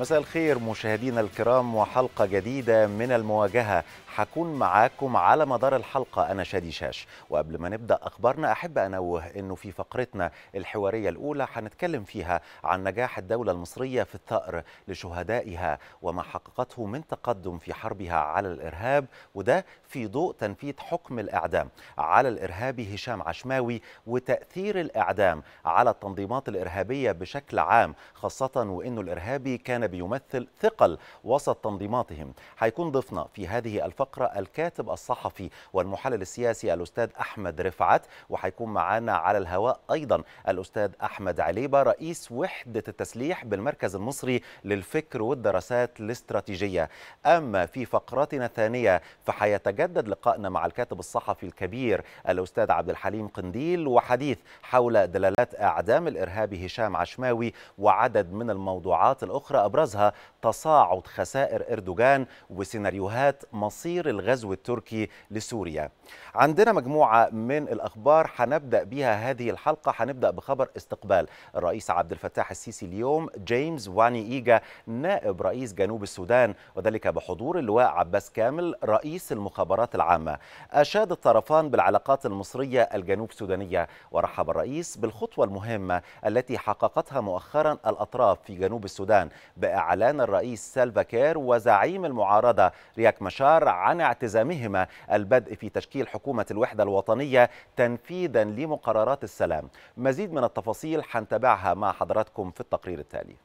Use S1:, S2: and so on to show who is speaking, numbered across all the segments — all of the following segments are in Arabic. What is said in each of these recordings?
S1: مساء الخير مشاهدينا الكرام وحلقة جديدة من المواجهة. حكون معاكم على مدار الحلقة. أنا شادي شاش. وقبل ما نبدأ أخبارنا أحب أنوه أنه في فقرتنا الحوارية الأولى هنتكلم فيها عن نجاح الدولة المصرية في الثأر لشهدائها وما حققته من تقدم في حربها على الإرهاب وده في ضوء تنفيذ حكم الإعدام على الإرهابي هشام عشماوي وتأثير الإعدام على التنظيمات الإرهابية بشكل عام خاصة وأنه الإرهابي كان بيمثل ثقل وسط تنظيماتهم. هيكون ضيفنا في هذه الفقرة الكاتب الصحفي والمحلل السياسي الأستاذ أحمد رفعت وهيكون معانا على الهواء أيضا الأستاذ أحمد عليبة رئيس وحدة التسليح بالمركز المصري للفكر والدراسات الاستراتيجية. أما في فقراتنا الثانية فحيتجدد لقائنا مع الكاتب الصحفي الكبير الأستاذ عبد الحليم قنديل وحديث حول دلالات إعدام الإرهابي هشام عشماوي وعدد من الموضوعات الأخرى أبرزها تصاعد خسائر إردوغان وسيناريوهات مصير الغزو التركي لسوريا. عندنا مجموعة من الأخبار هنبدأ بها هذه الحلقة. هنبدأ بخبر استقبال الرئيس عبد الفتاح السيسي اليوم جيمس واني إيجا نائب رئيس جنوب السودان وذلك بحضور اللواء عباس كامل رئيس المخابرات العامة. أشاد الطرفان بالعلاقات المصرية الجنوب سودانية ورحب الرئيس بالخطوة المهمة التي حققتها مؤخرا الأطراف في جنوب السودان بإعلان الرئيس سلفا كير وزعيم المعارضة رياك مشار عن اعتزامهما البدء في تشكيل حكومة الوحدة الوطنية تنفيذا لمقررات السلام. مزيد من التفاصيل حنتابعها مع حضراتكم في التقرير التالي.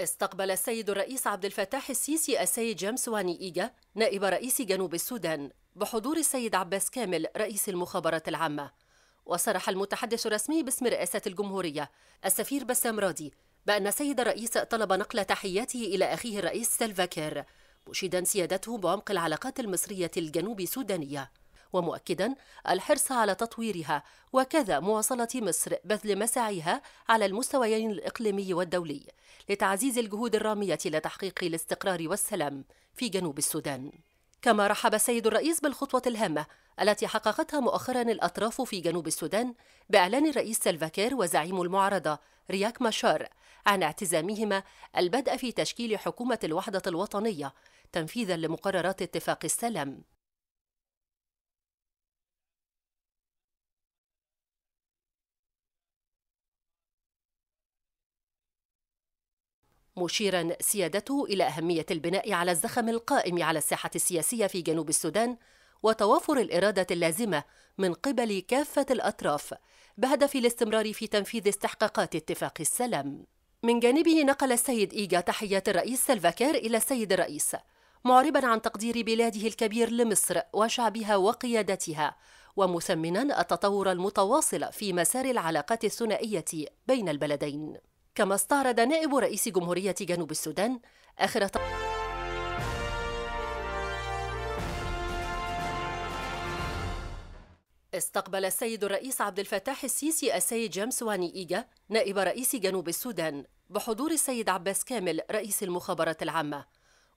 S2: استقبل السيد الرئيس عبد الفتاح السيسي السيد جيمس واني إيجا نائب رئيس جنوب السودان بحضور السيد عباس كامل رئيس المخابرات العامة. وصرح المتحدث الرسمي باسم رئاسة الجمهورية السفير بسام راضي بأن السيد الرئيس طلب نقل تحياته إلى أخيه الرئيس سيلفا كير مشيدا سيادته بعمق العلاقات المصرية الجنوب سودانية ومؤكدا الحرص على تطويرها وكذا مواصلة مصر بذل مساعيها على المستويين الإقليمي والدولي لتعزيز الجهود الرامية لتحقيق الاستقرار والسلام في جنوب السودان. كما رحب السيد الرئيس بالخطوة الهامة التي حققتها مؤخرا الأطراف في جنوب السودان بإعلان الرئيس سلفاكير وزعيم المعارضة رياك ماشار عن اعتزامهما البدء في تشكيل حكومة الوحدة الوطنية تنفيذا لمقررات اتفاق السلام. مشيرا سيادته إلى أهمية البناء على الزخم القائم على الساحة السياسية في جنوب السودان وتوافر الإرادة اللازمة من قبل كافة الأطراف بهدف الاستمرار في تنفيذ استحقاقات اتفاق السلام. من جانبه نقل السيد إيجا تحيات الرئيس سلفاكير إلى السيد الرئيس معربا عن تقدير بلاده الكبير لمصر وشعبها وقيادتها ومثمنا التطور المتواصل في مسار العلاقات الثنائية بين البلدين. كما استعرض نائب رئيس جمهورية جنوب السودان آخر استقبل السيد الرئيس عبد الفتاح السيسي السيد جيمس واني إيجا نائب رئيس جنوب السودان بحضور السيد عباس كامل رئيس المخابرات العامة.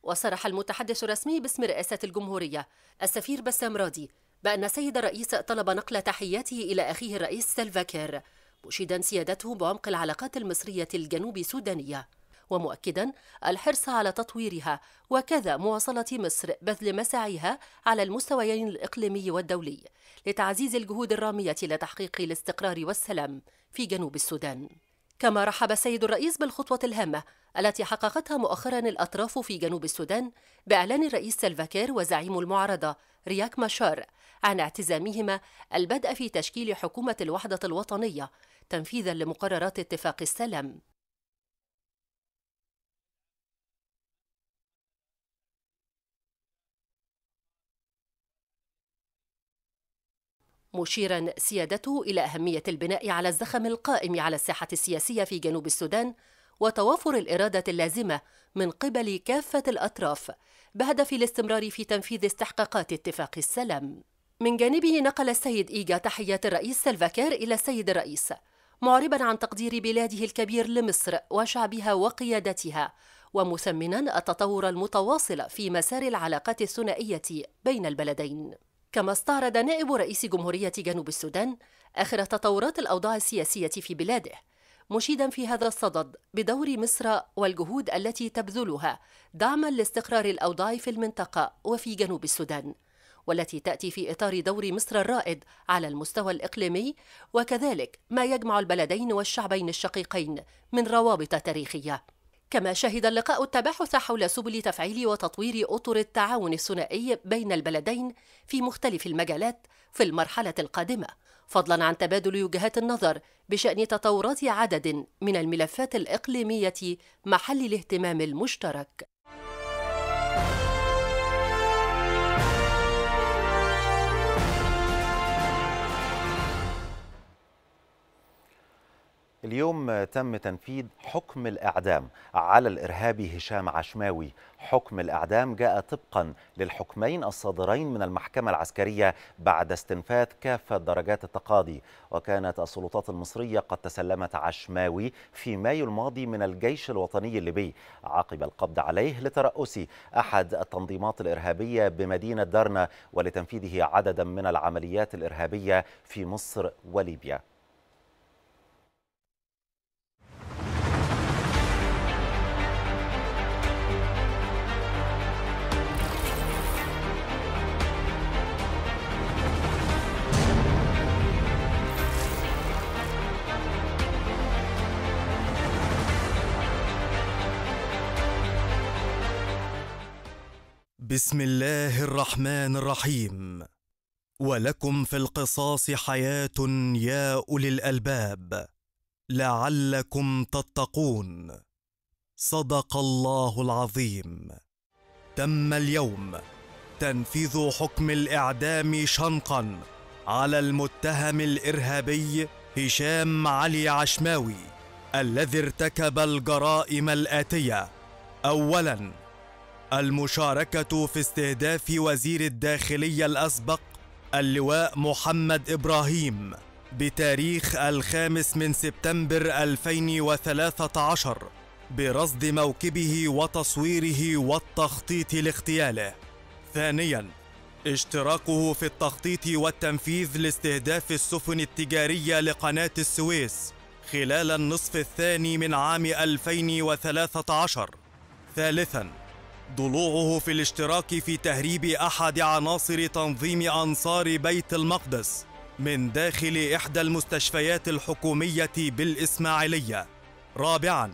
S2: وصرح المتحدث الرسمي باسم رئاسة الجمهورية السفير بسام راضي بأن السيد الرئيس طلب نقل تحياته إلى أخيه الرئيس سيلفا كير. مشيدا سيادته بعمق العلاقات المصرية الجنوب سودانية ومؤكدا الحرص على تطويرها وكذا مواصلة مصر بذل مساعيها على المستويين الإقليمي والدولي لتعزيز الجهود الرامية لتحقيق الاستقرار والسلام في جنوب السودان. كما رحب السيد الرئيس بالخطوة الهامة التي حققتها مؤخرا الأطراف في جنوب السودان بإعلان الرئيس سلفاكير وزعيم المعارضة رياك ماشار عن اعتزامهما البدء في تشكيل حكومة الوحدة الوطنية تنفيذا لمقررات اتفاق السلام مشيرا سيادته إلى أهمية البناء على الزخم القائم على الساحة السياسية في جنوب السودان وتوافر الإرادة اللازمة من قبل كافة الأطراف بهدف الاستمرار في تنفيذ استحقاقات اتفاق السلام من جانبه نقل السيد إيجا تحيات الرئيس سلفاكير إلى السيد الرئيس معربا عن تقدير بلاده الكبير لمصر وشعبها وقيادتها ومثمنا التطور المتواصل في مسار العلاقات الثنائية بين البلدين. كما استعرض نائب رئيس جمهورية جنوب السودان آخر تطورات الأوضاع السياسية في بلاده مشيدا في هذا الصدد بدور مصر والجهود التي تبذلها دعما لاستقرار الأوضاع في المنطقة وفي جنوب السودان. والتي تأتي في إطار دور مصر الرائد على المستوى الإقليمي وكذلك ما يجمع البلدين والشعبين الشقيقين من روابط تاريخية. كما شهد اللقاء التباحث حول سبل تفعيل وتطوير أطر التعاون الثنائي بين البلدين في مختلف المجالات في المرحلة القادمة فضلا عن تبادل وجهات النظر بشأن تطورات عدد من الملفات الإقليمية محل الاهتمام المشترك.
S1: اليوم تم تنفيذ حكم الإعدام على الإرهابي هشام عشماوي. حكم الإعدام جاء طبقا للحكمين الصادرين من المحكمة العسكرية بعد استنفاذ كافة درجات التقاضي. وكانت السلطات المصرية قد تسلمت عشماوي في مايو الماضي من الجيش الوطني الليبي. عقب القبض عليه لترأس أحد التنظيمات الإرهابية بمدينة درنا ولتنفيذه عددا من العمليات الإرهابية في مصر وليبيا.
S3: بسم الله الرحمن الرحيم. ولكم في القصاص حياة يا أولي الألباب. لعلكم تتقون. صدق الله العظيم. تم اليوم تنفيذ حكم الإعدام شنقا على المتهم الإرهابي هشام علي عشماوي الذي ارتكب الجرائم الآتية. اولا المشاركة في استهداف وزير الداخلية الأسبق اللواء محمد إبراهيم بتاريخ الخامس من سبتمبر 2013 برصد موكبه وتصويره والتخطيط لاغتياله. ثانياً اشتراكه في التخطيط والتنفيذ لاستهداف السفن التجارية لقناة السويس خلال النصف الثاني من عام 2013. ثالثاً ضلوعه في الاشتراك في تهريب أحد عناصر تنظيم أنصار بيت المقدس من داخل إحدى المستشفيات الحكومية بالإسماعيلية. رابعا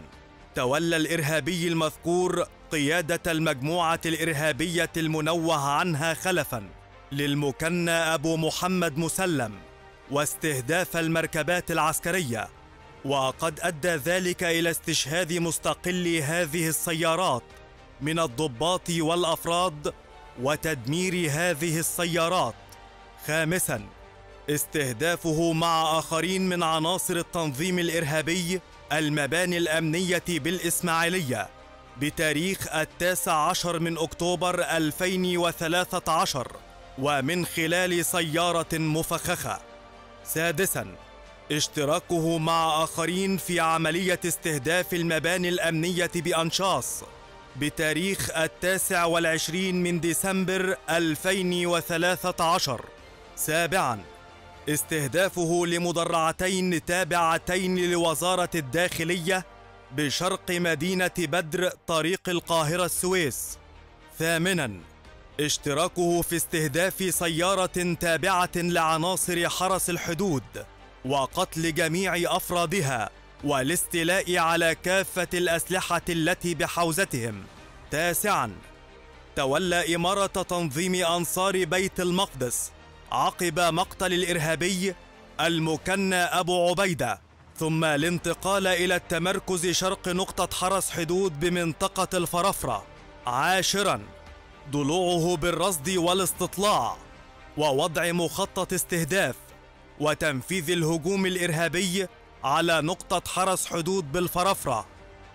S3: تولى الإرهابي المذكور قيادة المجموعة الإرهابية المنوه عنها خلفا للمكنى أبو محمد مسلم واستهداف المركبات العسكرية. وقد أدى ذلك إلى استشهاد مستقلي هذه السيارات من الضباط والأفراد وتدمير هذه السيارات. خامسا استهدافه مع آخرين من عناصر التنظيم الإرهابي المباني الأمنية بالإسماعيلية. بتاريخ التاسع عشر من أكتوبر 2013 ومن خلال سيارة مفخخة. سادسا اشتراكه مع آخرين في عملية استهداف المباني الأمنية بأنشاص. بتاريخ التاسع والعشرين من ديسمبر 2013 سابعا استهدافه لمدرعتين تابعتين لوزارة الداخلية بشرق مدينة بدر طريق القاهرة السويس. ثامنا اشتراكه في استهداف سيارة تابعة لعناصر حرس الحدود وقتل جميع أفرادها. والاستيلاء على كافة الأسلحة التي بحوزتهم. تاسعاً تولى إمارة تنظيم أنصار بيت المقدس عقب مقتل الإرهابي المكنى أبو عبيدة ثم الانتقال إلى التمركز شرق نقطة حرس حدود بمنطقة الفرافرة. عاشراً ضلوعه بالرصد والاستطلاع ووضع مخطط استهداف وتنفيذ الهجوم الإرهابي على نقطة حرس حدود بالفرافرة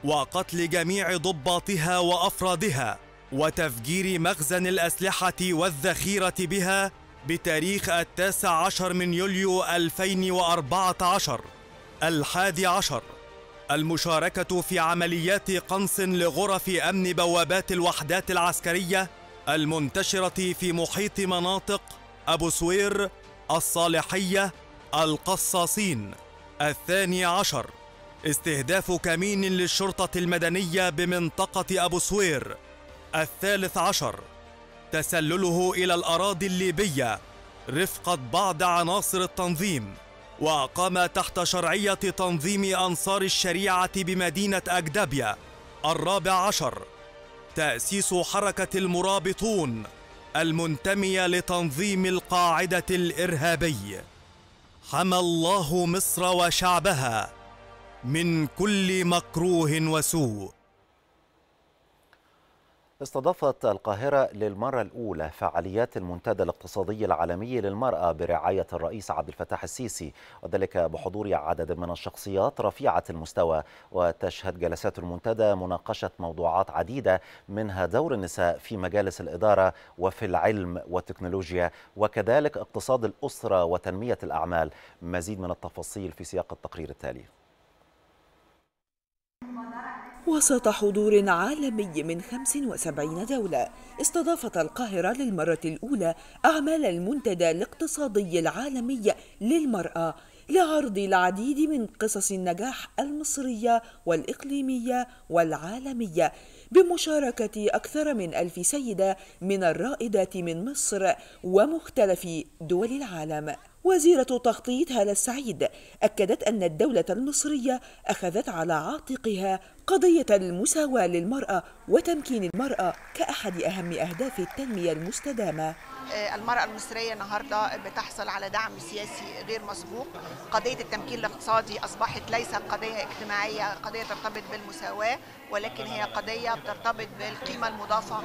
S3: وقتل جميع ضباطها وأفرادها وتفجير مخزن الأسلحة والذخيرة بها بتاريخ التاسع عشر من يوليو 2014 الحادي عشر. المشاركة في عمليات قنص لغرف أمن بوابات الوحدات العسكرية المنتشرة في محيط مناطق أبو سوير الصالحية القصاصين. الثاني عشر. استهداف كمين للشرطة المدنية بمنطقة أبو سوير. الثالث عشر. تسلله إلى الأراضي الليبية رفقة بعض عناصر التنظيم وأقام تحت شرعية تنظيم أنصار الشريعة بمدينة أجدبيا الرابع عشر. تأسيس حركة المرابطون المنتمية لتنظيم القاعدة الإرهابي. حمى الله مصر وشعبها من كل مكروه وسوء.
S1: استضافت القاهرة للمرة الأولى فعاليات المنتدى الاقتصادي العالمي للمرأة برعاية الرئيس عبد الفتاح السيسي وذلك بحضور عدد من الشخصيات رفيعة المستوى وتشهد جلسات المنتدى مناقشة موضوعات عديدة منها دور النساء في مجالس الإدارة وفي العلم والتكنولوجيا وكذلك اقتصاد الأسرة وتنمية الأعمال. مزيد من التفاصيل في سياق التقرير التالي.
S4: وسط حضور عالمي من 75 دولة استضافت القاهرة للمرة الأولى أعمال المنتدى الاقتصادي العالمي للمرأة لعرض العديد من قصص النجاح المصرية والإقليمية والعالمية بمشاركة أكثر من ألف سيدة من الرائدات من مصر ومختلف دول العالم. وزيرة تخطيط هالة السعيد أكدت أن الدولة المصرية أخذت على عاتقها قضية المساواة للمرأة وتمكين المرأة كأحد أهم أهداف التنمية المستدامة.
S5: المرأة المصرية النهاردة بتحصل على دعم سياسي غير مسبوق. قضية التمكين الاقتصادي أصبحت ليست قضية اجتماعية قضية ترتبط بالمساواة ولكن هي قضية بترتبط بالقيمة المضافة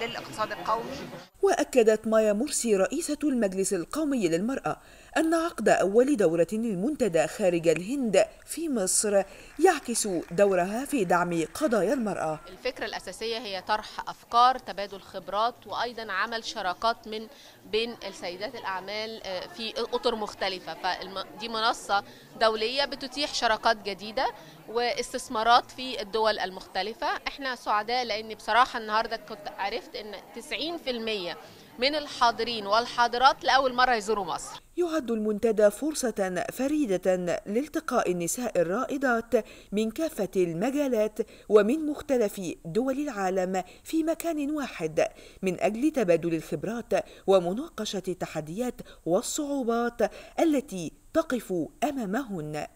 S5: للإقتصاد القومي.
S4: وأكدت مايا مرسي رئيسة المجلس القومي للمرأة أن عقد أول دورة للمنتدى خارج الهند في مصر يعكس دورها في دعم قضايا المرأة.
S6: الفكرة الأساسية هي طرح أفكار تبادل خبرات وأيضا عمل شراكات من بين السيدات الأعمال في أطر مختلفة. فدي منصة دولية بتتيح شراكات جديدة واستثمارات في الدول المختلفة. إحنا سعداء لأن بصراحة النهاردة كنت عرفت أن 90% من الحاضرين والحاضرات لأول مرة يزوروا مصر.
S4: يعد المنتدى فرصة فريدة لالتقاء النساء الرائدات من كافة المجالات ومن مختلف دول العالم في مكان واحد من أجل تبادل الخبرات ومناقشة التحديات والصعوبات التي تقف أمامهن.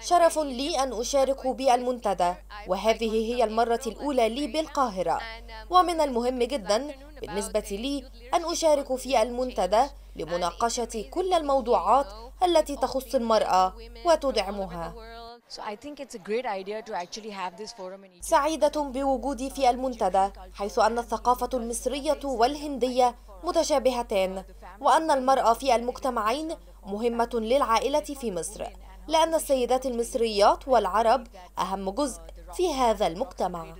S7: شرف لي أن أشارك بالمنتدى وهذه هي المرة الأولى لي بالقاهرة. ومن المهم جدا بالنسبة لي أن أشارك في المنتدى لمناقشة كل الموضوعات التي تخص المرأة وتدعمها. سعيدة بوجودي في المنتدى حيث أن الثقافة المصرية والهندية متشابهتان وأن المرأة في المجتمعين مهمة للعائلة في مصر لأن السيدات المصريات والعرب أهم جزء في هذا المجتمع.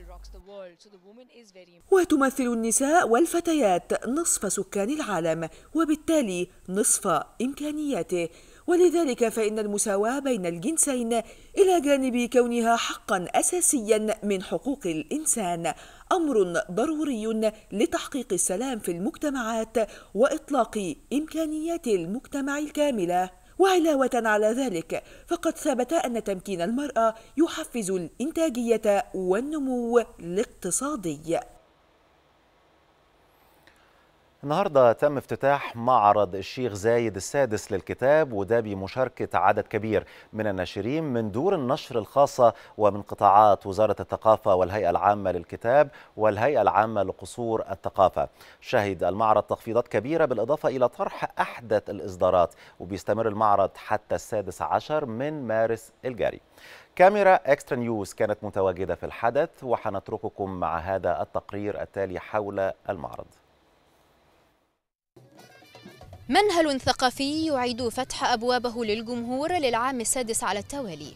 S4: وتمثل النساء والفتيات نصف سكان العالم وبالتالي نصف إمكانياته. ولذلك فإن المساواة بين الجنسين إلى جانب كونها حقا أساسيا من حقوق الإنسان. أمر ضروري لتحقيق السلام في المجتمعات وإطلاق إمكانيات المجتمع الكاملة. وعلاوة على ذلك فقد ثبت أن تمكين المرأة يحفز الإنتاجية والنمو الاقتصادي.
S1: النهارده تم افتتاح معرض الشيخ زايد السادس للكتاب وده بمشاركة عدد كبير من الناشرين من دور النشر الخاصة ومن قطاعات وزارة الثقافة والهيئة العامة للكتاب والهيئة العامة لقصور الثقافة. شهد المعرض تخفيضات كبيرة بالإضافة إلى طرح أحدث الإصدارات وبيستمر المعرض حتى السادس عشر من مارس الجاري. كاميرا إكسترا نيوز كانت متواجدة في الحدث وحنترككم مع هذا التقرير التالي حول المعرض.
S8: منهل ثقافي يعيد فتح أبوابه للجمهور للعام السادس على التوالي.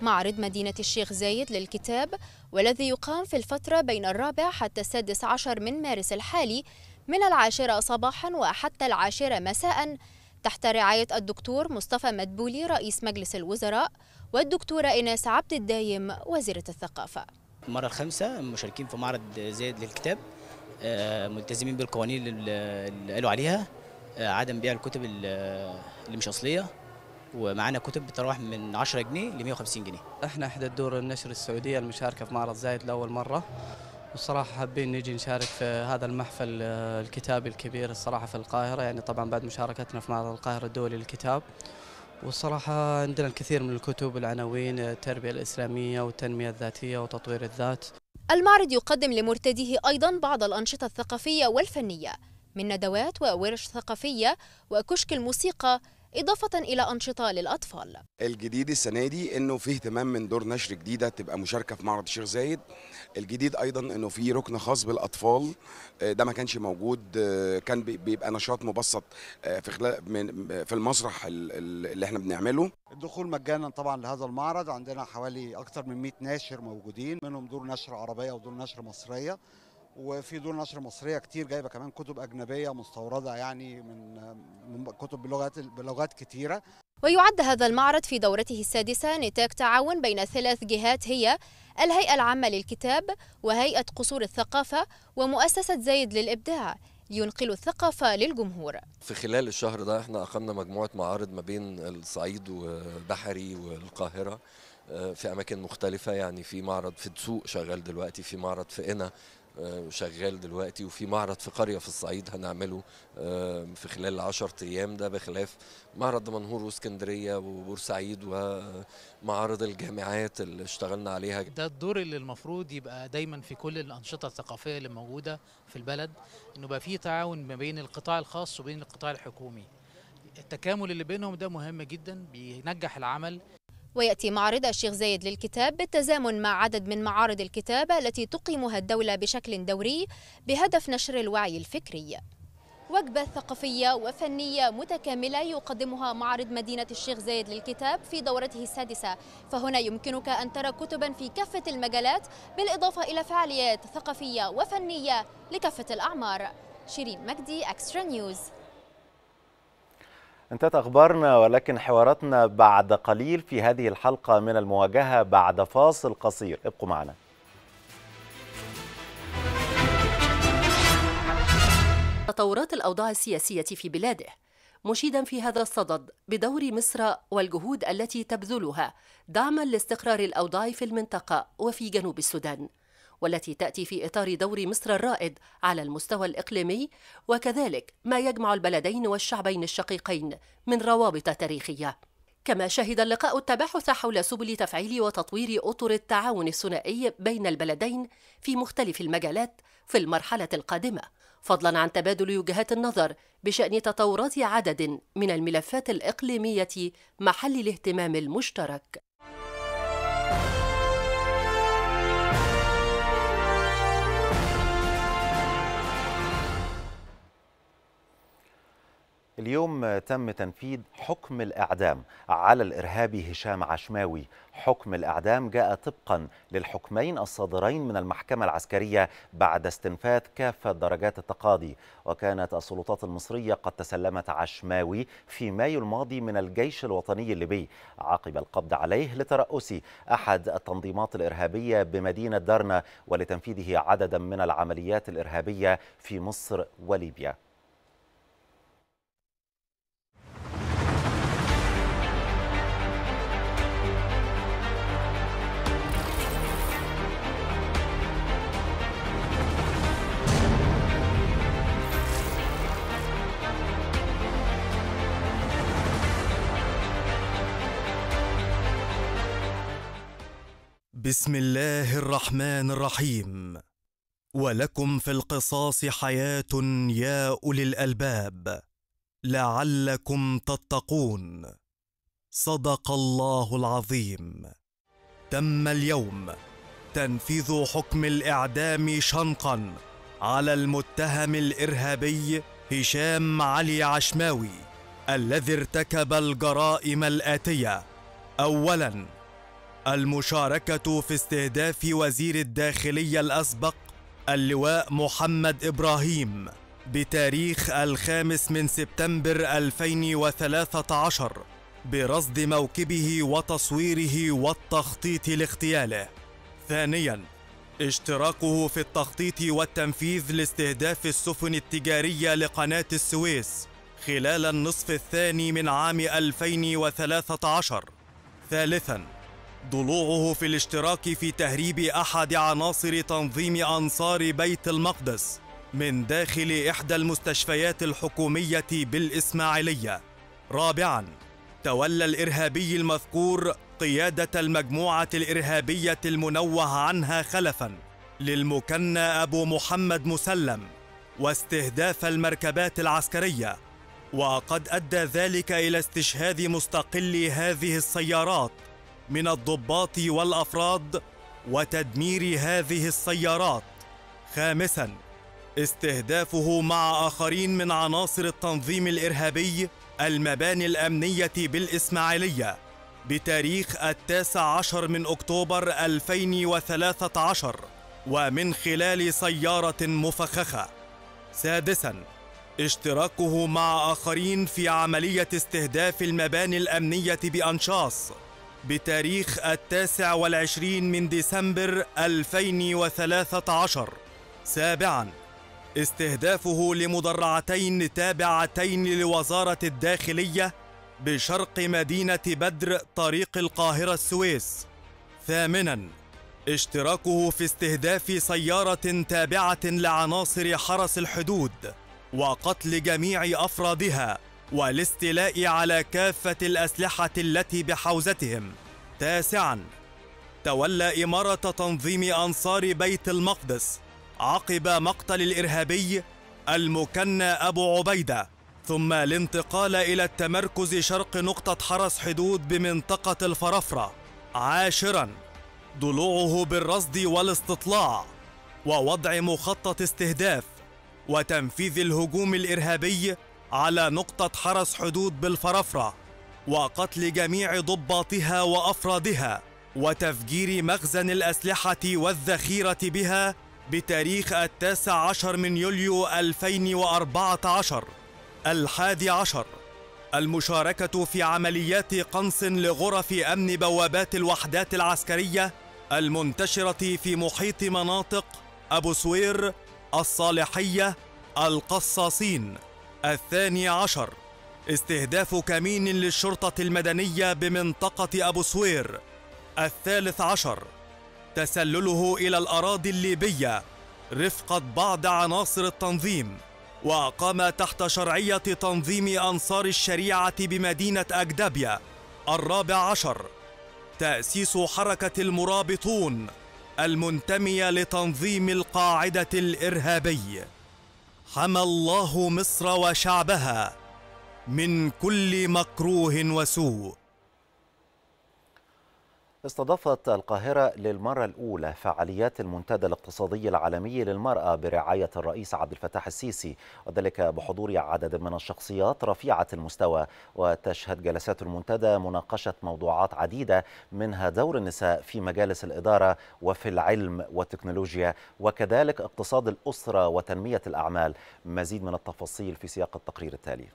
S8: معرض مدينة الشيخ زايد للكتاب والذي يقام في الفترة بين الرابع حتى السادس عشر من مارس الحالي من العاشرة صباحا وحتى العاشرة مساء تحت رعاية الدكتور مصطفى مدبولي رئيس مجلس الوزراء والدكتورة إناس عبد الدايم وزيرة الثقافة.
S9: المرة الخامسة مشاركين في معرض زايد للكتاب آه، ملتزمين بالقوانين اللي قالوا عليها. عدم بيع الكتب ال- اللي مش أصلية ومعانا كتب بتتراوح من 10 جنيه ل 150 جنيه.
S10: إحنا إحدى الدور النشر السعودية المشاركة في معرض زايد لأول مرة. والصراحة حابين نجي نشارك في هذا المحفل آه، الكتابي الكبير الصراحة في القاهرة. يعني طبعا بعد مشاركتنا في معرض القاهرة الدولي للكتاب. والصراحة عندنا الكثير من الكتب العناوين آه، التربية الإسلامية والتنمية الذاتية وتطوير الذات.
S8: المعرض يقدم لمرتديه أيضا بعض الأنشطة الثقافية والفنية. من ندوات وورش ثقافية وكشك الموسيقى إضافة إلى أنشطة للأطفال.
S11: الجديد السنة دي إنه في اهتمام من دور نشر جديدة تبقى مشاركة في معرض الشيخ زايد. الجديد أيضا إنه في ركن خاص بالأطفال آه، ده ما كانش موجود آه، كان بي- بيبقى نشاط مبسط آه، في خلال من في المسرح ال- ال- اللي إحنا بنعمله.
S12: الدخول مجانا طبعا لهذا المعرض عندنا حوالي أكثر من 100 ناشر موجودين منهم دور نشر عربية ودور نشر مصرية. وفي دور نشر مصريه كتير جايبة كمان كتب أجنبية مستوردة يعني من من كتب بلغات بلغات كتيرة.
S8: ويعد هذا المعرض في دورته السادسة نتاج تعاون بين ثلاث جهات هي الهيئة العامة للكتاب وهيئة قصور الثقافة ومؤسسة زايد للإبداع لينقلوا الثقافة للجمهور.
S13: في خلال الشهر ده إحنا أقمنا مجموعة معارض ما بين الصعيد وبحري والقاهرة آه، في أماكن مختلفة يعني في معرض في دسوق شغال دلوقتي في معرض في قنا شغال دلوقتي وفي معرض في قرية في الصعيد هنعمله آه، في خلال العشر أيام ده بخلاف معرض دمنهور واسكندرية وبورسعيد ومعارض الجامعات اللي اشتغلنا عليها.
S14: ده الدور اللي المفروض يبقى دايما في كل الأنشطة الثقافية اللي موجودة في البلد إنه بقى في تعاون ما بين القطاع الخاص وبين القطاع الحكومي. التكامل اللي بينهم ده مهم جدا بينجح العمل.
S8: ويأتي معرض الشيخ زايد للكتاب بالتزامن مع عدد من معارض الكتابة التي تقيمها الدولة بشكل دوري بهدف نشر الوعي الفكري. وجبة ثقافية وفنية متكاملة يقدمها معرض مدينة الشيخ زايد للكتاب في دورته السادسة. فهنا يمكنك أن ترى كتبا في كافة المجالات بالإضافة إلى فعاليات ثقافية وفنية لكافة الأعمار. شيرين مجدي أكسترا نيوز
S1: انتهت اخبارنا ولكن حواراتنا بعد قليل في هذه الحلقة من المواجهة بعد فاصل قصير. ابقوا معنا.
S2: تطورات الأوضاع السياسية في بلاده مشيدا في هذا الصدد بدور مصر والجهود التي تبذلها دعما لاستقرار الأوضاع في المنطقة وفي جنوب السودان. والتي تأتي في إطار دور مصر الرائد على المستوى الإقليمي وكذلك ما يجمع البلدين والشعبين الشقيقين من روابط تاريخية. كما شهد اللقاء التباحث حول سبل تفعيل وتطوير أطر التعاون الثنائي بين البلدين في مختلف المجالات في المرحلة القادمة فضلا عن تبادل وجهات النظر بشأن تطورات عدد من الملفات الإقليمية محل الاهتمام المشترك.
S1: اليوم تم تنفيذ حكم الإعدام على الإرهابي هشام عشماوي. حكم الإعدام جاء طبقا للحكمين الصادرين من المحكمة العسكرية بعد استنفاذ كافة درجات التقاضي. وكانت السلطات المصرية قد تسلمت عشماوي في مايو الماضي من الجيش الوطني الليبي. عقب القبض عليه لترأس أحد التنظيمات الإرهابية بمدينة درنا ولتنفيذه عددا من العمليات الإرهابية في مصر وليبيا.
S3: بسم الله الرحمن الرحيم. ولكم في القصاص حياة يا أولي الألباب. لعلكم تتقون. صدق الله العظيم. تم اليوم تنفيذ حكم الإعدام شنقا على المتهم الإرهابي هشام علي عشماوي الذي ارتكب الجرائم الآتية. اولا المشاركة في استهداف وزير الداخلية الأسبق اللواء محمد إبراهيم بتاريخ الخامس من سبتمبر 2013 برصد موكبه وتصويره والتخطيط لاغتياله. ثانياً اشتراكه في التخطيط والتنفيذ لاستهداف السفن التجارية لقناة السويس خلال النصف الثاني من عام 2013 ثالثاً ضلوعه في الاشتراك في تهريب أحد عناصر تنظيم أنصار بيت المقدس من داخل إحدى المستشفيات الحكومية بالإسماعيلية. رابعاً تولى الإرهابي المذكور قيادة المجموعة الإرهابية المنوه عنها خلفاً للمكنى أبو محمد مسلم واستهداف المركبات العسكرية. وقد أدى ذلك إلى استشهاد مستقلي هذه السيارات من الضباط والأفراد وتدمير هذه السيارات. خامسا استهدافه مع آخرين من عناصر التنظيم الإرهابي المباني الأمنية بالإسماعيلية. بتاريخ التاسع عشر من أكتوبر 2013 ومن خلال سيارة مفخخة. سادسا اشتراكه مع آخرين في عملية استهداف المباني الأمنية بأنشاص. بتاريخ التاسع والعشرين من ديسمبر 2013 سابعا استهدافه لمدرعتين تابعتين لوزارة الداخلية بشرق مدينة بدر طريق القاهرة السويس. ثامنا اشتراكه في استهداف سيارة تابعة لعناصر حرس الحدود وقتل جميع أفرادها. والاستيلاء على كافة الأسلحة التي بحوزتهم. تاسعاً تولى إمارة تنظيم أنصار بيت المقدس عقب مقتل الإرهابي المكنى أبو عبيدة ثم الانتقال إلى التمركز شرق نقطة حرس حدود بمنطقة الفرافرة. عاشراً ضلوعه بالرصد والاستطلاع ووضع مخطط استهداف وتنفيذ الهجوم الإرهابي على نقطة حرس حدود بالفرافرة وقتل جميع ضباطها وأفرادها وتفجير مخزن الأسلحة والذخيرة بها بتاريخ التاسع عشر من يوليو 2014 الحادي عشر. المشاركة في عمليات قنص لغرف أمن بوابات الوحدات العسكرية المنتشرة في محيط مناطق أبو سوير الصالحية القصاصين. الثاني عشر. استهداف كمين للشرطة المدنية بمنطقة أبو سوير. الثالث عشر. تسلله إلى الأراضي الليبية. رفقة بعض عناصر التنظيم. وأقام تحت شرعية تنظيم أنصار الشريعة بمدينة أجدبيا الرابع عشر. تأسيس حركة المرابطون المنتمية لتنظيم القاعدة الإرهابي. حمى الله مصر وشعبها من كل مكروه وسوء.
S1: استضافت القاهرة للمرة الأولى فعاليات المنتدى الاقتصادي العالمي للمرأة برعاية الرئيس عبد الفتاح السيسي وذلك بحضور عدد من الشخصيات رفيعة المستوى وتشهد جلسات المنتدى مناقشة موضوعات عديدة منها دور النساء في مجالس الإدارة وفي العلم والتكنولوجيا وكذلك اقتصاد الأسرة وتنمية الأعمال. مزيد من التفاصيل في سياق التقرير التالي.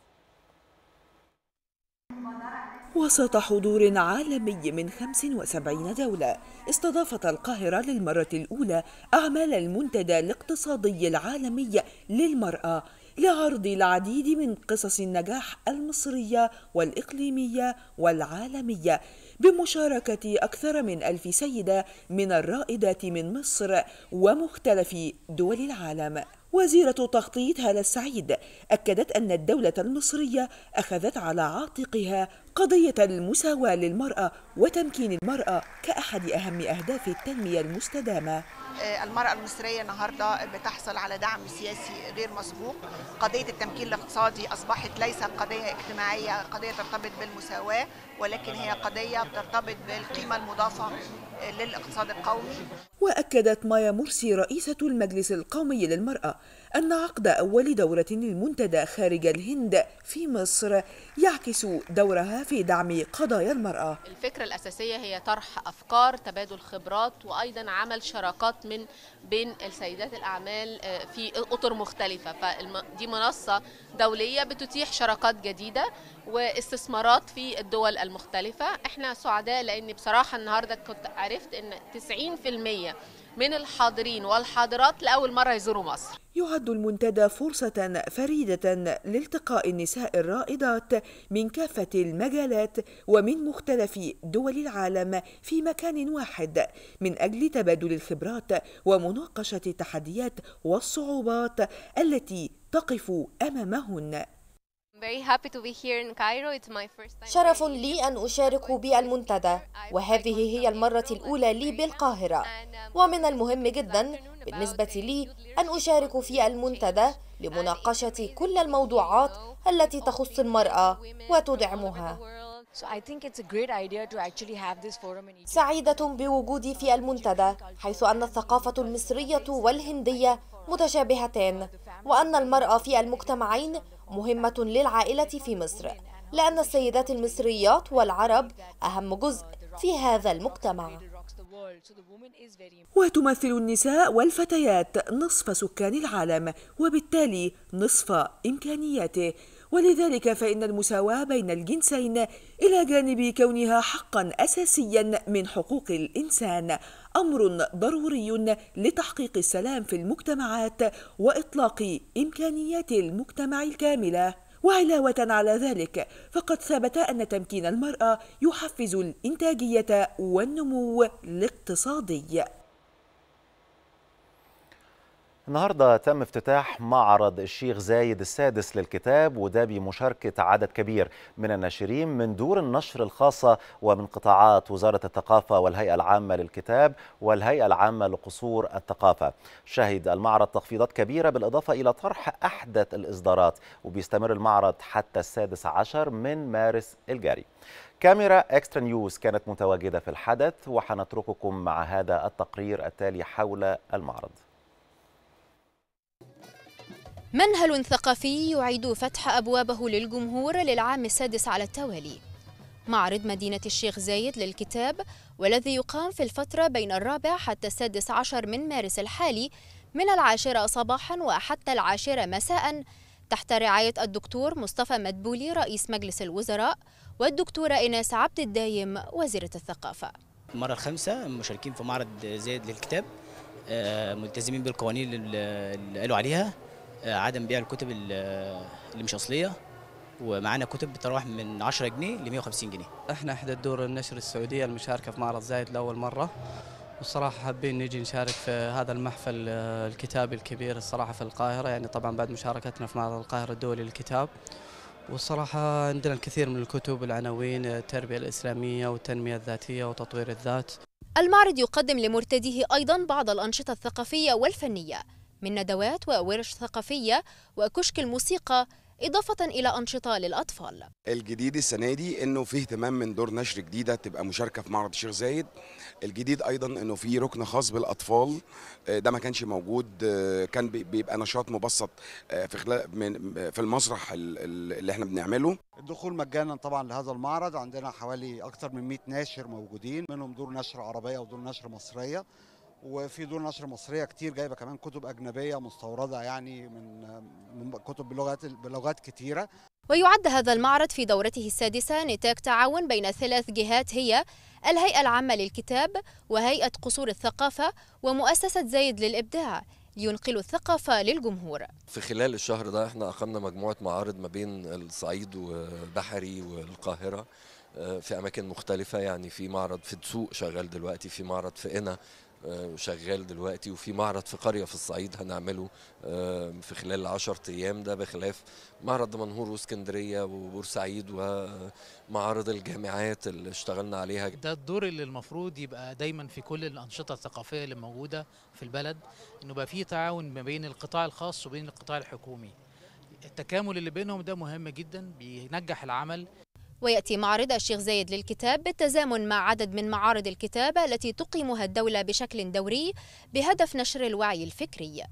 S4: وسط حضور عالمي من 75 دولة استضافت القاهرة للمرة الأولى أعمال المنتدى الاقتصادي العالمي للمرأة لعرض العديد من قصص النجاح المصرية والإقليمية والعالمية. بمشاركة أكثر من ألف سيدة من الرائدات من مصر ومختلف دول العالم. وزيرة تخطيط هالة السعيد أكدت أن الدولة المصرية أخذت على عاتقها قضية المساواة للمرأة وتمكين المرأة كأحد أهم أهداف التنمية المستدامة.
S5: المرأة المصرية النهاردة بتحصل على دعم سياسي غير مسبوق. قضية التمكين الاقتصادي أصبحت ليس قضية اجتماعية قضية ترتبط بالمساواة ولكن هي قضية بترتبط بالقيمة المضافة للاقتصاد القومي.
S4: وأكدت مايا مرسي رئيسة المجلس القومي للمرأة أن عقد أول دورة للمنتدى خارج الهند في مصر يعكس دورها في دعم قضايا المرأة.
S6: الفكرة الأساسية هي طرح أفكار تبادل خبرات وأيضا عمل شراكات من بين السيدات الأعمال في أطر مختلفة. فدي منصة دولية بتتيح شراكات جديدة واستثمارات في الدول المختلفة. إحنا سعداء لأن بصراحة النهاردة كنت عرفت أن 90% من الحاضرين والحاضرات لأول مرة يزوروا مصر.
S4: يعد المنتدى فرصة فريدة لالتقاء النساء الرائدات من كافة المجالات ومن مختلف دول العالم في مكان واحد من أجل تبادل الخبرات ومناقشة التحديات والصعوبات التي تقف أمامهن.
S7: شرف لي أن أشارك بالمنتدى وهذه هي المرة الأولى لي بالقاهرة. ومن المهم جدا بالنسبة لي أن أشارك في المنتدى لمناقشة كل الموضوعات التي تخص المرأة وتدعمها. سعيدة بوجودي في المنتدى حيث أن الثقافة المصرية والهندية متشابهتان وأن المرأة في المجتمعين مهمة للعائلة في مصر لأن السيدات المصريات والعرب أهم جزء في هذا المجتمع.
S4: وتمثل النساء والفتيات نصف سكان العالم وبالتالي نصف إمكانياته. ولذلك فإن المساواة بين الجنسين إلى جانب كونها حقا أساسيا من حقوق الإنسان. أمر ضروري لتحقيق السلام في المجتمعات وإطلاق إمكانيات المجتمع الكاملة. وعلاوة على ذلك فقد ثبت أن تمكين المرأة يحفز الإنتاجية والنمو الاقتصادي.
S1: النهارده تم افتتاح معرض الشيخ زايد السادس للكتاب وده بمشاركة عدد كبير من الناشرين من دور النشر الخاصة ومن قطاعات وزارة الثقافة والهيئة العامة للكتاب والهيئة العامة لقصور الثقافة. شهد المعرض تخفيضات كبيرة بالإضافة إلى طرح أحدث الإصدارات وبيستمر المعرض حتى السادس عشر من مارس الجاري. كاميرا إكسترا نيوز كانت متواجدة في الحدث وحنترككم مع هذا التقرير التالي حول المعرض.
S8: منهل ثقافي يعيد فتح أبوابه للجمهور للعام السادس على التوالي. معرض مدينة الشيخ زايد للكتاب والذي يقام في الفترة بين الرابع حتى السادس عشر من مارس الحالي من العاشرة صباحا وحتى العاشرة مساء تحت رعاية الدكتور مصطفى مدبولي رئيس مجلس الوزراء والدكتورة إيناس عبد الدايم وزيرة الثقافة.
S9: المرة الخامسة مشاركين في معرض زايد للكتاب ملتزمين بالقوانين اللي قالوا عليها. عدم بيع الكتب اللي مش أصلية ومعانا كتب بتراوح من 10 جنيه ل 150 جنيه.
S10: إحنا إحدى الدور النشر السعودية المشاركة في معرض زايد لأول مرة. والصراحة حابين نجي نشارك في هذا المحفل الكتابي الكبير الصراحة في القاهرة يعني طبعا بعد مشاركتنا في معرض القاهرة الدولي للكتاب. والصراحة عندنا الكثير من الكتب العناوين التربية الإسلامية والتنمية الذاتية وتطوير الذات.
S8: المعرض يقدم لمرتديه أيضا بعض الأنشطة الثقافية والفنية. من ندوات وورش ثقافية وكشك الموسيقى إضافة إلى أنشطة للأطفال.
S11: الجديد السنة دي إنه فيه اهتمام من دور نشر جديدة تبقى مشاركة في معرض الشيخ زايد. الجديد أيضا إنه فيه ركن خاص بالأطفال ده ما كانش موجود كان بيبقى نشاط مبسط في خلال من في المسرح اللي إحنا بنعمله.
S12: الدخول مجانا طبعا لهذا المعرض عندنا حوالي أكثر من 100 ناشر موجودين منهم دور نشر عربية ودور نشر مصرية. وفي دور نشر مصريه كتير جايبة كمان كتب أجنبية مستوردة يعني من من كتب بلغات بلغات كتيرة.
S8: ويعد هذا المعرض في دورته السادسة نتاج تعاون بين ثلاث جهات هي الهيئة العامة للكتاب وهيئة قصور الثقافة ومؤسسة زايد للإبداع لينقلوا الثقافة للجمهور.
S13: في خلال الشهر ده إحنا أقمنا مجموعة معارض ما بين الصعيد وبحري والقاهرة في أماكن مختلفة يعني في معرض في دسوق شغال دلوقتي في معرض في قنا شغال دلوقتي وفي معرض في قرية في الصعيد هنعمله في خلال العشر أيام. ده بخلاف معرض دمنهور واسكندرية وبورسعيد ومعارض الجامعات اللي اشتغلنا عليها.
S14: ده الدور اللي المفروض يبقى دايما في كل الأنشطة الثقافية اللي موجودة في البلد إنه يبقى في تعاون ما بين القطاع الخاص وبين القطاع الحكومي. التكامل اللي بينهم ده مهم جدا بينجح العمل.
S8: ويأتي معرض الشيخ زايد للكتاب بالتزامن مع عدد من معارض الكتابة التي تقيمها الدولة بشكل دوري بهدف نشر الوعي الفكري.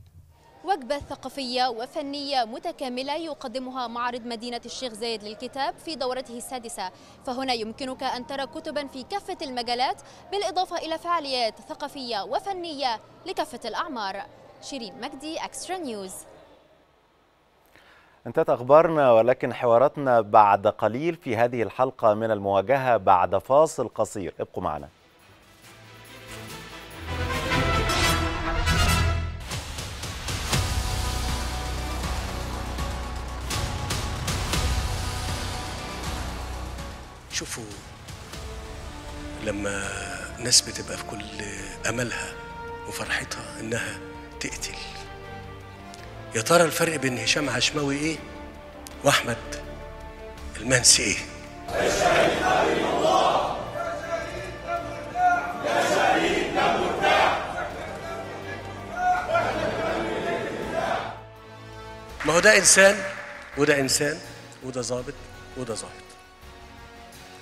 S8: وجبة ثقافية وفنية متكاملة يقدمها معرض مدينة الشيخ زايد للكتاب في دورته السادسة. فهنا يمكنك أن ترى كتبا في كافة المجالات بالإضافة إلى فعاليات ثقافية وفنية لكافة الأعمار. شيرين مجدي أكسترا نيوز
S1: انتهت أخبارنا ولكن حواراتنا بعد قليل في هذه الحلقة من المواجهة بعد فاصل قصير. ابقوا معنا.
S15: شوفوا لما ناس بتبقى في كل أملها وفرحتها إنها تقتل. يا ترى الفرق بين هشام عشماوي إيه وأحمد المنسي إيه؟ ما هو ده إنسان وده إنسان وده ظابط وده ظابط.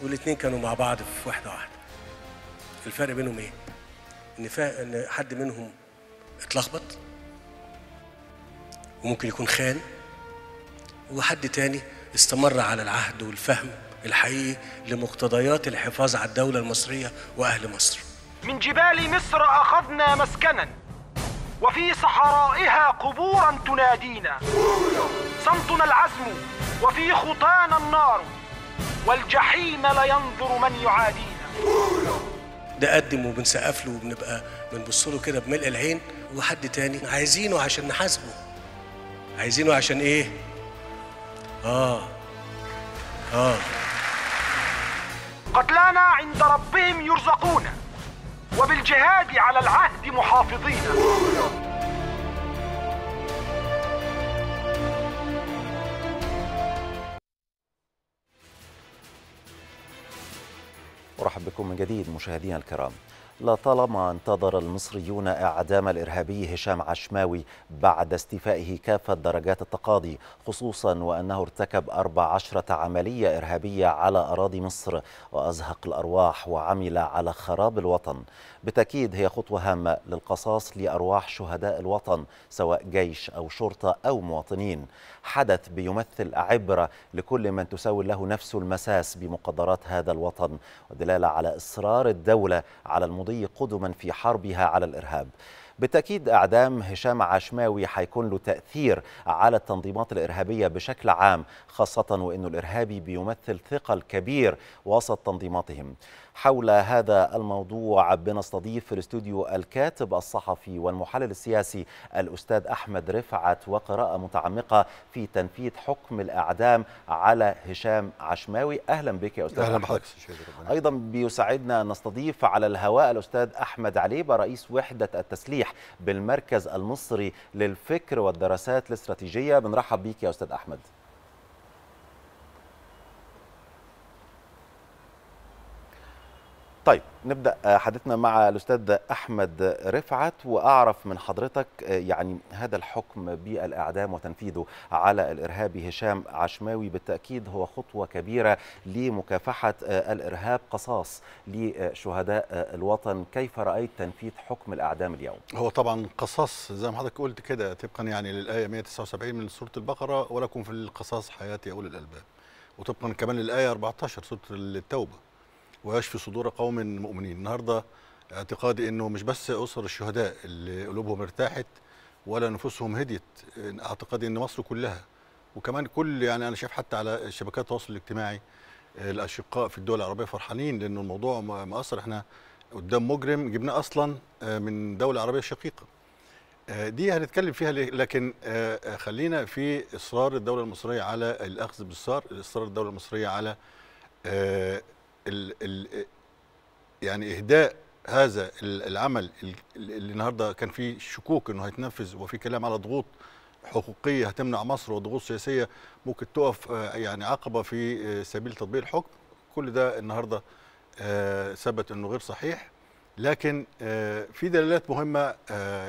S15: والاتنين كانوا مع بعض في واحدة واحدة. الفرق بينهم إيه؟ إن فا... إن حد منهم اتلخبط وممكن يكون خان. وحد تاني استمر على العهد والفهم الحقيقي لمقتضيات الحفاظ على الدولة المصرية وأهل مصر.
S16: من جبال مصر أخذنا مسكنا وفي صحرائها قبورا تنادينا. صمتنا العزم وفي خطانا النار والجحيم لينظر من يعادينا.
S15: ده قدم وبنسقف له وبنبقى بنبص له كده بملء العين. وحد تاني عايزينه عشان نحاسبه. عايزينه عشان إيه؟ آه. آه.
S16: قتلانا عند ربهم يرزقون وبالجهاد على العهد محافظين.
S1: أرحب بكم من جديد مشاهدينا الكرام. لطالما انتظر المصريون إعدام الإرهابي هشام عشماوي بعد استيفائه كافة درجات التقاضي خصوصا وأنه ارتكب 14 عملية إرهابية على أراضي مصر وأزهق الأرواح وعمل على خراب الوطن. بالتأكيد هي خطوة هامة للقصاص لأرواح شهداء الوطن سواء جيش أو شرطة أو مواطنين. حدث بيمثل عبرة لكل من تساوي له نفس المساس بمقدرات هذا الوطن ودلالة على إصرار الدولة على المضي قدما في حربها على الإرهاب. بالتأكيد إعدام هشام عشماوي حيكون له تأثير على التنظيمات الإرهابية بشكل عام خاصة وأنه الإرهابي بيمثل ثقل كبير وسط تنظيماتهم. حول هذا الموضوع بنستضيف في الاستوديو الكاتب الصحفي والمحلل السياسي الأستاذ أحمد رفعت وقراءة متعمقة في تنفيذ حكم الإعدام على هشام عشماوي. أهلا بك يا أستاذ
S17: أهلا. بحضرتك
S1: أيضا بيسعدنا أن نستضيف على الهواء الأستاذ أحمد عليبة رئيس وحدة التسليح بالمركز المصري للفكر والدراسات الاستراتيجية. بنرحب بيك يا أستاذ أحمد. طيب نبدأ حديثنا مع الأستاذ أحمد رفعت وأعرف من حضرتك يعني هذا الحكم بالإعدام وتنفيذه على الارهابي هشام عشماوي بالتأكيد هو خطوة كبيرة لمكافحة الإرهاب قصاص لشهداء الوطن. كيف رأيت تنفيذ حكم الإعدام اليوم؟
S17: هو طبعا قصاص زي ما حضرتك قلت كده طبقا يعني للآية 179 من سورة البقرة ولكم في القصاص حياه يا أولي الألباب. وطبقا كمان للآية 14 سورة التوبة. ويشفي صدور قوم مؤمنين. النهارده اعتقادي إنه مش بس أسر الشهداء اللي قلوبهم ارتاحت ولا نفوسهم هديت. اعتقادي إن مصر كلها وكمان كل يعني أنا شايف حتى على شبكات التواصل الاجتماعي الأشقاء في الدول العربية فرحانين لأن الموضوع مأثر. إحنا قدام مجرم جبناه أصلا من دولة عربية شقيقة. دي هنتكلم فيها لكن خلينا في إصرار الدولة المصرية على الأخذ بالثار إصرار الدولة المصرية على ال ال يعني إهداء هذا العمل اللي النهارده كان فيه شكوك إنه هيتنفذ وفي كلام على ضغوط حقوقية هتمنع مصر وضغوط سياسية ممكن تقف يعني عقبة في سبيل تطبيق الحكم. كل ده النهارده ثبت إنه غير صحيح. لكن في دلالات مهمة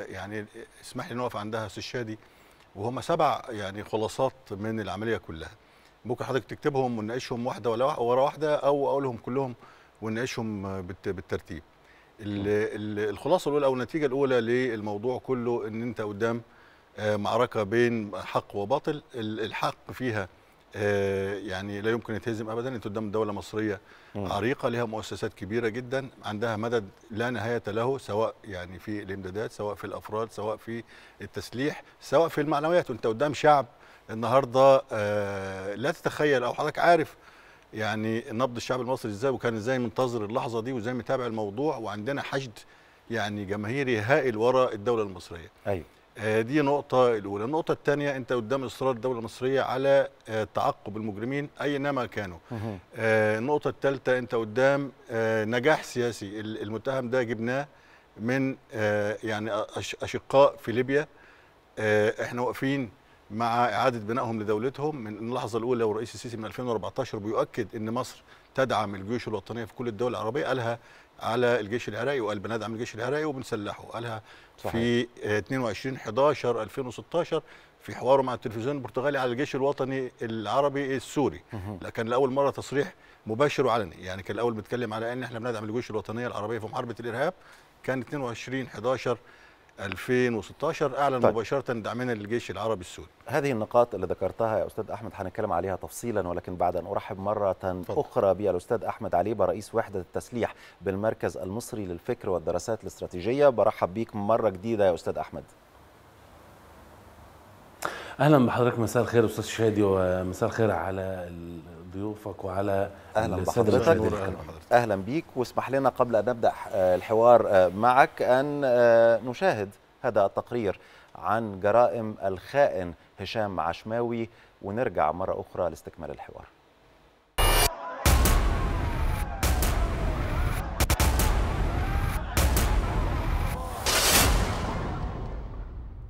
S17: يعني اسمح لي نقف عندها أستاذ شادي. وهم سبع يعني خلاصات من العملية كلها. ممكن حضرتك تكتبهم ونناقشهم واحدة ولا ورا واحدة أو أقولهم كلهم ونناقشهم بالترتيب. الخلاصة الأولى أو النتيجة الأولى للموضوع كله إن أنت قدام معركة بين حق وباطل. الحق فيها يعني لا يمكن يتهزم ابدا. أنت قدام دولة مصرية عريقة لها مؤسسات كبيرة جدا عندها مدد لا نهاية له سواء يعني في الإمدادات سواء في الأفراد سواء في التسليح سواء في المعنويات. وأنت قدام شعب النهارده آه لا تتخيل أو حضرتك عارف يعني نبض الشعب المصري إزاي وكان إزاي منتظر اللحظه دي وازاي متابع الموضوع وعندنا حشد يعني جماهيري هائل وراء الدولة المصريه.
S1: أيوه.
S17: آه، دي نقطة الأولى، النقطة الثانية أنت قدام إصرار الدولة المصرية على آه، تعقب المجرمين أينما كانوا. آه، النقطة الثالثة أنت قدام آه، نجاح سياسي، ال- المتهم ده جبناه من آه، يعني أش- أشقاء في ليبيا. آه، إحنا واقفين مع إعادة بنائهم لدولتهم من اللحظة الأولى والرئيس السيسي من 2014 بيؤكد أن مصر تدعم الجيوش الوطنية في كل الدول العربية قالها على الجيش العراقي وقال بندعم الجيش العراقي وبنسلحه. قالها
S1: صحيح.
S17: في آه، 22 11 2016 في حواره مع التلفزيون البرتغالي على الجيش الوطني العربي السوري. لا كان لأول مرة تصريح مباشر وعلني. يعني كان الأول بيتكلم على إن إحنا بندعم الجيوش الوطنية العربية في محاربة الإرهاب. كان 22 11 2016 أعلن
S1: طيب.
S17: مباشرة دعمنا للجيش العربي السوري.
S1: هذه النقاط اللي ذكرتها يا أستاذ أحمد هنتكلم عليها تفصيلا ولكن بعد أن أرحب مرة أخرى بالاستاذ أحمد عليبه رئيس وحدة التسليح بالمركز المصري للفكر والدراسات الاستراتيجية. برحب بيك مرة جديدة يا أستاذ أحمد.
S18: أهلا بحضرتك مساء الخير أستاذ شادي ومساء الخير على ضيوفك وعلى أهلا
S1: بحضرتك. أهلا بيك. واسمح لنا قبل أن نبدأ آه، الحوار آه، معك أن آه، نشاهد هذا التقرير عن جرائم الخائن هشام عشماوي. ونرجع مرة أخرى لاستكمال الحوار.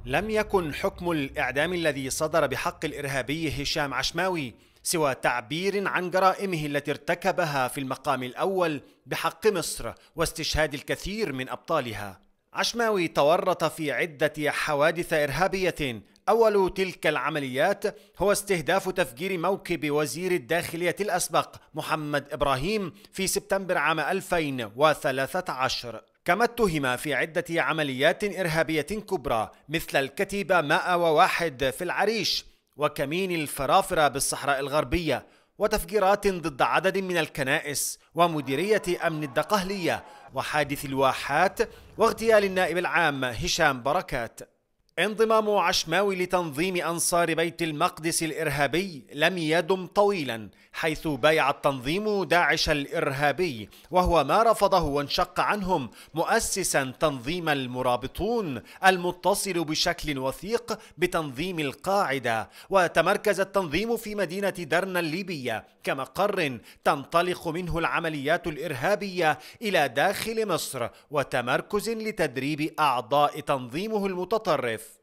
S19: لم يكن حكم الإعدام الذي صدر بحق الإرهابي هشام عشماوي سوى تعبير عن جرائمه التي ارتكبها في المقام الأول بحق مصر واستشهاد الكثير من أبطالها. عشماوي تورط في عدة حوادث إرهابية. أول تلك العمليات هو استهداف تفجير موكب وزير الداخلية الأسبق محمد إبراهيم في سبتمبر عام 2013 كما اتهم في عدة عمليات إرهابية كبرى مثل الكتيبة 101 في العريش وكمين الفرافرة بالصحراء الغربية وتفجيرات ضد عدد من الكنائس ومديرية أمن الدقهلية وحادث الواحات واغتيال النائب العام هشام بركات. انضمام عشماوي لتنظيم أنصار بيت المقدس الإرهابي لم يدم طويلا حيث بايع التنظيم داعش الإرهابي وهو ما رفضه وانشق عنهم مؤسسا تنظيم المرابطون المتصل بشكل وثيق بتنظيم القاعدة. وتمركز التنظيم في مدينة درنا الليبية كمقر تنطلق منه العمليات الإرهابية إلى داخل مصر وتمركز لتدريب أعضاء تنظيمه المتطرف.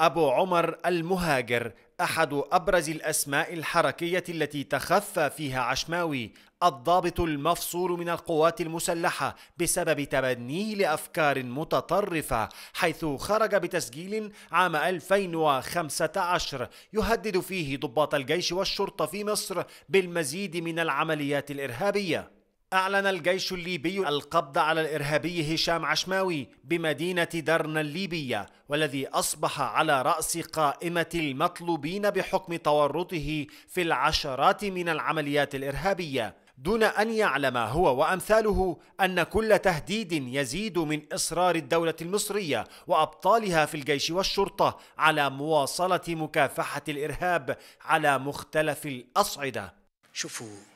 S19: أبو عمر المهاجر أحد أبرز الأسماء الحركية التي تخفى فيها عشماوي الضابط المفصول من القوات المسلحة بسبب تبنيه لأفكار متطرفة حيث خرج بتسجيل عام 2015 يهدد فيه ضباط الجيش والشرطة في مصر بالمزيد من العمليات الإرهابية. أعلن الجيش الليبي القبض على الإرهابي هشام عشماوي بمدينة درنا الليبية والذي أصبح على رأس قائمة المطلوبين بحكم تورطه في العشرات من العمليات الإرهابية دون أن يعلم هو وأمثاله أن كل تهديد يزيد من إصرار الدولة المصرية وأبطالها في الجيش والشرطة على مواصلة مكافحة الإرهاب على مختلف الأصعدة.
S15: شوفوا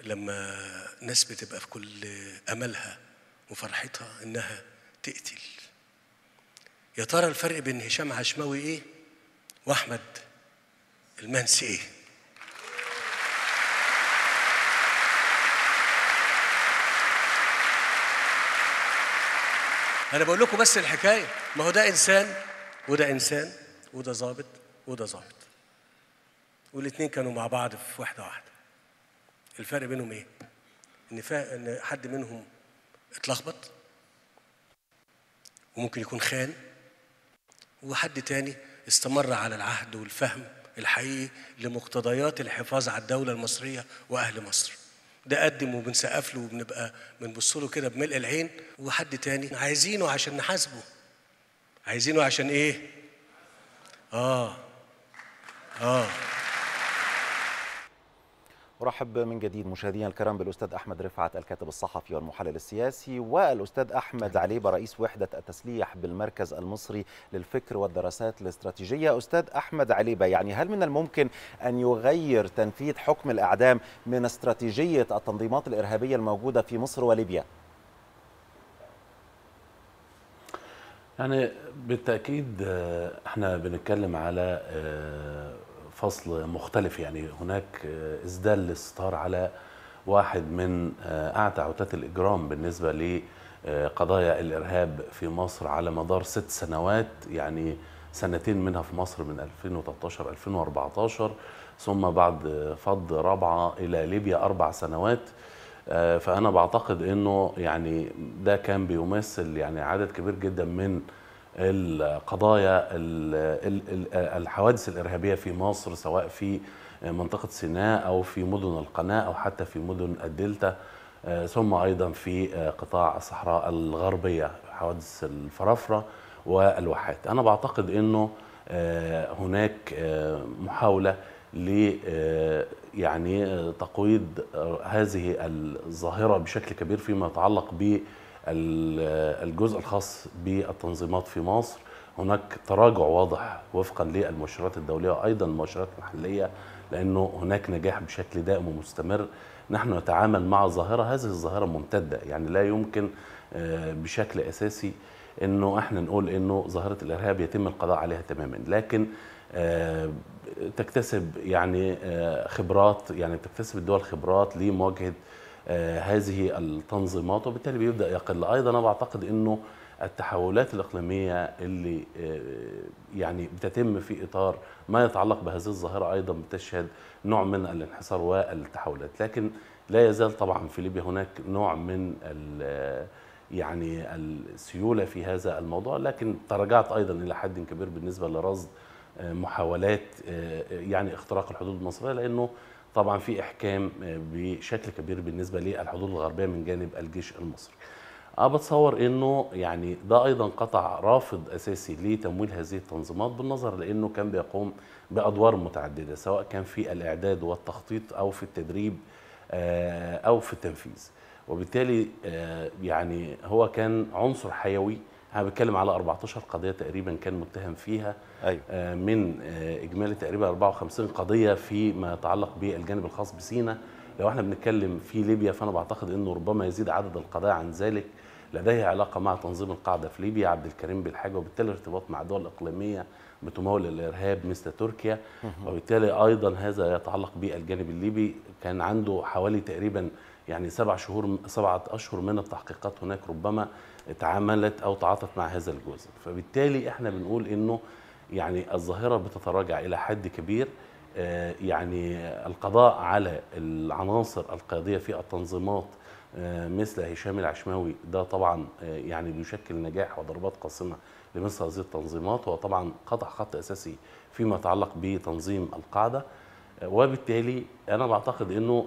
S15: لما ناس بتبقى في كل أملها وفرحتها إنها تقتل. يا ترى الفرق بين هشام عشماوي إيه وأحمد المنسي إيه؟ أنا بقول لكم بس الحكاية. ما هو ده إنسان وده إنسان وده ظابط وده ظابط والاثنين كانوا مع بعض في واحدة واحدة. الفرق بينهم إيه؟ إن. إن حد منهم اتلخبط وممكن يكون خان وحد تاني استمر على العهد والفهم الحقيقي لمقتضيات الحفاظ على الدولة المصرية وأهل مصر. ده قدم وبنسقف له وبنبقى بنبص له كده بملء العين وحد تاني عايزينه عشان نحاسبه. عايزينه عشان إيه؟ آه آه.
S1: أرحب من جديد مشاهدينا الكرام بالأستاذ أحمد رفعت الكاتب الصحفي والمحلل السياسي والأستاذ أحمد عليبه رئيس وحدة التسليح بالمركز المصري للفكر والدراسات الاستراتيجية. أستاذ أحمد عليبه يعني هل من الممكن أن يغير تنفيذ حكم الإعدام من استراتيجية التنظيمات الإرهابية الموجودة في مصر وليبيا؟
S18: يعني بالتأكيد آه، إحنا بنتكلم على آه، فصل مختلف يعني. هناك إسدال للستار على واحد من آه، أعتى عتاة الإجرام بالنسبة لقضايا الإرهاب في مصر على مدار ست سنوات يعني سنتين منها في مصر من 2013 2014 ثم بعد فض رابعة إلى ليبيا أربع سنوات. آه، فأنا بعتقد أنه يعني ده كان بيمثل يعني عدد كبير جدا من القضايا ال- ال- ال- الحوادث الإرهابية في مصر سواء في منطقة سيناء أو في مدن القناة أو حتى في مدن الدلتا آه، ثم أيضا في آه، قطاع الصحراء الغربية حوادث الفرافرة والواحات أنا بعتقد أنه آه، هناك محاولة ل يعني تقويض هذه الظاهرة بشكل كبير فيما يتعلق بالجزء الخاص بالتنظيمات في مصر. هناك تراجع واضح وفقا للمؤشرات الدولية وأيضا المؤشرات المحلية لأنه هناك نجاح بشكل دائم ومستمر. نحن نتعامل مع ظاهرة هذه الظاهرة ممتدة. يعني لا يمكن آه، بشكل أساسي إنه إحنا نقول إنه ظاهرة الإرهاب يتم القضاء عليها تماما. لكن آه، تكتسب يعني آه، خبرات يعني تكتسب الدول خبرات لمواجهة هذه التنظيمات وبالتالي بيبدأ يقل. أيضا أنا بعتقد إنه التحولات الإقليمية اللي آه، يعني بتتم في إطار ما يتعلق بهذه الظاهرة أيضا بتشهد نوع من الانحسار والتحولات. لكن لا يزال طبعا في ليبيا هناك نوع من ال- يعني السيولة في هذا الموضوع. لكن تراجعت أيضا إلى حد كبير بالنسبة لرصد آه، محاولات آه، يعني اختراق الحدود المصرية لأنه طبعا في إحكام آه، بشكل كبير بالنسبة للحدود الغربية من جانب الجيش المصري. أنا بتصور إنه يعني ده أيضا قطع رافض أساسي لتمويل هذه التنظيمات بالنظر لإنه كان بيقوم بأدوار متعددة سواء كان في الإعداد والتخطيط أو في التدريب آه، أو في التنفيذ. وبالتالي آه، يعني هو كان عنصر حيوي أنا بتكلم على 14 قضية تقريبا كان متهم فيها
S1: أيوة.
S18: آه، من آه، إجمالي تقريبا 54 قضية فيما يتعلق بالجانب الخاص بسينا. لو إحنا بنتكلم في ليبيا فأنا بعتقد إنه ربما يزيد عدد القضايا عن ذلك لديه علاقة مع تنظيم القاعدة في ليبيا عبد الكريم بالحاجة وبالتالي ارتباط مع دول إقليمية بتمول الإرهاب مثل تركيا. وبالتالي أيضا هذا يتعلق بالجانب الليبي. كان عنده حوالي تقريبا يعني سبع شهور سبعة أشهر من التحقيقات هناك ربما. تعاملت أو تعاطت مع هذا الجزء فبالتالي إحنا بنقول إنه يعني الظاهرة بتتراجع إلى حد كبير آه، يعني القضاء على العناصر القيادية في التنظيمات آه، مثل هشام العشماوي. ده طبعا آه، يعني بيشكل نجاح وضربات قاسمة لمثل هذه التنظيمات. وهو طبعا قطع خط أساسي فيما يتعلق بتنظيم القاعدة. وبالتالي أنا بعتقد إنه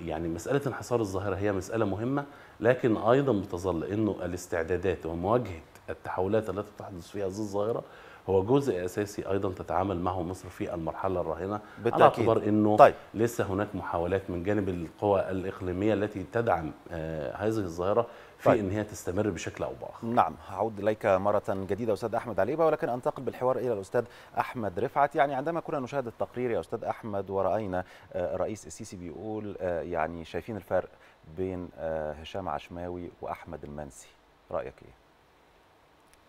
S18: يعني مسألة انحصار الظاهرة هي مسألة مهمة. لكن أيضا بتظل إنه الاستعدادات ومواجهة التحولات التي تحدث في هذه الظاهره هو جزء أساسي أيضا تتعامل معه مصر في المرحلة الراهنة على
S1: بالتأكيد.
S18: اعتبار إنه
S1: طيب.
S18: لسه هناك محاولات من جانب القوى الإقليمية التي تدعم آه، هذه الظاهرة في
S1: طيب.
S18: إن هي تستمر بشكل أو بآخر
S1: نعم هعود إليك مرة جديدة أستاذ أحمد عليبة ولكن أنتقل بالحوار إلى الأستاذ أحمد رفعت يعني عندما كنا نشاهد التقرير يا أستاذ أحمد ورأينا آه، الرئيس السيسي بيقول آه، يعني شايفين الفرق بين آه، هشام عشماوي وأحمد المنسي. رأيك إيه؟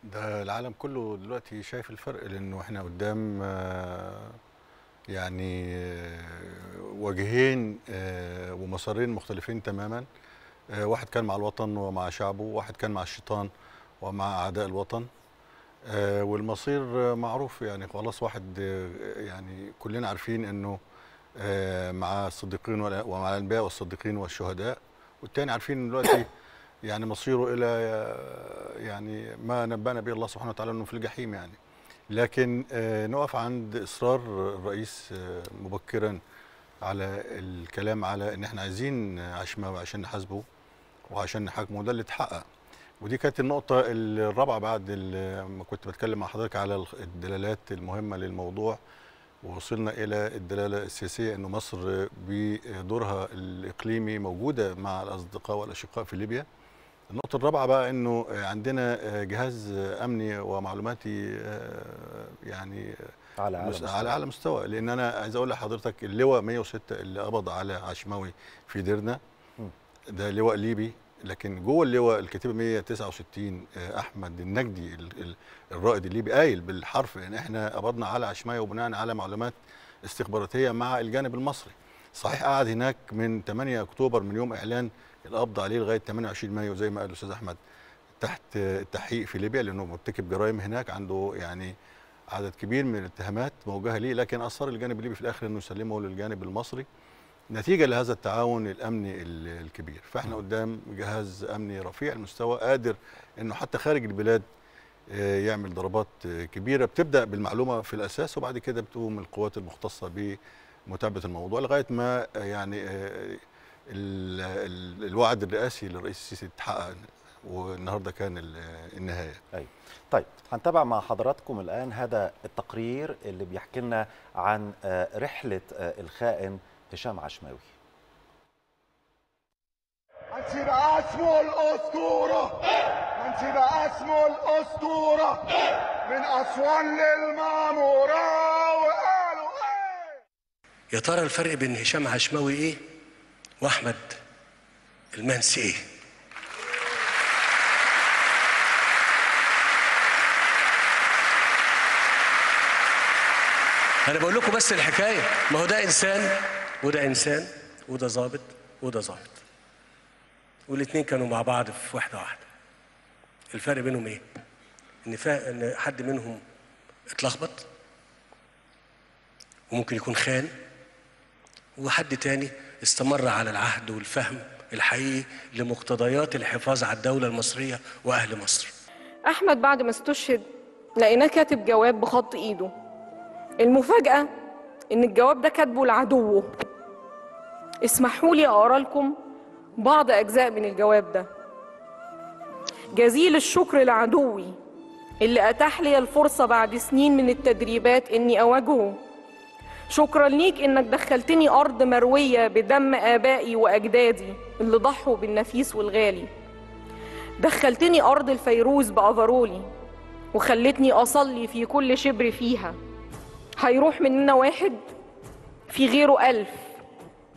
S17: ده العالم كله دلوقتي شايف الفرق لأنه إحنا قدام آه، يعني آه، وجهين ومسارين مختلفين تماما. واحد كان مع الوطن ومع شعبه واحد كان مع الشيطان ومع أعداء الوطن. والمصير معروف يعني خلاص واحد يعني كلنا عارفين إنه مع الصديقين ومع الأنبياء والصديقين والشهداء. والتاني عارفين دلوقتي يعني مصيره إلى آه، يعني ما نبأنا به الله سبحانه وتعالى إنه في الجحيم يعني. لكن آه، نقف عند إصرار الرئيس آه، مبكرا على الكلام على إن إحنا عايزين عشماوي عشان نحاسبه وعشان نحاكمه ده اللي اتحقق. ودي كانت النقطة الرابعة بعد ما كنت بتكلم مع حضرتك على الدلالات المهمة للموضوع. ووصلنا إلى الدلالة السياسية أنه مصر بدورها الإقليمي موجودة مع الأصدقاء والأشقاء في ليبيا. النقطة الرابعة بقى أنه عندنا جهاز أمني ومعلوماتي يعني
S1: على أعلى
S17: مس-
S1: مستوى.
S17: على أعلى مستوى. لأن أنا عايز أقول لحضرتك اللواء 106 اللي قبض على عشماوي في ديرنا ده لواء ليبي. لكن جوه اللواء الكتيبة 169 آه، أحمد النجدي ال- ال- الرائد الليبي قايل بالحرف إن إحنا قبضنا على عشماية وبناء على معلومات استخباراتية مع الجانب المصري. صحيح قعد هناك من 8 أكتوبر من يوم إعلان القبض عليه لغاية 28 مايو زي ما قال الأستاذ أحمد تحت التحقيق في ليبيا لأنه مرتكب جرائم هناك عنده يعني عدد كبير من الاتهامات موجهة ليه لكن اصر الجانب الليبي في الآخر إنه يسلمه للجانب المصري. نتيجة لهذا التعاون الأمني ال- الكبير. فإحنا قدام جهاز أمني رفيع المستوى قادر إنه حتى خارج البلاد آه، يعمل ضربات آه، كبيرة. بتبدأ بالمعلومة في الأساس وبعد كده بتقوم القوات المختصة بمتابعة الموضوع لغاية ما آه، يعني ال- ال- الوعد الرئاسي للرئيس السيسي اتحقق والنهاردة كان ال- النهاية.
S1: أيوة. طيب هنتابع مع حضراتكم الآن هذا التقرير اللي بيحكي لنا عن رحلة آه، الخائن هشام عشماوي.
S20: انت بقى اسمه الأسطورة. انت بقى اسمه الأسطورة. من أسوان للمعموره وقالوا
S15: يا ترى الفرق بين هشام عشماوي إيه وأحمد المنسي إيه؟ أنا بقول لكم بس الحكاية. ما هو ده إنسان وده إنسان وده ظابط وده ظابط والاثنين كانوا مع بعض في واحدة واحدة. الفرق بينهم إيه؟ إن فا... إن حد منهم اتلخبط وممكن يكون خان وحد تاني استمر على العهد والفهم الحقيقي لمقتضيات الحفاظ على الدولة المصرية وأهل مصر.
S21: أحمد بعد ما استشهد لقيناه كاتب جواب بخط إيده. المفاجأة إن الجواب ده كاتبه لعدوه. اسمحوا لي أقرأ لكم بعض أجزاء من الجواب ده. جزيل الشكر لعدوي اللي أتاح لي الفرصة بعد سنين من التدريبات إني أواجهه. شكرا ليك إنك دخلتني أرض مروية بدم آبائي وأجدادي اللي ضحوا بالنفيس والغالي. دخلتني أرض الفيروز بأفرولي وخلتني أصلي في كل شبر فيها. هيروح مننا واحد في غيره ألف.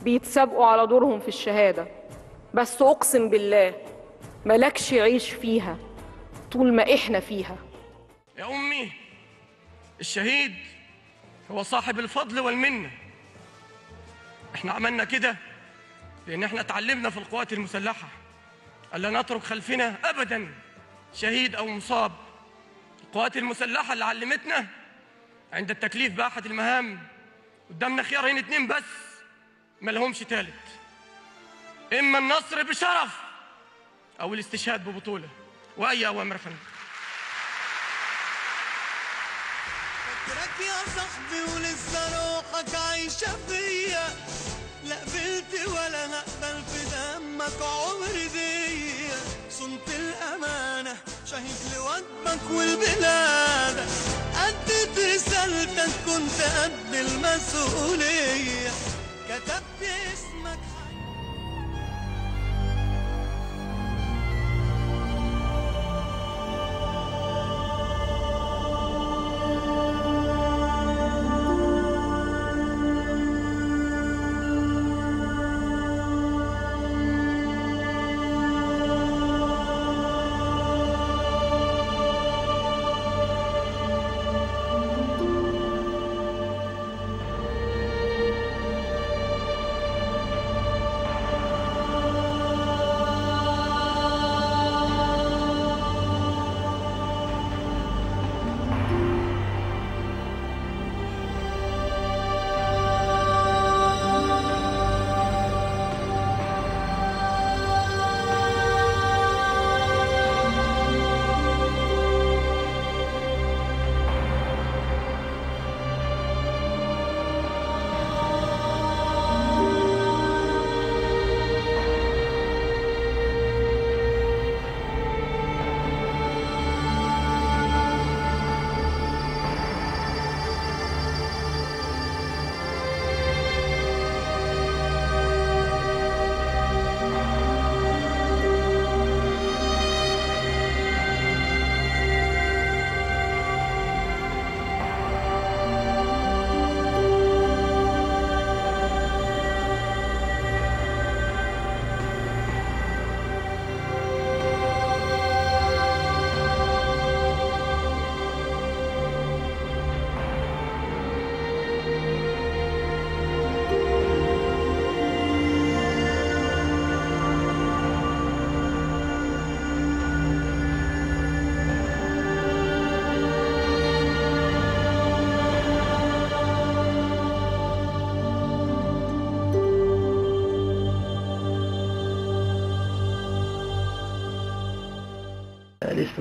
S21: بيتسابقوا على دورهم في الشهادة. بس أقسم بالله ملكش عيش فيها طول ما إحنا فيها.
S22: يا أمي الشهيد هو صاحب الفضل والمنة. إحنا عملنا كده لأن إحنا اتعلمنا في القوات المسلحة. ألا نترك خلفنا أبدا شهيد أو مصاب. القوات المسلحة اللي علمتنا عند التكليف بأحد المهام. قدامنا خيارين اتنين بس. ما لهمش تالت. إما النصر بشرف أو الاستشهاد ببطولة. وأي أوامر فندم.
S23: فاكرك يا صاحبي ولسه روحك عايشة فيا. لا قبلت ولا هقبل في دمك عمري ديا صنت الأمانة شهيد لوجبك ولبلادك أديت رسالتك كنت قد المسؤولية. كتبت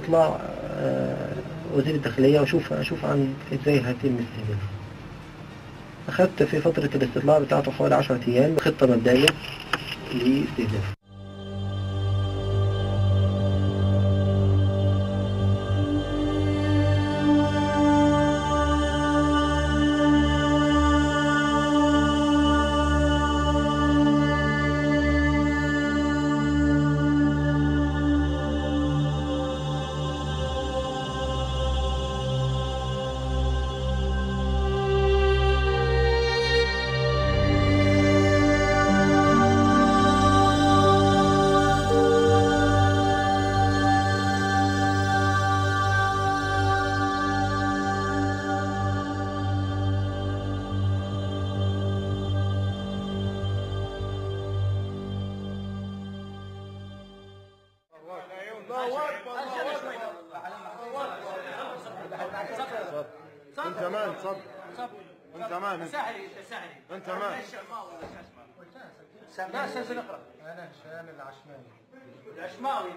S24: الاستطلاع آه، وزير الداخلية وأشوف أشوف عن إزاي هيتم استهدافه أخذت في فترة الاستطلاع بتاعته حوالي 10 أيام خطة مبدئية لاستهدافه
S25: لا أستاذ اقرأ.
S20: أنا هشام العشماوي
S25: العشماوي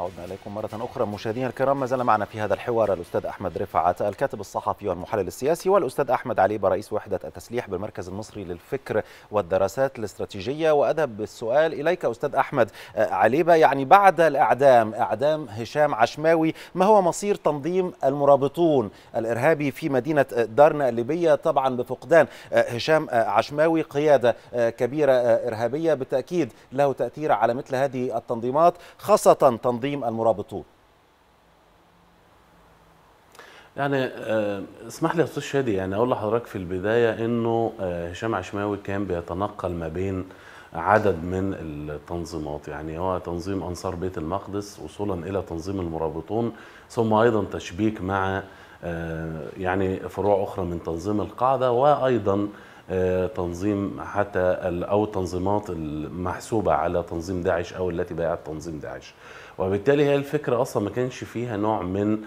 S1: عدنا إليكم مرة أخرى. مشاهدينا الكرام ما زال معنا في هذا الحوار الأستاذ أحمد رفعت الكاتب الصحفي والمحلل السياسي والأستاذ أحمد عليبه رئيس وحدة التسليح بالمركز المصري للفكر والدراسات الاستراتيجية. وأذهب بالسؤال إليك أستاذ أحمد عليبة يعني بعد الإعدام إعدام هشام عشماوي ما هو مصير تنظيم المرابطون الإرهابي في مدينة دارنا الليبية؟ طبعا بفقدان هشام عشماوي قيادة كبيرة إرهابية. بالتأكيد له تأثير على مثل هذه التنظيمات خاصة تنظيم تنظيم المرابطون.
S18: يعني اسمح لي يا أستاذ شادي يعني أقول لحضرتك في البداية إنه هشام عشماوي كان بيتنقل ما بين عدد من التنظيمات. يعني هو تنظيم أنصار بيت المقدس وصولا إلى تنظيم المرابطون ثم أيضا تشبيك مع يعني فروع أخرى من تنظيم القاعدة وأيضا تنظيم حتى أو التنظيمات المحسوبة على تنظيم داعش أو التي بايعت تنظيم داعش. وبالتالي هي الفكرة أصلا ما كانش فيها نوع من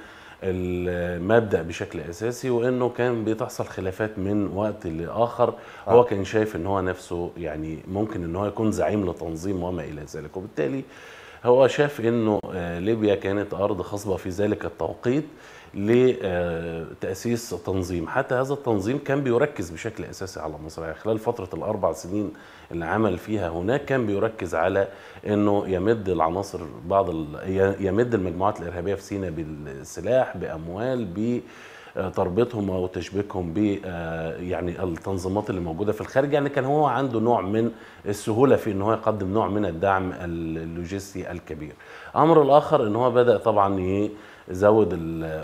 S18: المبدأ بشكل أساسي وإنه كان بتحصل خلافات من وقت لآخر. هو كان شايف إن هو نفسه يعني ممكن إن هو يكون زعيم لتنظيم وما إلى ذلك. وبالتالي هو شاف إنه ليبيا كانت أرض خصبة في ذلك التوقيت لتأسيس تنظيم. حتى هذا التنظيم كان بيركز بشكل أساسي على مصر. يعني خلال فترة الأربع سنين اللي عمل فيها هناك كان بيركز على أنه يمد العناصر بعض يمد المجموعات الإرهابية في سيناء بالسلاح بأموال ب تربطهم أو تشبيكهم ب يعني التنظيمات اللي موجودة في الخارج يعني كان هو عنده نوع من السهولة في إن هو يقدم نوع من الدعم اللوجستي الكبير. الامر الآخر إن هو بدأ طبعا يزود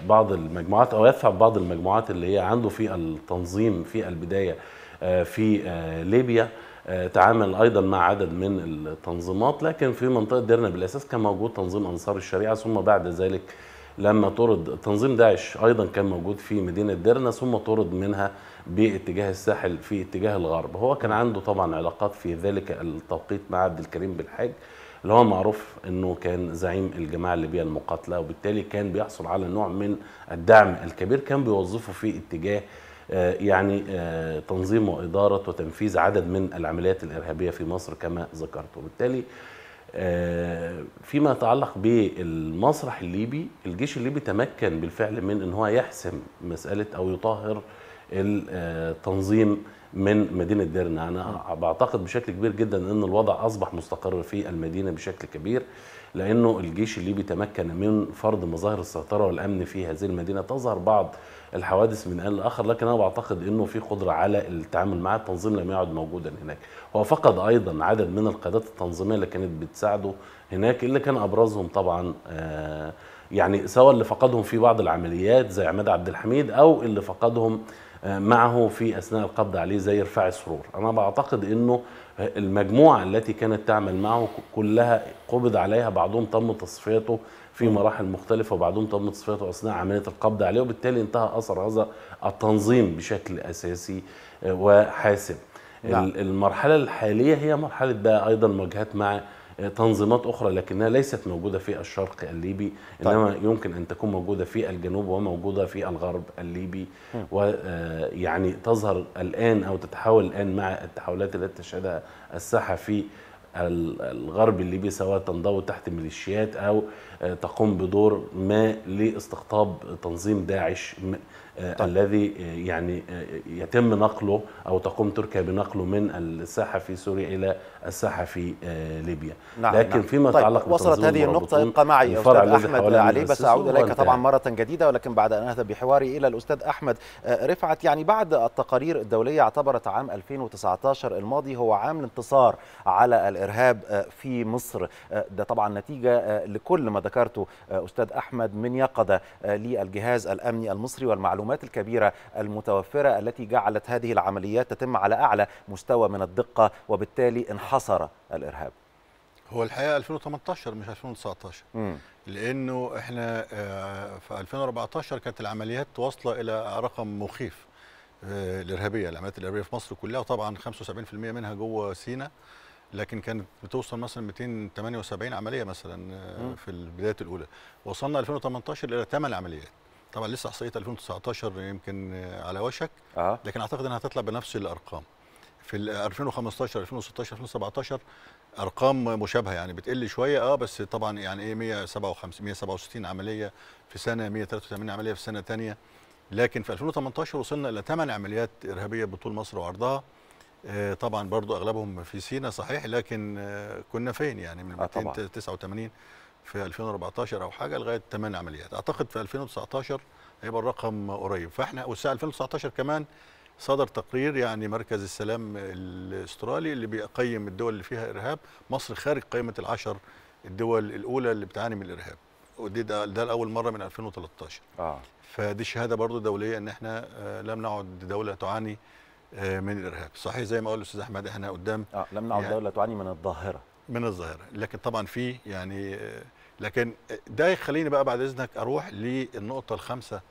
S18: بعض المجموعات أو يدفع بعض المجموعات اللي هي عنده في التنظيم في البداية في ليبيا تعامل أيضا مع عدد من التنظيمات لكن في منطقة ديرنا بالأساس كان موجود تنظيم أنصار الشريعة ثم بعد ذلك لما طرد تنظيم داعش أيضا كان موجود في مدينة ديرنا ثم طرد منها باتجاه الساحل في اتجاه الغرب. هو كان عنده طبعا علاقات في ذلك التوقيت مع عبد الكريم بالحاج اللي هو معروف إنه كان زعيم الجماعة الليبيه المقاتلة وبالتالي كان بيحصل على نوع من الدعم الكبير كان بيوظفه في اتجاه يعني تنظيم وإدارة وتنفيذ عدد من العمليات الإرهابية في مصر كما ذكرت. وبالتالي فيما يتعلق بالمسرح الليبي الجيش الليبي تمكن بالفعل من إن هو يحسم مسألة أو يطهر التنظيم من مدينة ديرنا. أنا بعتقد بشكل كبير جدا إن الوضع أصبح مستقر في المدينة بشكل كبير لأنه الجيش الليبي تمكن من فرض مظاهر السيطرة والأمن في هذه المدينة. تظهر بعض الحوادث من آن لآخر لكن أنا بعتقد إنه في قدرة على التعامل مع التنظيم لم يعد موجودا هناك. هو فقد أيضا عدد من القيادات التنظيمية اللي كانت بتساعده هناك اللي كان أبرزهم طبعا آه يعني سواء اللي فقدهم في بعض العمليات زي عماد عبد الحميد أو اللي فقدهم آه معه في أثناء القبض عليه زي رفاعي سرور. أنا بعتقد إنه المجموعة التي كانت تعمل معه كلها قبض عليها بعضهم تم تصفيته في مراحل مختلفة وبعضهم تم تصفيته أثناء عملية القبض عليه وبالتالي انتهى أثر هذا التنظيم بشكل أساسي وحاسم نعم. المرحلة الحالية هي مرحلة بقى أيضا مواجهات مع آه، تنظيمات أخرى لكنها ليست موجودة في الشرق الليبي إنما يمكن أن تكون موجودة في الجنوب وموجودة في الغرب الليبي. ويعني تظهر الآن أو تتحول الآن مع التحولات التي تشهدها الساحة في الغرب الليبي سواء تنضوي تحت ميليشيات أو تقوم بدور ما لاستقطاب تنظيم داعش م- آه، الذي آه، يعني آه، يتم نقله أو تقوم تركيا بنقله من الساحة في سوريا إلى الساحة في ليبيا
S1: نعم
S18: لكن
S1: نعم.
S18: فيما
S1: طيب
S18: يتعلق
S1: وصلت هذه النقطة
S18: المرابطون،
S1: ابقى معي أحمد
S18: حاولنا
S1: علي بس إليك
S18: وانتهى.
S1: طبعا مرة جديدة ولكن بعد أن أذهب بحواري إلى الأستاذ أحمد آه، رفعت يعني بعد التقارير الدولية اعتبرت عام 2019 الماضي هو عام الانتصار على الإرهاب آه، في مصر ده طبعا نتيجة آه، لكل ما ذكرته أستاذ أحمد من يقظة آه، للجهاز الأمني المصري والمعلومات الكبيرة المتوفرة التي جعلت هذه العمليات تتم على أعلى مستوى من الدقة وبالتالي انحصر الإرهاب
S17: هو الحقيقة 2018 مش 2019
S1: مم.
S17: لأنه إحنا آه، في 2014 كانت العمليات واصلة إلى رقم مخيف آه، الإرهابية العمليات الإرهابية في مصر كلها وطبعا 75% منها جوه سيناء لكن كانت بتوصل مثلا 278 عملية مثلا آه،. في البدايات الأولى وصلنا 2018 إلى 8 عمليات طبعا لسه احصائيه 2019 يمكن آه، على وشك.
S1: آه.
S17: لكن أعتقد إنها هتطلع بنفس الأرقام. في ال 2015 2016 2017 أرقام مشابهة يعني بتقل شوية آه بس طبعا يعني إيه 157 167 عملية في سنة 183 عملية في سنة ثانية لكن في 2018 وصلنا إلى 8 عمليات إرهابية بطول مصر وعرضها. آه طبعا برضو أغلبهم في سينا صحيح لكن آه كنا فين يعني من
S1: آه طبعاً.
S17: 289 في 2014 أو حاجة لغاية 8 عمليات. أعتقد في 2019 هيبقى الرقم قريب. فإحنا والسنة 2019 كمان صدر تقرير يعني مركز السلام الأسترالي اللي بيقيم الدول اللي فيها إرهاب. مصر خارج قائمة العشر الدول الأولى اللي بتعاني من الإرهاب. ودي ده, ده لأول مرة من 2013
S1: آه.
S17: فدي شهادة برضو دولية إن إحنا آه، لم نعد دولة تعاني آه، من الإرهاب. صحيح زي ما قال الأستاذ أحمد إحنا قدام
S1: آه لم نعد
S17: يعني-
S1: دولة تعاني من الظاهرة.
S17: من الظاهرة. لكن طبعا في يعني آه، لكن ده يخليني بقى بعد إذنك أروح للنقطة الخامسة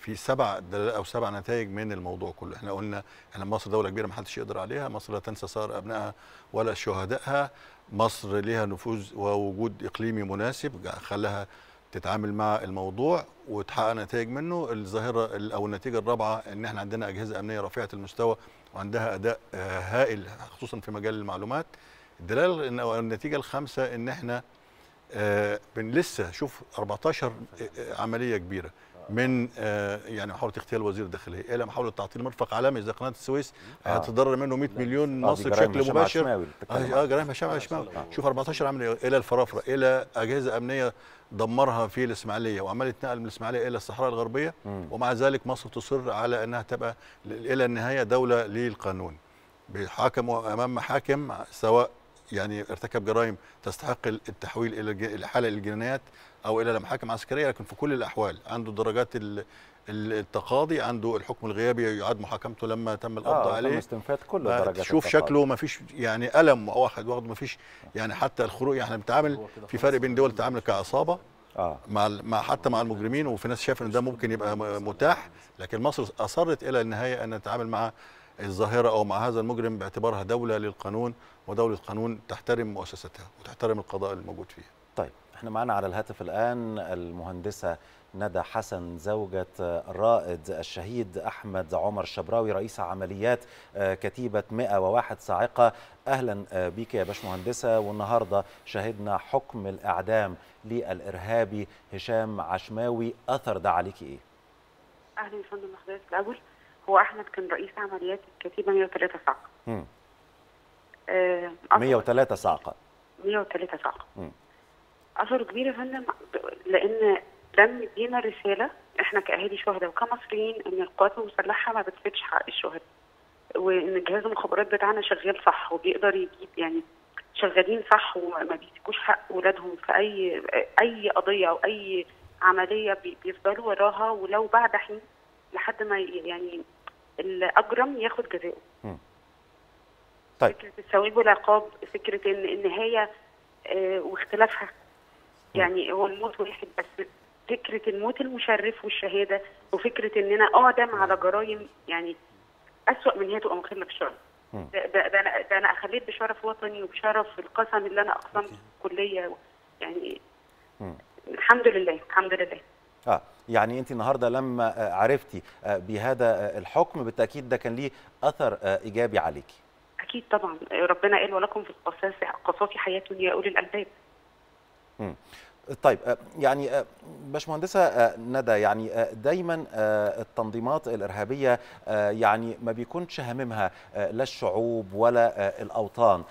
S17: في سبع أو سبع نتائج من الموضوع كله. إحنا قلنا إحنا مصر دولة كبيرة ما حدش يقدر عليها مصر لا تنسى صار أبنائها ولا شهدائها. مصر ليها نفوذ ووجود إقليمي مناسب خلاها تتعامل مع الموضوع وتحقق نتائج منه. الظاهرة ال- أو النتيجة الرابعة إن إحنا عندنا أجهزة أمنية رفيعة المستوى وعندها أداء آه، هائل خصوصا في مجال المعلومات. الدلالة النتيجة الخامسة إن إحنا آه، بن لسه شوف 14 عملية كبيرة. من آه، يعني محاولة اغتيال وزير الداخلية إلى محاولة تعطيل مرفق عالمي زي قناة السويس.
S1: آه.
S17: هتتضرر منه 100 مليون
S1: آه،
S17: مصري بشكل مباشر. آه آه، جرائم هشام عشماوي شوف 14 عملية إلى الفرافرة إلى أجهزة أمنية دمرها في الإسماعيلية وعملت نقل من الإسماعيلية إلى الصحراء
S1: الغربية.
S17: ومع ذلك مصر تصر على أنها تبقى إلى النهاية دولة للقانون. بيحاكم أمام محاكم سواء يعني ارتكب جرائم تستحق التحويل إلى الحاله الجنايات أو إلى محاكم عسكريه لكن في كل الأحوال عنده درجات ال- ال- التقاضي عنده الحكم الغيابي يعاد محاكمته لما تم القبض
S1: آه تم
S17: عليه.
S1: استنفاد كل
S17: آه،
S1: درجات
S17: شوف
S1: التقاضي.
S17: شكله ما فيش يعني ألم واحد واخد ما فيش يعني حتى الخروج يعني بنتعامل في فرق بين دول تتعامل كعصابة
S1: آه.
S17: مع مع حتى مع المجرمين وفي ناس شايفه إن ده ممكن يبقى م- متاح لكن مصر أصرت إلى النهاية أن تتعامل مع الظاهرة أو مع هذا المجرم باعتبارها دولة للقانون ودولة قانون تحترم مؤسستها وتحترم القضاء الموجود فيها.
S1: طيب إحنا معنا على الهاتف الآن المهندسة ندى حسن زوجة الرائد الشهيد أحمد عمر الشبراوي رئيس عمليات آه، كتيبة 101 صاعقة أهلا آه، بيك يا باشمهندسة والنهاردة شهدنا حكم الإعدام للإرهابي هشام عشماوي أثر ده عليك إيه؟
S26: أهلا يا فندم حضرتك الأول هو أحمد كان رئيس عمليات الكتيبة 103 صعقة
S1: مم.
S26: آه
S1: 103 صاعقة
S26: 103 صعقة
S1: مم.
S26: اثره كبير يا فندم لأن ده مدينا رسالة إحنا كأهالي شهداء وكمصريين إن القوات المسلحة ما بتفيدش حق الشهداء وإن جهاز المخابرات بتاعنا شغال صح وبيقدر يجيب يعني شغالين صح وما بيسيبوش حق ولادهم في أي أي قضية أو أي عملية بي- بيفضلوا وراها ولو بعد حين لحد ما يعني الأجرم ياخد جزاؤه
S1: طيب.
S26: فكرة الثواب والعقاب فكرة ان النهايه آه، واختلافها. يعني هو الموت واحد بس. فكرة الموت المشرف والشهادة وفكرة إننا اعدم على جرائم يعني أسوأ من هي تبقى مخله في الشرع
S1: مم.
S26: ده, ده, ده, أنا, ده أنا أخليت بشرف وطني وبشرف القسم اللي أنا أقسمته في الكليه يعني
S1: مم.
S26: الحمد لله الحمد لله.
S1: آه يعني انت النهارده لما آه، عرفتي آه، بهذا آه، الحكم بالتأكيد ده كان ليه أثر إيجابي عليكي.
S26: أكيد طبعا. ربنا قال ولكم في القصاص قصاص حياة يا اولي الالباب.
S1: طيب آه، يعني آه، باشمهندسة آه، ندى يعني دايما التنظيمات الإرهابية يعني ما بيكونش هاممها لا الشعوب ولا الأوطان.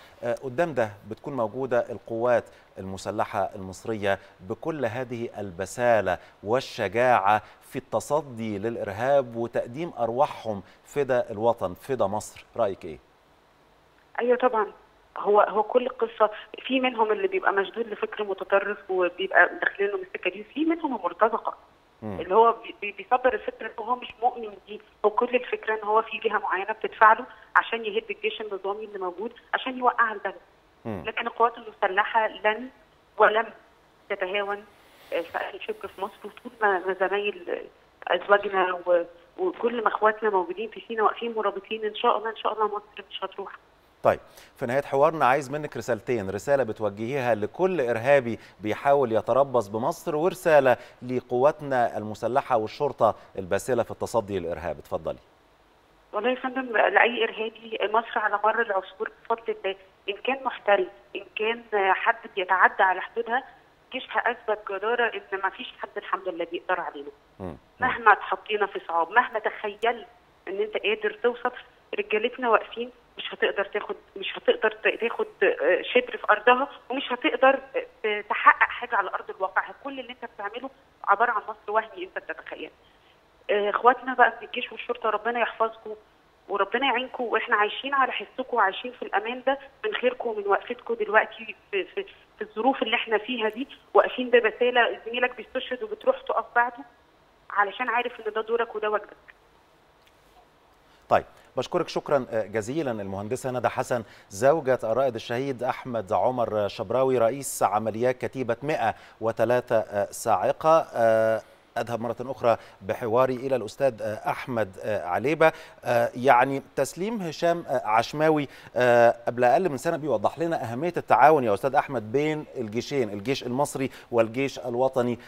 S1: قدام ده بتكون موجودة القوات المسلحة المصرية بكل هذه البسالة والشجاعة في التصدي للإرهاب وتقديم أرواحهم فدا الوطن فدا مصر. رأيك إيه؟
S26: أيوه طبعا. هو هو كل القصة في منهم اللي بيبقى مشدود لفكر متطرف وبيبقى داخلينه من السكة دي في منهم المرتزقه اللي هو بي- بي- بيصدر الفكرة إن هو مش مؤمن دي هو كل الفكرة إن هو في جهة معينة بتدفع له عشان يهد الجيش النظامي اللي موجود عشان يوقع البلد. لكن القوات المسلحة لن ولم تتهاون آه، في اي شبر في مصر وطول ما ما زمايل أزواجنا وكل ما إخواتنا موجودين في سينا واقفين مرابطين إن شاء الله إن شاء الله مصر مش هتروح.
S1: طيب في نهاية حوارنا عايز منك رسالتين رسالة بتوجهيها لكل إرهابي بيحاول يتربص بمصر ورسالة لقواتنا المسلحة والشرطة الباسلة في التصدي للإرهاب. اتفضلي.
S26: والله يا فندم لأي إرهابي مصر على مر العصور بفضل الله إن كان محتل إن كان حد بيتعدى على حدودها جيشها أثبت جدارة إن ما فيش حد الحمد لله بيقدر علينا. مهما اتحطينا في صعاب مهما تخيلت إن أنت قادر توصل رجالتنا واقفين مش هتقدر تاخد مش هتقدر تاخد آه، شبر في أرضها ومش هتقدر آه، تحقق حاجة على أرض الواقع. كل اللي أنت بتعمله عبارة عن مصر وهمي أنت بتتخيل. آه، إخواتنا بقى في الجيش والشرطة ربنا يحفظكم وربنا يعينكم وإحنا عايشين على حسكم وعايشين في الأمان ده من خيركم ومن وقفتكم دلوقتي في, في, في الظروف اللي إحنا فيها دي. واقفين ببساله زميلك بيستشهد وبتروح تقف بعده علشان عارف إن ده دورك وده واجبك.
S1: طيب بشكرك شكرا جزيلا المهندسة ندى حسن زوجة الرائد الشهيد أحمد عمر شبراوي رئيس عمليات كتيبة 103 صاعقة أذهب مرة أخرى بحواري إلى الأستاذ أحمد عليبة. يعني تسليم هشام عشماوي قبل أقل من سنة بيوضح لنا أهمية التعاون يا أستاذ أحمد بين الجيشين الجيش المصري والجيش الوطني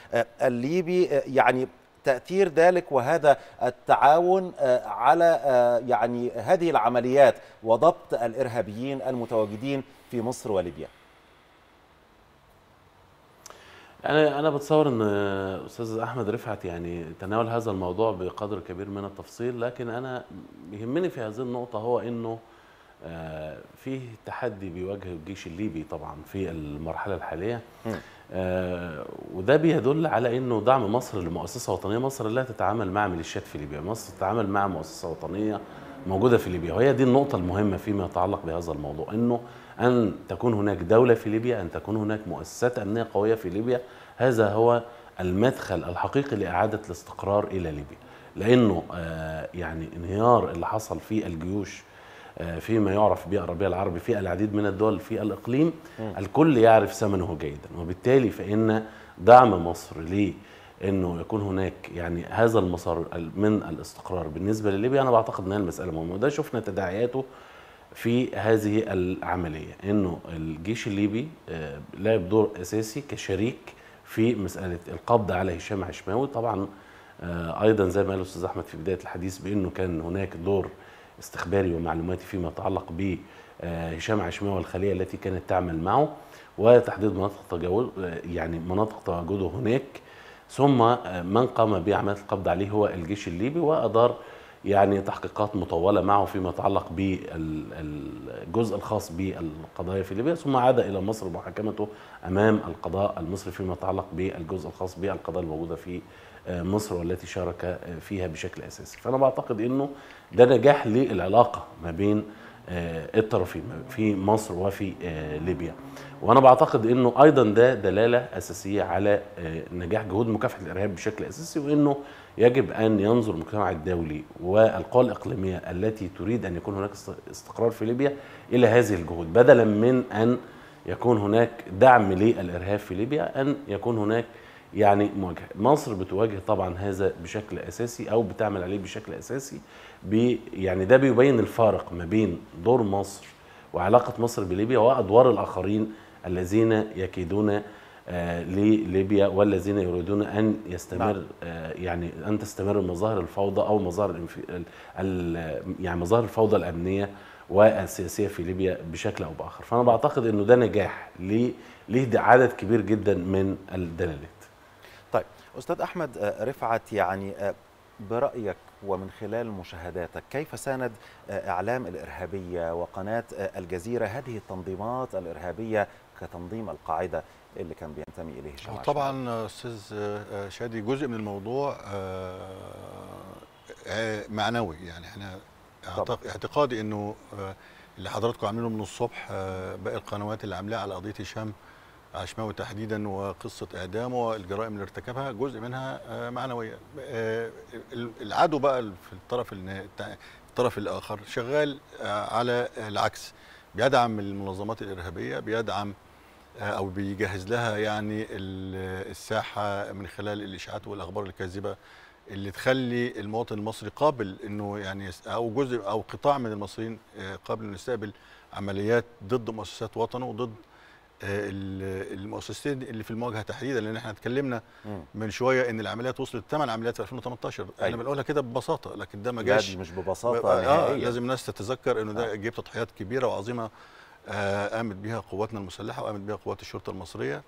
S1: الليبي يعني تأثير ذلك وهذا التعاون آه، على آه، يعني هذه العمليات وضبط الإرهابيين المتواجدين في مصر وليبيا.
S18: أنا أنا بتصور إن أستاذ أحمد رفعت يعني تناول هذا الموضوع بقدر كبير من التفصيل لكن أنا يهمني في هذه النقطة هو إنه آه، فيه تحدي بيواجه الجيش الليبي طبعا في المرحلة الحالية. آه، وده بيدل على إنه دعم مصر لمؤسسة وطنية. مصر لا تتعامل مع ميليشيات في ليبيا. مصر تتعامل مع مؤسسة وطنية موجودة في ليبيا. وهي دي النقطة المهمة فيما يتعلق بهذا الموضوع إنه أن تكون هناك دولة في ليبيا أن تكون هناك مؤسسات أمنية قوية في ليبيا. هذا هو المدخل الحقيقي لإعادة الاستقرار إلى ليبيا. لأنه آه، يعني انهيار اللي حصل في الجيوش آه، فيما يعرف بالربيع العربي في العديد من الدول في الإقليم
S1: مم.
S18: الكل يعرف ثمنه جيدا. وبالتالي فإن دعم مصر لأنه يكون هناك يعني هذا المسار من الاستقرار بالنسبة لليبيا أنا بعتقد ان المسألة مهمة. وده شفنا تداعياته في هذه العملية إنه الجيش الليبي آه، لعب دور أساسي كشريك في مسألة القبض على هشام عشماوي. طبعا آه، أيضا زي ما قال الأستاذ أحمد في بداية الحديث بإنه كان هناك دور استخباري ومعلوماتي فيما يتعلق ب آه، هشام عشماوي والخلية التي كانت تعمل معه وتحديد مناطق تجاوز يعني مناطق تواجده هناك. ثم آه، من قام بعمليه القبض عليه هو الجيش الليبي وأدار يعني تحقيقات مطولة معه فيما يتعلق بالجزء الخاص بالقضايا في ليبيا. ثم عاد إلى مصر ومحاكمته أمام القضاء المصري فيما يتعلق بالجزء الخاص بالقضايا الموجودة في آه، مصر والتي شارك آه، فيها بشكل أساسي. فأنا بعتقد إنه ده نجاح للعلاقة ما بين آه، الطرفين في مصر وفي آه، ليبيا. وأنا بعتقد إنه أيضا ده دلالة أساسية على آه، نجاح جهود مكافحة الإرهاب بشكل أساسي وإنه يجب أن ينظر المجتمع الدولي والقوى الإقليمية التي تريد أن يكون هناك است- استقرار في ليبيا إلى هذه الجهود. بدلا من أن يكون هناك دعم للإرهاب في ليبيا أن يكون هناك يعني مواجهة. مصر بتواجه طبعا هذا بشكل أساسي أو بتعمل عليه بشكل أساسي. بي يعني ده بيبين الفارق ما بين دور مصر وعلاقة مصر بليبيا وادوار الآخرين الذين يكيدون آه، لليبيا والذين يريدون أن يستمر
S1: نعم.
S18: آه، يعني أن تستمر مظاهر الفوضى أو مظاهر الانف... ال- ال- يعني مظاهر الفوضى الأمنية والسياسية في ليبيا بشكل أو بآخر فأنا بعتقد إنه ده نجاح ليه ليه عدد كبير جدا من الدلالات
S1: طيب أستاذ أحمد آه، رفعت يعني برأيك ومن خلال مشاهداتك كيف ساند آه، إعلام الإرهابية وقناة آه، الجزيرة؟ هذه التنظيمات الإرهابية كتنظيم القاعدة اللي كان بينتمي إليه هشام؟
S17: طبعا آه، شادي جزء من الموضوع معنوي. يعني إحنا اعتقادي إنه اللي حضراتكم عاملينه من الصبح باقي القنوات اللي عاملاها على قضية هشام عشماوي تحديدا وقصة اعدامه والجرائم اللي ارتكبها جزء منها آه، معنويه آه، ال- العدو بقى في الطرف الطرف الآخر شغال آه، على العكس. بيدعم المنظمات الإرهابية بيدعم أو بيجهز لها يعني ال- الساحة من خلال الإشاعات والأخبار الكاذبة اللي تخلي المواطن المصري قابل إنه يعني أو جزء أو قطاع من المصريين قابل إنه يستقبل عمليات ضد مؤسسات وطنه وضد المؤسستين اللي في المواجهة تحديدا لأن إحنا اتكلمنا. من شوية إن العمليات وصلت ثمان عمليات في 2018 إحنا
S1: أيوة.
S17: بنقولها كده ببساطة لكن ده ما جاش
S1: مش ببساطة
S17: آه
S1: نهائياً.
S17: لازم الناس تتذكر إنه ده جه تضحيات كبيرة وعظيمة آه قامت بيها قواتنا المسلحة وقامت بيها قوات الشرطة المصرية آه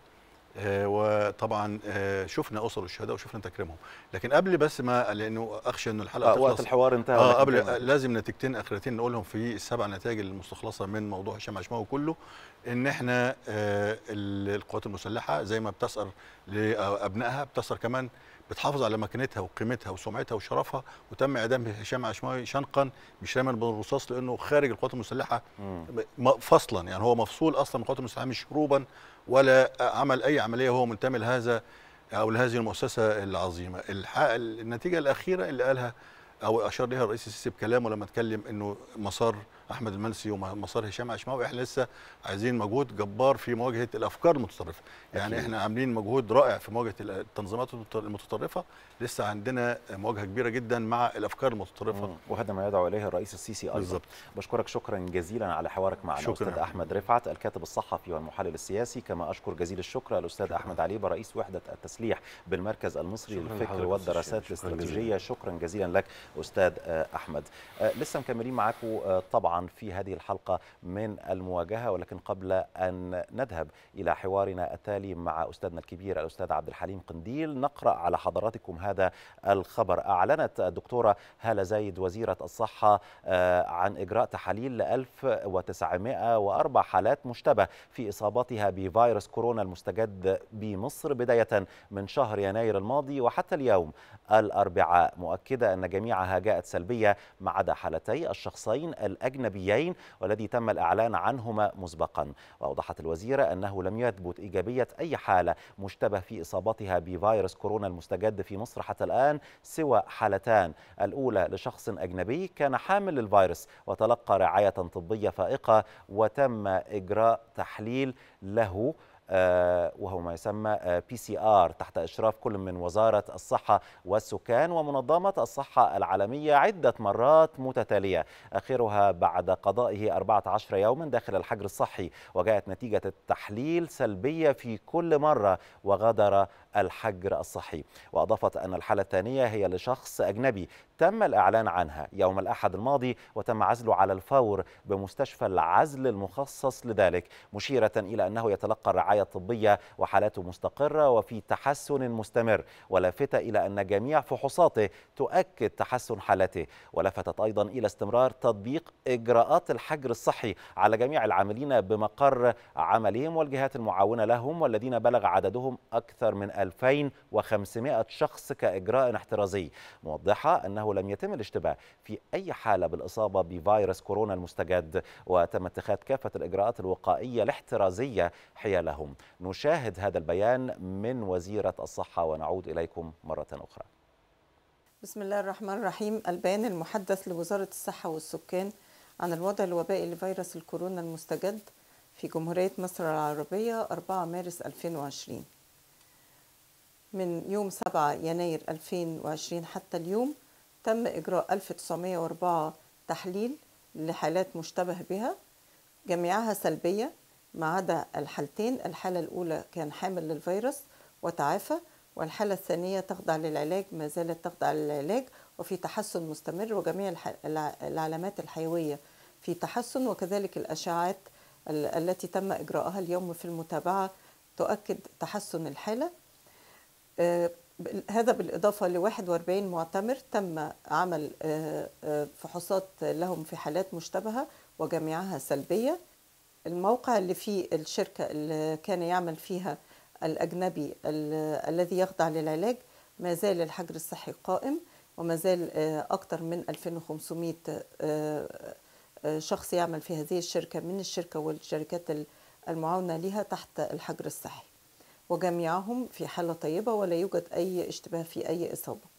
S17: وطبعا آه شفنا اسر الشهداء وشفنا تكريمهم. لكن قبل بس ما لأنه أخشى ان الحلقة
S1: آه، وقت
S17: تخلص.
S1: الحوار انتهى آه
S17: قبل. آه لازم نتيجتين آخرتين نقولهم في السبع نتائج المستخلصة من موضوع هشام عشماوي كله. إن إحنا آه ال- القوات المسلحة زي ما بتسأر لأبنائها بتسأر كمان بتحافظ على مكانتها وقيمتها وسمعتها وشرفها وتم إعدام هشام عشماوي شنقا مش رميا بالرصاص لأنه خارج القوات المسلحة م- فصلا. يعني هو مفصول أصلا من القوات المسلحة مش هروبا ولا عمل أي عملية وهو منتمي لهذا أو لهذه المؤسسة العظيمة. الح- النتيجة الأخيرة اللي قالها أو أشار لها الرئيس السيسي بكلامه لما اتكلم إنه مسار أحمد المنسي ومسار هشام عشماوي إحنا لسه عايزين مجهود جبار في مواجهة الأفكار المتطرفة. يعني
S1: أكيد.
S17: إحنا عاملين مجهود رائع في مواجهة التنظيمات المتطرفة. لسه عندنا مواجهة كبيرة جدا مع الأفكار المتطرفة.
S1: مم. وهذا ما يدعو إليه الرئيس السيسي أيضا.
S17: بالظبط.
S1: بشكرك شكرا جزيلا على حوارك معنا
S17: شكراً. أستاذ
S1: أحمد رفعت الكاتب الصحفي والمحلل السياسي. كما أشكر جزيل الشكر الأستاذ أحمد عليبه رئيس وحدة التسليح بالمركز المصري للفكر والدراسات
S18: الاستراتيجية. شكرا
S1: جزيلا لك أستاذ أحمد. آه، لسه مكملين معاكم آه، في هذه الحلقة من المواجهة ولكن قبل أن نذهب إلى حوارنا التالي مع أستاذنا الكبير الأستاذ عبد الحليم قنديل نقرأ على حضراتكم هذا الخبر. أعلنت الدكتورة هالة زايد وزيرة الصحة آه، عن إجراء تحاليل ل 1904 حالات مشتبه في إصابتها بفيروس كورونا المستجد بمصر بداية من شهر يناير الماضي. وحتى اليوم الأربعاء مؤكدة أن جميعها جاءت سلبية ما عدا حالتي الشخصين الاجنبيين والذي تم الإعلان عنهما مسبقا. وأوضحت الوزيرة أنه لم يثبت إيجابية أي حالة مشتبه في إصابتها بفيروس كورونا المستجد في مصر حتى الآن سوى حالتان. الأولى لشخص أجنبي كان حامل للفيروس وتلقى رعاية طبية فائقة وتم إجراء تحليل له. وهو ما يسمى PCR تحت إشراف كل من وزارة الصحة والسكان ومنظمة الصحة العالمية عدة مرات متتالية. آخرها بعد قضائه 14 يوما داخل الحجر الصحي وجاءت نتيجة التحليل سلبية في كل مرة وغادر الحجر الصحي. وأضافت أن الحالة الثانية هي لشخص أجنبي تم الإعلان عنها يوم الأحد الماضي وتم عزله على الفور بمستشفى العزل المخصص لذلك مشيرة إلى أنه يتلقى الرعاية الطبية وحالته مستقرة وفي تحسن مستمر ولافته إلى أن جميع فحوصاته تؤكد تحسن حالته. ولفتت أيضا إلى استمرار تطبيق إجراءات الحجر الصحي على جميع العاملين بمقر عملهم والجهات المعاونة لهم والذين بلغ عددهم أكثر من 2500 شخص كإجراء احترازي موضحة أنه لم يتم الاشتباه في أي حالة بالإصابة بفيروس كورونا المستجد وتم اتخاذ كافة الإجراءات الوقائية الاحترازية حيالهم. نشاهد هذا البيان من وزيرة الصحة ونعود إليكم مرة أخرى.
S27: بسم الله الرحمن الرحيم. البيان المحدث لوزارة الصحة والسكان عن الوضع الوبائي لفيروس الكورونا المستجد في جمهورية مصر العربية 4 مارس 2020 من يوم 7 يناير 2020 حتى اليوم تم إجراء 1904 تحليل لحالات مشتبه بها جميعها سلبية ما عدا الحالتين الحالة الأولى كان حامل للفيروس وتعافى والحالة الثانية تخضع للعلاج ما زالت تخضع للعلاج وفي تحسن مستمر وجميع العلامات الحيوية في تحسن وكذلك الأشعات ال- التي تم إجراءها اليوم في المتابعة تؤكد تحسن الحالة. هذا بالإضافة ل 41 معتمر تم عمل آه، آه، فحوصات لهم في حالات مشتبهة وجميعها سلبية. الموقع اللي فيه الشركة اللي كان يعمل فيها الأجنبي ال- الذي يخضع للعلاج ما زال الحجر الصحي قائم وما زال آه، أكثر من 2500 آه، آه، شخص يعمل في هذه الشركة من الشركة والشركات ال- المعاونة لها تحت الحجر الصحي. وجميعهم في حالة طيبة ولا يوجد أي اشتباه في أي إصابة.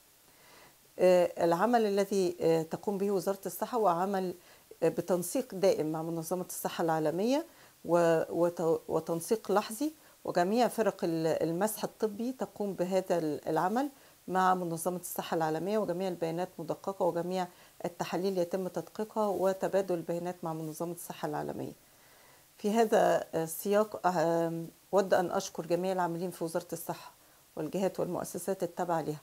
S27: آه، العمل الذي آه، تقوم به وزارة الصحة هو عمل آه، بتنسيق دائم مع منظمة الصحة العالمية وتنسيق لحظي وجميع فرق ال- المسح الطبي تقوم بهذا ال- العمل مع منظمة الصحة العالمية وجميع البيانات مدققة وجميع التحاليل يتم تدقيقها وتبادل البيانات مع منظمة الصحة العالمية. في هذا السياق أود أن أشكر جميع العاملين في وزارة الصحة والجهات والمؤسسات التابعة لها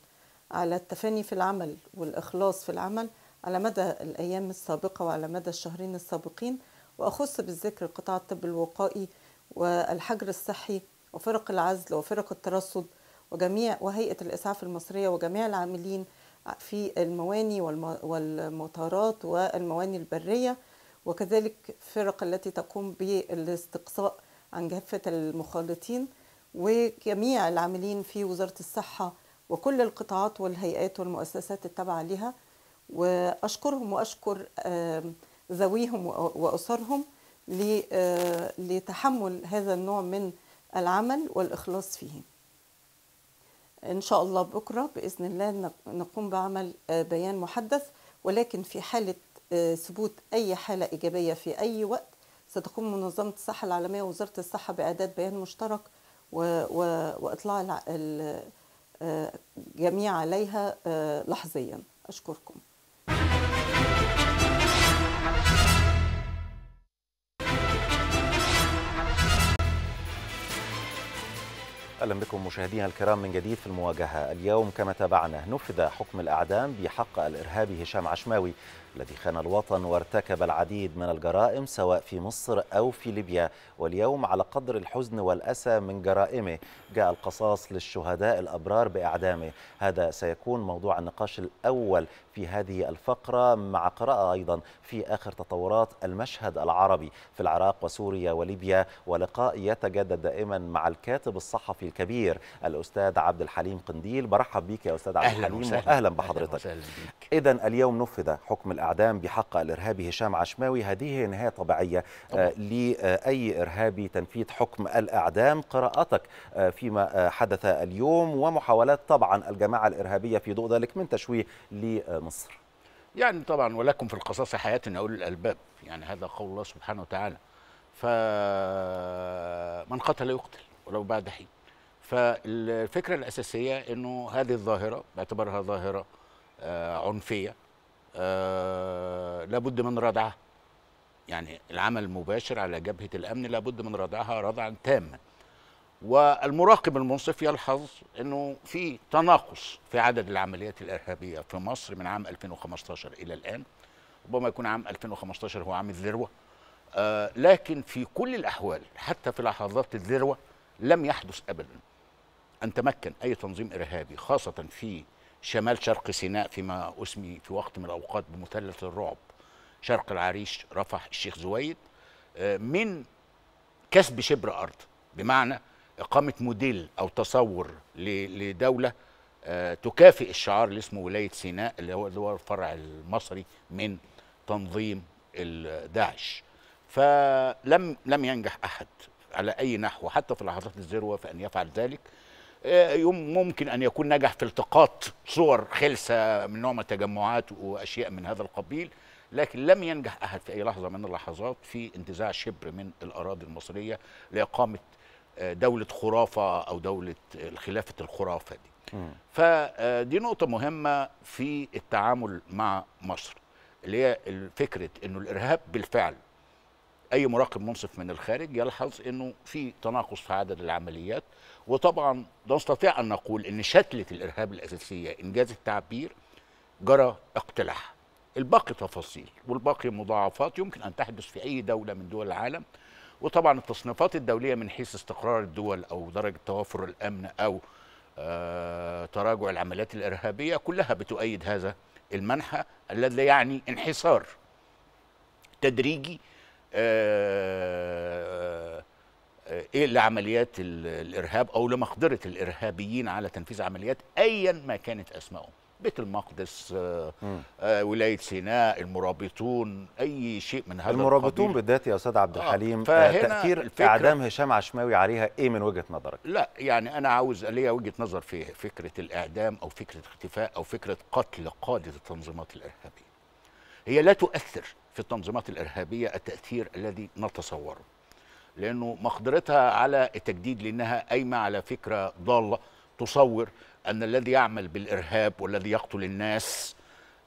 S27: على التفاني في العمل والإخلاص في العمل على مدى الأيام السابقة وعلى مدى الشهرين السابقين وأخص بالذكر قطاع الطب الوقائي والحجر الصحي وفرق العزل وفرق الترصد وجميع وهيئة الإسعاف المصرية وجميع العاملين في المواني والم- والمطارات والمواني البرية وكذلك فرق التي تقوم بالاستقصاء عن كافة المخالطين وجميع العاملين في وزارة الصحة وكل القطاعات والهيئات والمؤسسات التابعة لها. وأشكرهم وأشكر ذويهم وأ- وأسرهم آه، لتحمل هذا النوع من العمل والإخلاص فيه. إن شاء الله بكرة بإذن الله نق- نقوم بعمل آه، بيان محدث ولكن في حالة ثبوت أي حالة إيجابية في أي وقت. ستقوم منظمة الصحة العالمية ووزارة الصحة بإعداد بيان مشترك و- و- وإطلاع الع- ال- آه، الجميع عليها آه، لحظيا. أشكركم.
S1: أهلا بكم مشاهدينا الكرام من جديد في المواجهة، اليوم كما تابعنا نفذ حكم الأعدام بحق الإرهابي هشام عشماوي. الذي خان الوطن وارتكب العديد من الجرائم سواء في مصر أو في ليبيا، واليوم على قدر الحزن والأسى من جرائمه جاء القصاص للشهداء الأبرار بأعدامه، هذا سيكون موضوع النقاش الأول في هذه الفقرة مع قراءة أيضا في آخر تطورات المشهد العربي في العراق وسوريا وليبيا. ولقاء يتجدد دائما مع الكاتب الصحفي الكبير الأستاذ عبد الحليم قنديل. برحب بيك يا أستاذ عبد
S28: أهلاً
S1: الحليم
S28: وسهلاً. أهلاً
S1: بحضرتك.
S28: وسهلاً.
S1: اذا اليوم نفذ حكم الأعدام بحق الارهابي هشام عشماوي. هذه هي نهاية طبيعية آه، لأي ارهابي تنفيذ حكم الأعدام. قراءتك آه، فيما آه، حدث اليوم ومحاولات طبعا الجماعة الإرهابية في ضوء ذلك من تشويه لمصر.
S28: يعني طبعا ولكم في القصاص حياة أولي الألباب يعني هذا قول الله سبحانه وتعالى. فمن قتل يقتل ولو بعد حين. فالفكرة الأساسية أنه هذه الظاهرة باعتبارها ظاهرة آه، عنفية. آه، لابد من ردعها. يعني العمل المباشر على جبهة الأمن لابد من ردعها ردعا تاما. والمراقب المنصف يلحظ إنه في تناقص في عدد العمليات الإرهابية في مصر من عام 2015 إلى الآن. ربما يكون عام 2015 هو عام الذروة. آه لكن في كل الأحوال حتى في لحظات الذروة لم يحدث ابدا أن تمكن أي تنظيم إرهابي خاصة في شمال شرق سيناء فيما اسمي في وقت من الأوقات بمثلث الرعب. شرق العريش رفح الشيخ زويد آه من كسب شبر أرض. بمعنى إقامة موديل أو تصور ل- لدولة آه، تكافئ الشعار اللي اسمه ولاية سيناء اللي هو الفرع المصري من تنظيم داعش فلم لم ينجح أحد على أي نحو حتى في لحظات الذروه في أن يفعل ذلك. ممكن أن يكون نجح في التقاط صور خلسة من نوع من التجمعات وأشياء من هذا القبيل لكن لم ينجح أحد في أي لحظة من اللحظات في انتزاع شبر من الأراضي المصرية لإقامة آه، دولة خرافة أو دولة خلافه الخرافة دي
S1: مم.
S28: فدي نقطة مهمة في التعامل مع مصر اللي هي فكرة إنه الإرهاب بالفعل أي مراقب منصف من الخارج يلحظ إنه في تناقص في عدد العمليات. وطبعا نستطيع أن نقول إن شتلة الإرهاب الأساسية إنجاز التعبير جرى اقتلاعها الباقي تفاصيل والباقي مضاعفات يمكن أن تحدث في أي دولة من دول العالم. وطبعا التصنيفات الدولية من حيث استقرار الدول أو درجة توافر الأمن أو آه، تراجع العمليات الإرهابية كلها بتؤيد هذا المنحى الذي يعني انحسار تدريجي إيه لعمليات ال- الإرهاب أو لمقدرة الإرهابيين على تنفيذ عمليات ايا ما كانت اسمائهم بيت المقدس آه، آه، ولاية سيناء المرابطون أي شيء من هذا
S1: المرابطون. بالذات يا أستاذ عبد
S28: آه،
S1: الحليم آه،
S28: تأثير
S1: إعدام هشام عشماوي عليها إيه من وجهة نظرك؟
S28: لا يعني أنا عاوز ليا وجهة نظر في فكرة الإعدام أو فكرة اختفاء أو فكرة قتل قادة التنظيمات الإرهابية. هي لا تؤثر في التنظيمات الإرهابية التأثير الذي نتصوره لأنه مقدرتها على التجديد لأنها قايمة على فكرة ضالة تصور أن الذي يعمل بالإرهاب والذي يقتل الناس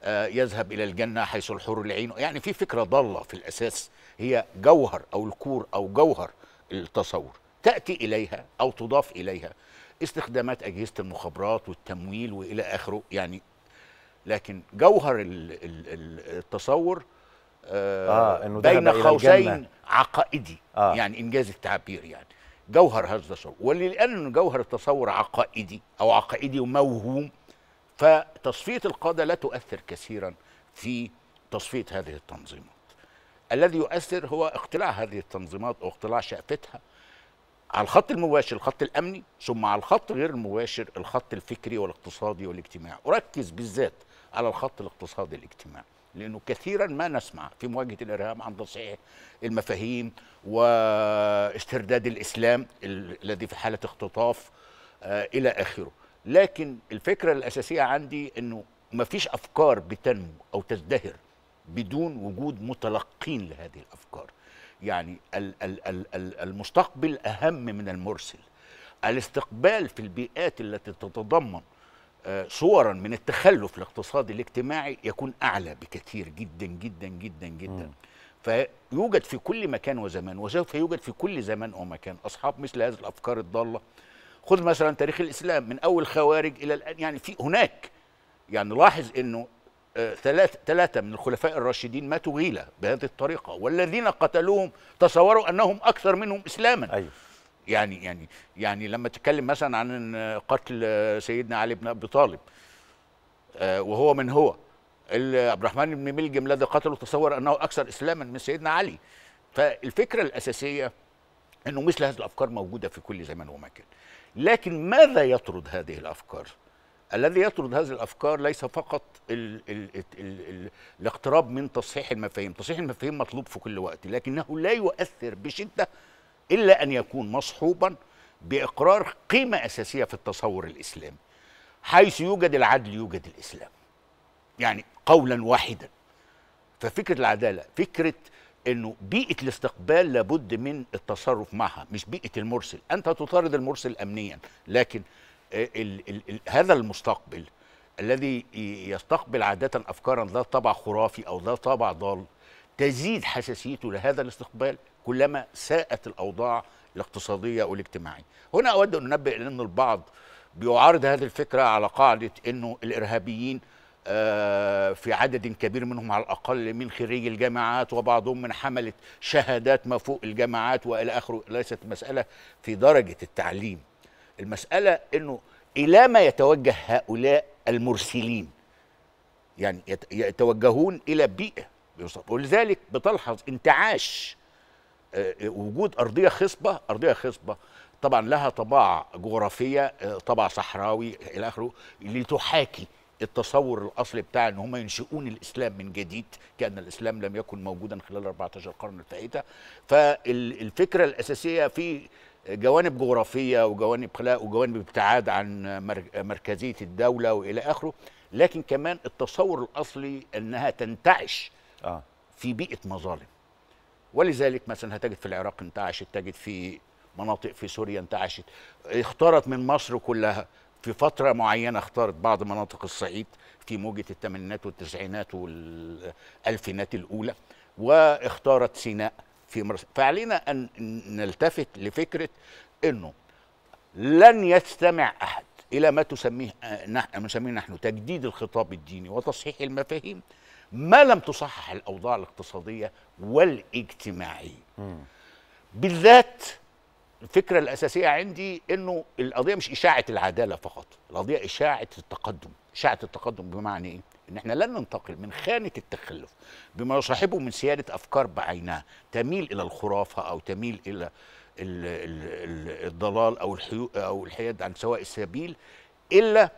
S28: آه، يذهب إلى الجنة حيث الحور العين. يعني في فكرة ضالة في الأساس هي جوهر أو الكور أو جوهر التصور تأتي إليها أو تضاف إليها استخدامات أجهزة المخابرات والتمويل وإلى آخره يعني لكن جوهر ال- ال- ال- التصور آه
S1: آه، إنه
S28: بين قوسين. عقائدي
S1: آه.
S28: آه. يعني إنجاز التعبير يعني جوهر هذا التصور ولان جوهر التصور عقائدي أو عقائدي وموهوم فتصفية القادة لا تؤثر كثيرا في تصفية هذه التنظيمات الذي يؤثر هو اقتلاع هذه التنظيمات أو اقتلاع شأفتها على الخط المباشر الخط الأمني ثم على الخط غير المباشر الخط الفكري والاقتصادي والاجتماعي أركز بالذات على الخط الاقتصادي الاجتماعي لأنه كثيرا ما نسمع في مواجهة الإرهاب عن تصحيح المفاهيم واسترداد الإسلام ال- الذي في حالة اختطاف آه إلى آخره. لكن الفكرة الأساسية عندي إنه ما فيش أفكار بتنمو أو تزدهر بدون وجود متلقين لهذه الأفكار. يعني ال- ال- ال- ال- المستقبل أهم من المرسل. الاستقبال في البيئات التي تتضمن صورا من التخلف الاقتصادي الاجتماعي يكون أعلى بكثير جدا جدا جدا جدا. فيوجد في كل مكان وزمان وسوف يوجد في كل زمان ومكان. أصحاب مثل هذه الأفكار الضالة. خذ مثلا تاريخ الإسلام من أول خوارج إلى الآن. يعني في هناك يعني لاحظ إنه ثلاث ثلاثة من الخلفاء الراشدين ماتوا غيلة بهذه الطريقة والذين قتلوهم تصوروا أنهم أكثر منهم إسلاما.
S1: أيوه.
S28: يعني يعني يعني لما تتكلم مثلا عن قتل سيدنا علي بن أبي طالب آه، وهو من هو عبد الرحمن بن ملجم الذي قتله تصور أنه أكثر إسلاما من سيدنا علي. فالفكرة الأساسية أنه مثل هذه الأفكار موجودة في كل زمان ومكان. لكن ماذا يطرد هذه الأفكار؟ الذي يطرد هذه الأفكار ليس فقط ال ال ال ال ال الاقتراب من تصحيح المفاهيم، تصحيح المفاهيم مطلوب في كل وقت، لكنه لا يؤثر بشدة إلا أن يكون مصحوبا بإقرار قيمة أساسية في التصور الإسلامي. حيث يوجد العدل يوجد الإسلام. يعني قولا واحدا. ففكرة العدالة فكرة إنه بيئة الاستقبال لابد من التصرف معها مش بيئة المرسل أنت تطارد المرسل امنيا لكن ال ال ال هذا المستقبل الذي يستقبل عادة افكارا ذات طابع خرافي أو ذات طابع ضال تزيد حساسيته لهذا الاستقبال كلما ساءت الأوضاع الاقتصادية والاجتماعية. هنا أود أن أنبه إلى أن البعض بيعارض هذه الفكرة على قاعدة انه الإرهابيين آه، في عدد كبير منهم على الأقل من خريجي الجامعات وبعضهم من حملة شهادات ما فوق الجامعات وإلى اخره، ليست مسألة في درجة التعليم. المسألة إنه إلى ما يتوجه هؤلاء المرسلين يعني يت- يتوجهون بيئة بيوصف- ولذلك بتلحظ انتعاش وجود أرضية خصبة أرضية خصبة طبعا لها طباع جغرافية آه، طبع صحراوي إلى آخره لتحاكي التصور الأصلي بتاع إن هم ينشئون الإسلام من جديد كأن الإسلام لم يكن موجودا خلال 14 قرن الفائتة فالفكرة الأساسية في جوانب جغرافية وجوانب خلاء وجوانب ابتعاد عن مر- مركزية الدولة وإلى آخره لكن كمان التصور الأصلي إنها تنتعش
S1: آه.
S28: في بيئة مظالم ولذلك مثلا هتجد في العراق انتعشت تجد في مناطق في سوريا انتعشت. اختارت من مصر كلها في فترة معينة اختارت بعض مناطق الصعيد في موجة الثمانينات والتسعينات والألفينات الأولى واختارت سيناء في مرس فعلينا أن نلتفت لفكرة إنه لن يستمع أحد إلى ما تسميه نحن نسميه نحن تجديد الخطاب الديني وتصحيح المفاهيم. ما لم تصحح الأوضاع الاقتصادية والاجتماعية. بالذات الفكرة الأساسية عندي إنه القضية مش إشاعة العدالة فقط القضية إشاعة التقدم. إشاعة التقدم بمعنى إيه؟ إن إحنا لن ننتقل من خانة التخلف بما يصاحبه من سيادة أفكار بعينها تميل إلى الخرافة أو تميل إلى ال ال ال الضلال أو الحيو أو الحياد عن سواء السبيل إلا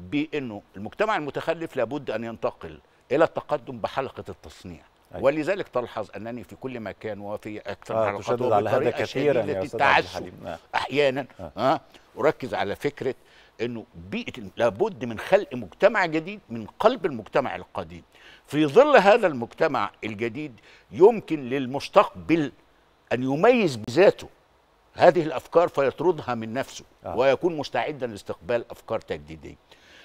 S28: بإنه المجتمع المتخلف لابد أن ينتقل إلى التقدم بحلقة التصنيع
S1: أيوة.
S28: ولذلك تلحظ أنني في كل مكان وفي أكثر
S1: آه، تشدد
S28: حلقات
S1: على هذا كثيراً يا
S28: التعسف
S1: الحليم. آه.
S28: أحيانا
S1: آه.
S28: ها أركز على فكرة إنه بيئة لابد من خلق مجتمع جديد من قلب المجتمع القديم في ظل هذا المجتمع الجديد يمكن للمستقبل أن يميز بذاته هذه الأفكار فيطردها من نفسه
S1: آه.
S28: ويكون مستعدا لاستقبال أفكار تجديدية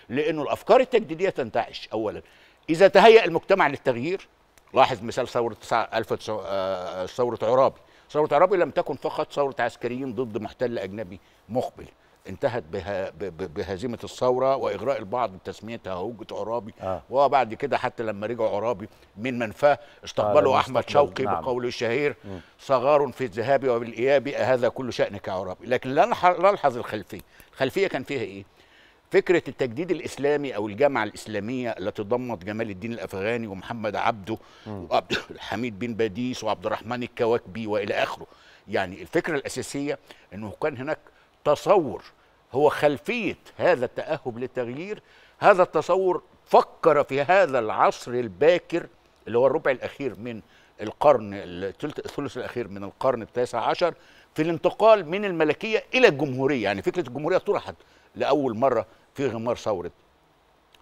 S28: لأنه الأفكار التجديدية تنتعش اولا إذا تهيأ المجتمع للتغيير لاحظ مثال ألف وتسع- آه، ثورة عرابي ثورة عرابي لم تكن فقط ثورة عسكريين ضد محتل أجنبي مقبل انتهت بها ب- ب- بهزيمة الثورة وإغراء البعض بتسميتها هوجه عرابي
S1: آه.
S28: وبعد كده حتى لما رجعوا عرابي من منفاه استقبلوا
S1: آه، المستقبل،
S28: شوقي
S1: نعم.
S28: بقوله الشهير. صغار في الذهاب وبالإياب هذا كل شأنك يا عرابي لكن لا نلحظ الخلفية الخلفية كان فيها إيه فكرة التجديد الإسلامي أو الجامعة الإسلامية التي ضمت جمال الدين الأفغاني ومحمد عبده وعبد الحميد بن باديس وعبد الرحمن الكواكبي وإلى آخره. يعني الفكرة الأساسية إنه كان هناك تصور هو خلفية هذا التأهب للتغيير. هذا التصور فكر في هذا العصر الباكر اللي هو الربع الأخير من القرن الثلث الأخير من القرن التاسع عشر في الانتقال من الملكية إلى الجمهورية. يعني فكرة الجمهورية طرحت لأول مرة في غمار ثورة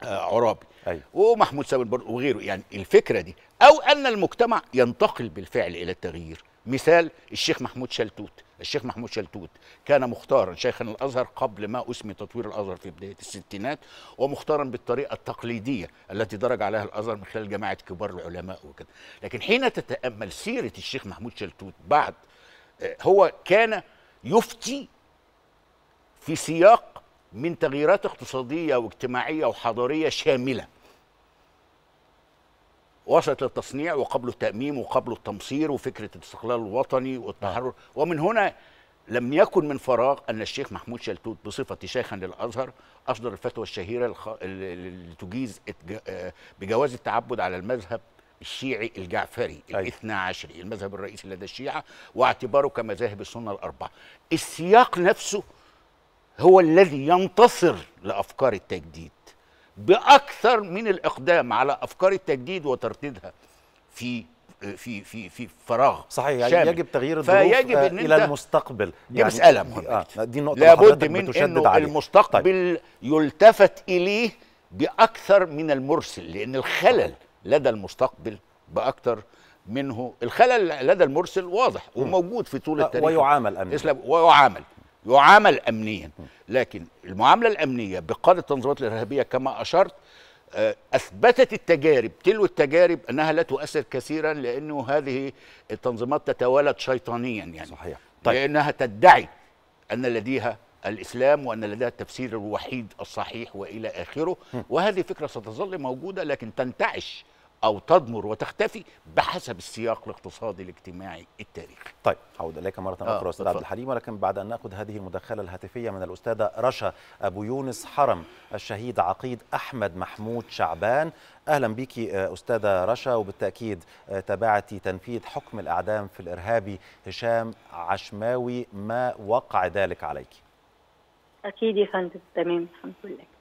S28: آه، عرابي.
S1: أيوة.
S28: ومحمود سامي برضه وغيره. يعني الفكرة دي أو أن المجتمع ينتقل بالفعل إلى التغيير. مثال الشيخ محمود شلتوت. الشيخ محمود شلتوت كان مختارا شيخا الأزهر قبل ما أسمي تطوير الأزهر في بداية الستينات ومختارا بالطريقة التقليدية التي درج عليها الأزهر من خلال جماعة كبار العلماء وكده. لكن حين تتأمل سيرة الشيخ محمود شلتوت بعد آه، هو كان يفتي في سياق من تغييرات اقتصادية واجتماعية وحضارية شاملة. وصلت للتصنيع وقبله التأميم وقبله التمصير وفكرة الاستقلال الوطني والتحرر. ومن هنا لم يكن من فراغ أن الشيخ محمود شلتوت بصفة شيخا للأزهر أصدر الفتوى الشهيرة اللي تجيز آه، بجواز التعبد على المذهب الشيعي الجعفري الاثنى عشري المذهب الرئيسي لدى الشيعة واعتباره كمذاهب السنة الأربعة. السياق نفسه هو الذي ينتصر لأفكار التجديد بأكثر من الإقدام على أفكار التجديد وترتيبها في في في في فراغ
S1: صحيح يعني
S28: شامل.
S1: يجب تغيير الظروف
S28: فيجب
S1: آه، إن
S28: إلى
S1: المستقبل.
S28: دي مسألة
S1: دي-
S28: مهمة
S1: آه دي نقطة
S28: لابد من إنه
S1: عليها.
S28: المستقبل يلتفت إليه بأكثر من المرسل لأن الخلل لدى المستقبل بأكثر منه الخلل لدى المرسل واضح وموجود في طول
S1: آه،
S28: التاريخ.
S1: ويعامل.
S28: الإسلام ويعامل. يعامل امنيا. لكن المعاملة الأمنية بقاده التنظيمات الإرهابية كما أشرت آه، أثبتت التجارب تلو التجارب أنها لا تؤثر كثيرا لأنه هذه التنظيمات تتوالد شيطانيا يعني.
S1: صحيح.
S28: طيب. لأنها تدعي أن لديها الإسلام وأن لديها التفسير الوحيد الصحيح وإلى آخره. وهذه فكرة ستظل موجودة لكن تنتعش أو تضمر وتختفي بحسب السياق الاقتصادي الاجتماعي التاريخي.
S1: طيب عود إليك مرة
S28: آه،
S1: أخرى أستاذ
S28: اتفضل.
S1: عبد الحليم. ولكن بعد أن نأخذ هذه المداخلة الهاتفية من الأستاذة رشا أبو يونس حرم الشهيد عقيد أحمد محمود شعبان. أهلا بك آه، أستاذة رشا وبالتأكيد آه، تابعتي تنفيذ حكم الإعدام في الارهابي هشام عشماوي. ما وقع ذلك عليك؟
S29: أكيد يا فندم تمام الحمد لله. آه،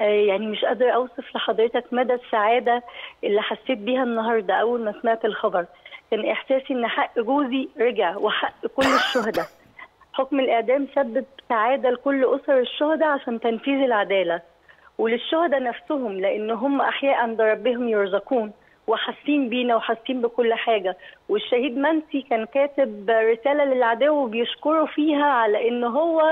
S29: يعني مش قادرة أوصف لحضرتك مدى السعادة اللي حسيت بيها النهاردة أول ما سمعت الخبر. كان إحساسي إن حق جوزي رجع وحق كل الشهداء. حكم الإعدام سبب سعادة لكل أسر الشهداء عشان تنفيذ العدالة وللشهداء نفسهم لأن هم أحياء عند ربهم يرزقون وحاسين بينا وحاسين بكل حاجة. والشهيد منسي كان كاتب رسالة للعدو بيشكره فيها على إن هو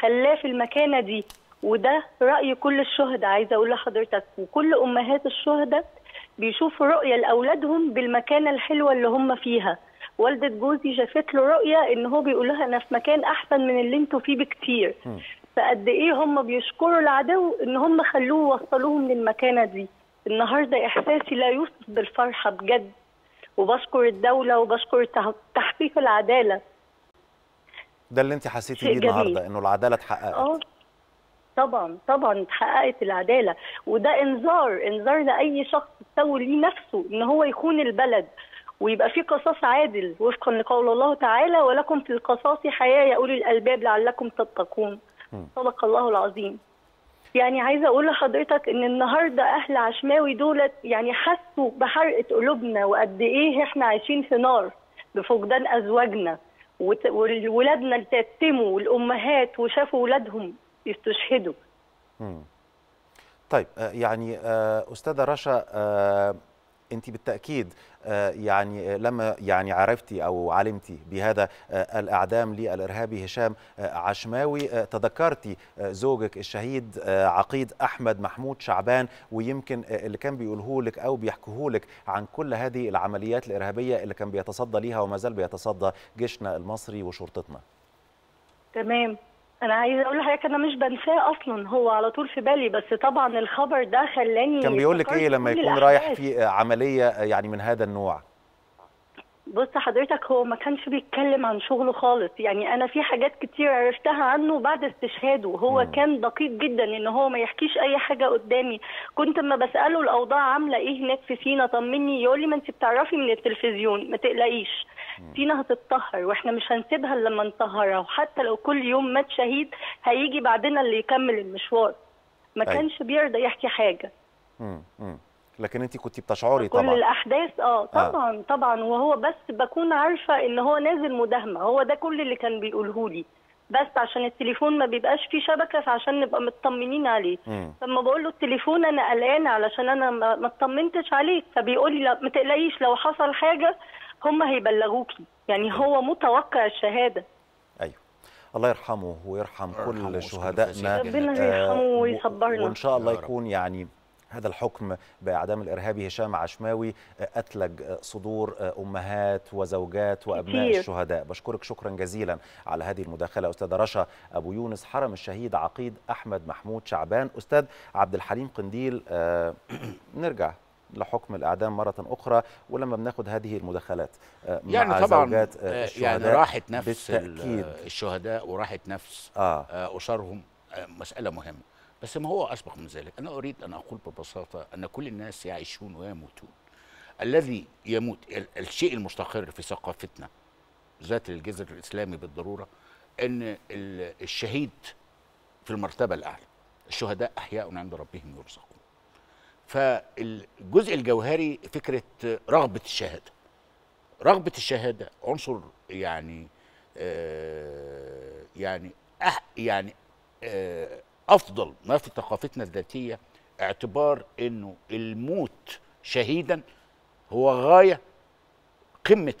S29: خلاه في المكانة دي. وده رأي كل الشهداء. عايزة أقول لحضرتك وكل أمهات الشهداء بيشوفوا رؤية لأولادهم بالمكانه الحلوة اللي هم فيها. والدة جوزي شافت له رؤية إن هو بيقول لها أنا في مكان أحسن من اللي أنتوا فيه بكتير. فقد إيه هم بيشكروا العدو إن هم خلوه ووصلوهم للمكانة دي. النهارده إحساسي لا يوصف بالفرحة بجد. وبشكر الدولة وبشكر تح- تحقيق العدالة.
S1: ده اللي انت حسيتي بيه. النهارده إنه العدالة اتحققت.
S29: آه. طبعا طبعا اتحققت العدالة. وده إنذار إنذار لأي شخص تسوي ليه نفسه إن هو يخون البلد. ويبقى في قصاص عادل. وفقا لقول الله تعالى ولكم في القصاص حياة يا أولي الألباب لعلكم تتقون صدق الله العظيم. يعني عايزة أقول لحضرتك إن النهارده أهل عشماوي دولت يعني حسوا بحرقة قلوبنا وقد إيه إحنا عايشين في نار بفقدان أزواجنا. وولادنا اللي تيتموا والأمهات وشافوا ولادهم. يستشهدوا
S1: مم. طيب آه، يعني آه، أستاذة رشا آه، أنت بالتأكيد يعني لما يعني عرفتي أو علمتي بهذا الإعدام للارهابي هشام عشماوي تذكرتي زوجك الشهيد عقيد أحمد محمود شعبان ويمكن اللي كان بيقوله لك أو بيحكوه لك عن كل هذه العمليات الإرهابية اللي كان بيتصدى ليها وما زال بيتصدى جيشنا المصري وشرطتنا.
S29: تمام. أنا عايزة أقول لحضرتك أنا مش بنساه أصلا هو على طول في بالي بس طبعا الخبر ده خلاني
S1: كان بيقول لك إيه لما يكون رايح. في عملية يعني من هذا النوع
S29: بص حضرتك هو ما كانش بيتكلم عن شغله خالص يعني أنا في حاجات كتير عرفتها عنه بعد استشهاده هو
S1: مم.
S29: كان دقيق جدا إن هو ما يحكيش أي حاجة قدامي كنت اما بسأله الأوضاع عاملة إيه هناك في سينا طمني يقول لي ما أنت بتعرفي من التلفزيون ما تقلقيش سينا هتتطهر وإحنا مش هنسيبها إلا لما نطهرها. وحتى لو كل يوم مات شهيد هيجي بعدنا اللي يكمل المشوار. ما
S1: أيوة.
S29: كانش بيرضى يحكي حاجة.
S1: مم. مم. لكن انت كنت بتشعري
S29: كل
S1: طبعا.
S29: الأحداث آه طبعا طبعا. وهو بس بكون عارفة إن هو نازل مداهمة. هو ده كل اللي كان بيقوله لي. بس عشان التليفون ما بيبقاش فيه شبكة فعشان نبقى مطمنين عليه.
S1: مم.
S29: لما بقول له التليفون أنا قلقانه علشان أنا ما اطمنتش عليك فبيقول لي لا ما تقلقيش لو حصل حاجة هم هيبلغوكي. يعني هو متوقع الشهادة.
S1: الله يرحمه ويرحم كل شهدائنا.
S29: ربنا
S1: آه،
S29: يرحمه ويصبرنا.
S1: وإن شاء الله. يكون يعني هذا الحكم بإعدام الارهابي هشام عشماوي آه، أتلج آه، صدور أمهات وزوجات وأبناء
S29: كتير.
S1: الشهداء. بشكرك شكرا جزيلا على هذه المداخلة. استاذه رشا أبو يونس حرم الشهيد عقيد أحمد محمود شعبان. أستاذ عبد الحليم قنديل آه، نرجع. لحكم الأعدام مرة أخرى ولما بناخد هذه المداخلات آه،
S28: يعني
S1: مع
S28: طبعا
S1: زوجات
S28: آه،
S1: آه،
S28: يعني راحت نفس ال-
S1: بالتاكيد
S28: الشهداء وراحت نفس
S1: آه.
S28: أسرهم مسألة مهمة. بس ما هو اسبق من ذلك. أنا أريد أن أقول ببساطة أن كل الناس يعيشون ويموتون. الذي يموت ال- الشيء المستقر في ثقافتنا ذات الجذر الإسلامي بالضرورة أن ال- الشهيد في المرتبة الأعلى الشهداء أحياء عند ربهم يرزقون. فالجزء الجوهري فكرة رغبة الشهادة. رغبة الشهادة عنصر يعني آه يعني أح يعني آه أفضل ما في ثقافتنا الذاتية اعتبار إنه الموت شهيدا هو غاية قمة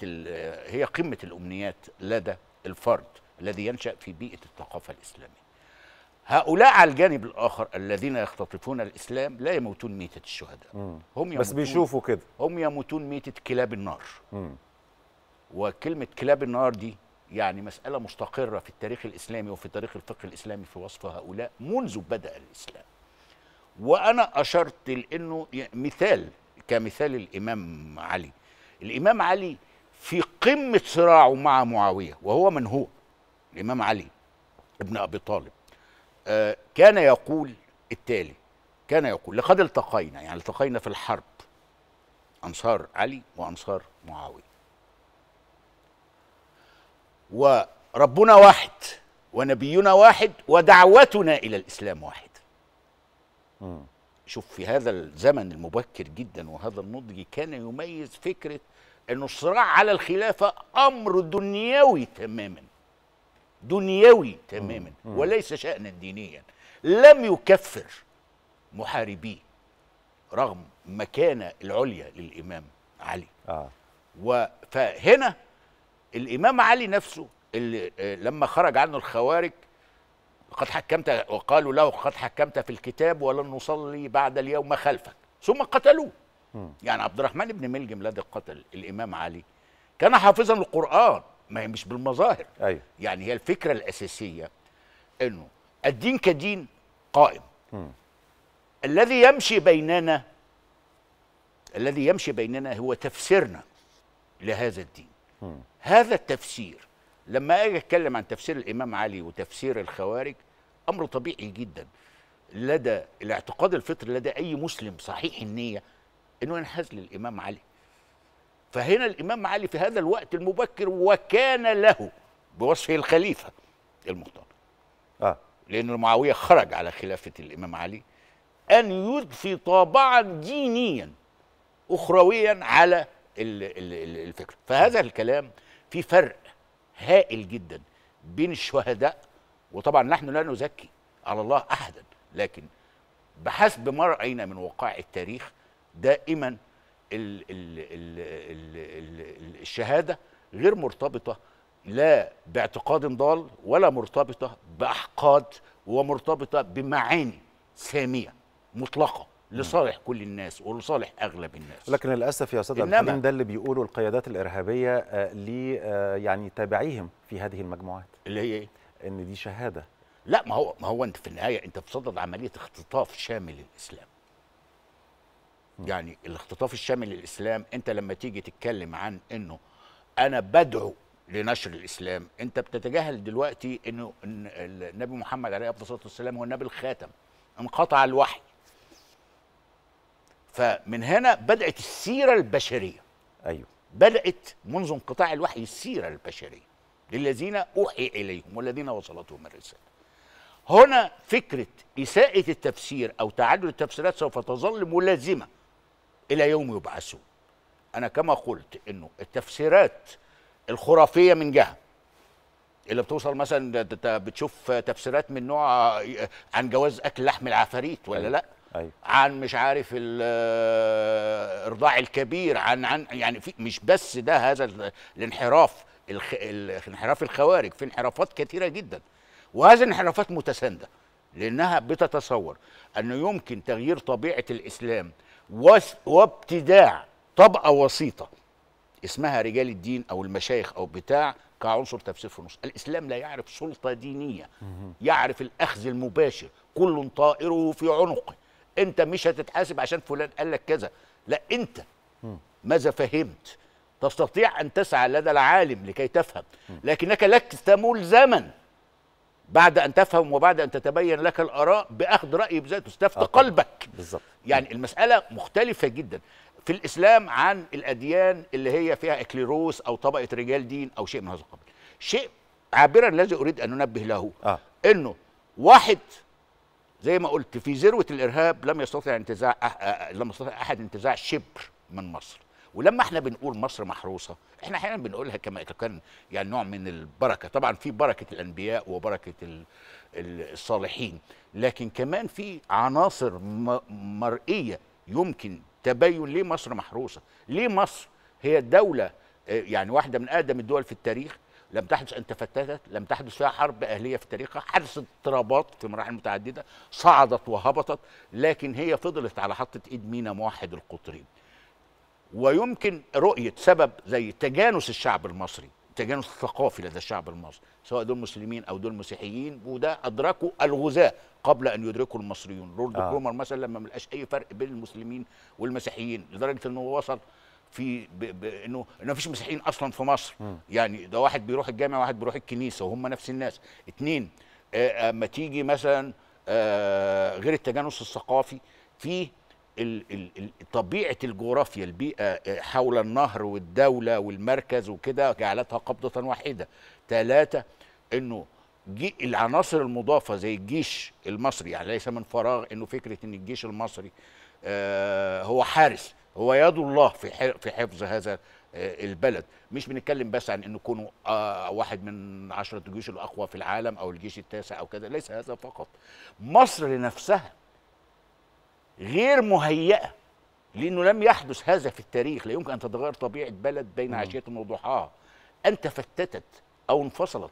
S28: هي قمة الأمنيات لدى الفرد الذي ينشأ في بيئة الثقافة الإسلامية. هؤلاء على الجانب الآخر الذين يختطفون الإسلام لا يموتون ميتة الشهداء.
S1: مم.
S28: هم
S1: بس
S28: يموتون-
S1: بيشوفوا كده.
S28: هم يموتون ميتة كلاب النار.
S1: مم.
S28: وكلمة كلاب النار دي يعني مسألة مستقرة في التاريخ الإسلامي وفي تاريخ الفقه الإسلامي في وصف هؤلاء منذ بدأ الإسلام. وأنا أشرت لأنه ي- مثال كمثال الإمام علي. الإمام علي في قمة صراعه مع معاوية وهو من هو؟ الإمام علي ابن أبي طالب. كان يقول التالي كان يقول لقد التقينا يعني التقينا في الحرب أنصار علي وأنصار معاوية. وربنا واحد ونبينا واحد ودعوتنا إلى الإسلام واحد. شوف في هذا الزمن المبكر جدا وهذا النضج كان يميز فكرة انه الصراع على الخلافة أمر دنيوي تماما. دنيوي تماما. وليس شأنا دينيا. لم يكفر محاربيه رغم المكانه العليا للإمام علي. و- فهنا الإمام علي نفسه اللي آه، لما خرج عنه الخوارج قد حكمت وقالوا له قد حكمت في الكتاب ولن نصلي بعد اليوم خلفك. ثم قتلوه. يعني عبد الرحمن بن ملجم الذي قتل الإمام علي كان حافظا للقرآن. ما هي مش بالمظاهر.
S1: أيوه.
S28: يعني هي الفكرة الأساسية إنه الدين كدين قائم.
S1: مم.
S28: الذي يمشي بيننا الذي يمشي بيننا هو تفسيرنا لهذا الدين.
S1: مم.
S28: هذا التفسير لما أجي أتكلم عن تفسير الإمام علي وتفسير الخوارج أمر طبيعي جدا. لدى الاعتقاد الفطري لدى أي مسلم صحيح النية إنه ينحاز للإمام علي. فهنا الإمام علي في هذا الوقت المبكر وكان له بوصفه الخليفة المختار.
S1: آه.
S28: لأن معاويه خرج على خلافة الإمام علي أن يضفي طابعا دينيا اخرويا على ال- ال- ال- الفكرة فهذا الكلام في فرق هائل جدا بين الشهداء وطبعا نحن لا نزكي على الله احدا لكن بحسب ما رأينا من وقائع التاريخ دائما ال ال ال ال ال الشهادة غير مرتبطة لا باعتقاد ضال ولا مرتبطة بأحقاد ومرتبطة بمعاني سامية مطلقة لصالح كل الناس ولصالح أغلب الناس
S1: لكن للأسف يا
S28: أستاذ
S1: الحليم ده اللي بيقوله القيادات الإرهابية آه، ل آه، يعني تابعيهم في هذه المجموعات
S28: اللي هي إيه؟
S1: إن دي شهادة
S28: لا ما هو ما هو أنت في النهاية أنت في صدد عملية اختطاف شامل للاسلام. يعني الاختطاف الشامل للإسلام أنت لما تيجي تتكلم عن إنه أنا بدعو لنشر الإسلام أنت بتتجاهل دلوقتي إنه إن النبي محمد عليه الصلاة والسلام هو النبي الخاتم انقطع الوحي. فمن هنا بدأت السيرة البشرية.
S1: أيوه
S28: بدأت منذ انقطاع الوحي السيرة البشرية للذين أوحي إليهم والذين وصلتهم الرسالة. هنا فكرة إساءة التفسير أو تعدد التفسيرات سوف تظل ملازمة إلى يوم يبعثون. أنا كما قلت إنه التفسيرات الخرافية من جهة اللي بتوصل مثلا بتشوف تفسيرات من نوع آه، عن جواز أكل لحم العفاريت ولا لأ؟
S1: أيوه
S28: عن مش عارف ال- آه، الارضاع الكبير عن عن يعني في مش بس ده هذا ال- الانحراف الخ... الانحراف الخوارج في انحرافات كثيره جدا وهذه الانحرافات متساندة لأنها بتتصور انه يمكن تغيير طبيعة الإسلام. وابتداع طبقة وسيطة اسمها رجال الدين أو المشايخ أو بتاع كعنصر تفسير في النص. الإسلام لا يعرف سلطة دينية يعرف الأخذ المباشر كل طائره في عنقه. أنت مش هتتحاسب عشان فلان قال لك كذا. لا أنت ماذا فهمت؟ تستطيع أن تسعى لدى العالم لكي تفهم لكنك لست ملزما بعد أن تفهم وبعد أن تتبين لك الآراء بأخذ رأي بذاته. استفتى قلبك.
S1: بالظبط.
S28: يعني المسألة مختلفة جدا. في الإسلام عن الأديان اللي هي فيها إكليروس أو طبقة رجال دين أو شيء من هذا القبيل. شيء عابرا الذي أريد أن أنبه له
S1: آه.
S28: إنه واحد زي ما قلت في ذروة الإرهاب لم يستطع انتزاع أح- أ- لم يستطع أحد انتزاع شبر من مصر. ولما إحنا بنقول مصر محروسة إحنا أحيانا بنقولها كما كان يعني نوع من البركة. طبعا في بركة الأنبياء وبركة ال- ال- الصالحين لكن كمان في عناصر مرئية يمكن تبين ليه مصر محروسة. ليه مصر هي الدولة آه، يعني واحدة من أقدم الدول في التاريخ؟ لم تحدث أن تفتتت لم تحدث فيها حرب أهلية في تاريخها حدثت اضطرابات في مراحل متعددة صعدت وهبطت لكن هي فضلت على حطة إيد مينا موحد القطرين ويمكن رؤية سبب زي تجانس الشعب المصري التجانس الثقافي لدى الشعب المصري سواء دول مسلمين أو دول مسيحيين وده ادركوا الغزاة قبل أن يدركوا المصريون رولد
S1: آه.
S28: آه. كرومر مثلا لما ما لقاش أي فرق بين المسلمين والمسيحيين لدرجة إنه وصل في ب... ب... إنه إنه مفيش مسيحيين أصلا في مصر
S1: مم.
S28: يعني ده واحد بيروح الجامع وواحد بيروح الكنيسة وهم نفس الناس اتنين آه، أما تيجي مثلا آه، غير التجانس الثقافي في ال- ال- ال- طبيعة الجغرافيا البيئة آه، حول النهر والدولة والمركز وكده جعلتها قبضة واحدة. ثلاثة إنه جي العناصر المضافة زي الجيش المصري يعني ليس من فراغ إنه فكرة إن الجيش المصري آه، هو حارس هو يد الله في في حفظ هذا آه، البلد. مش بنتكلم بس عن إنه يكونوا واحد من عشرة الجيوش الأقوى في العالم أو الجيش التاسع أو كذا ليس هذا فقط. مصر نفسها غير مهيئة لأنه لم يحدث هذا في التاريخ لا يمكن أن تتغير طبيعة بلد بين عشية وضحاها. ان تفتتت أو انفصلت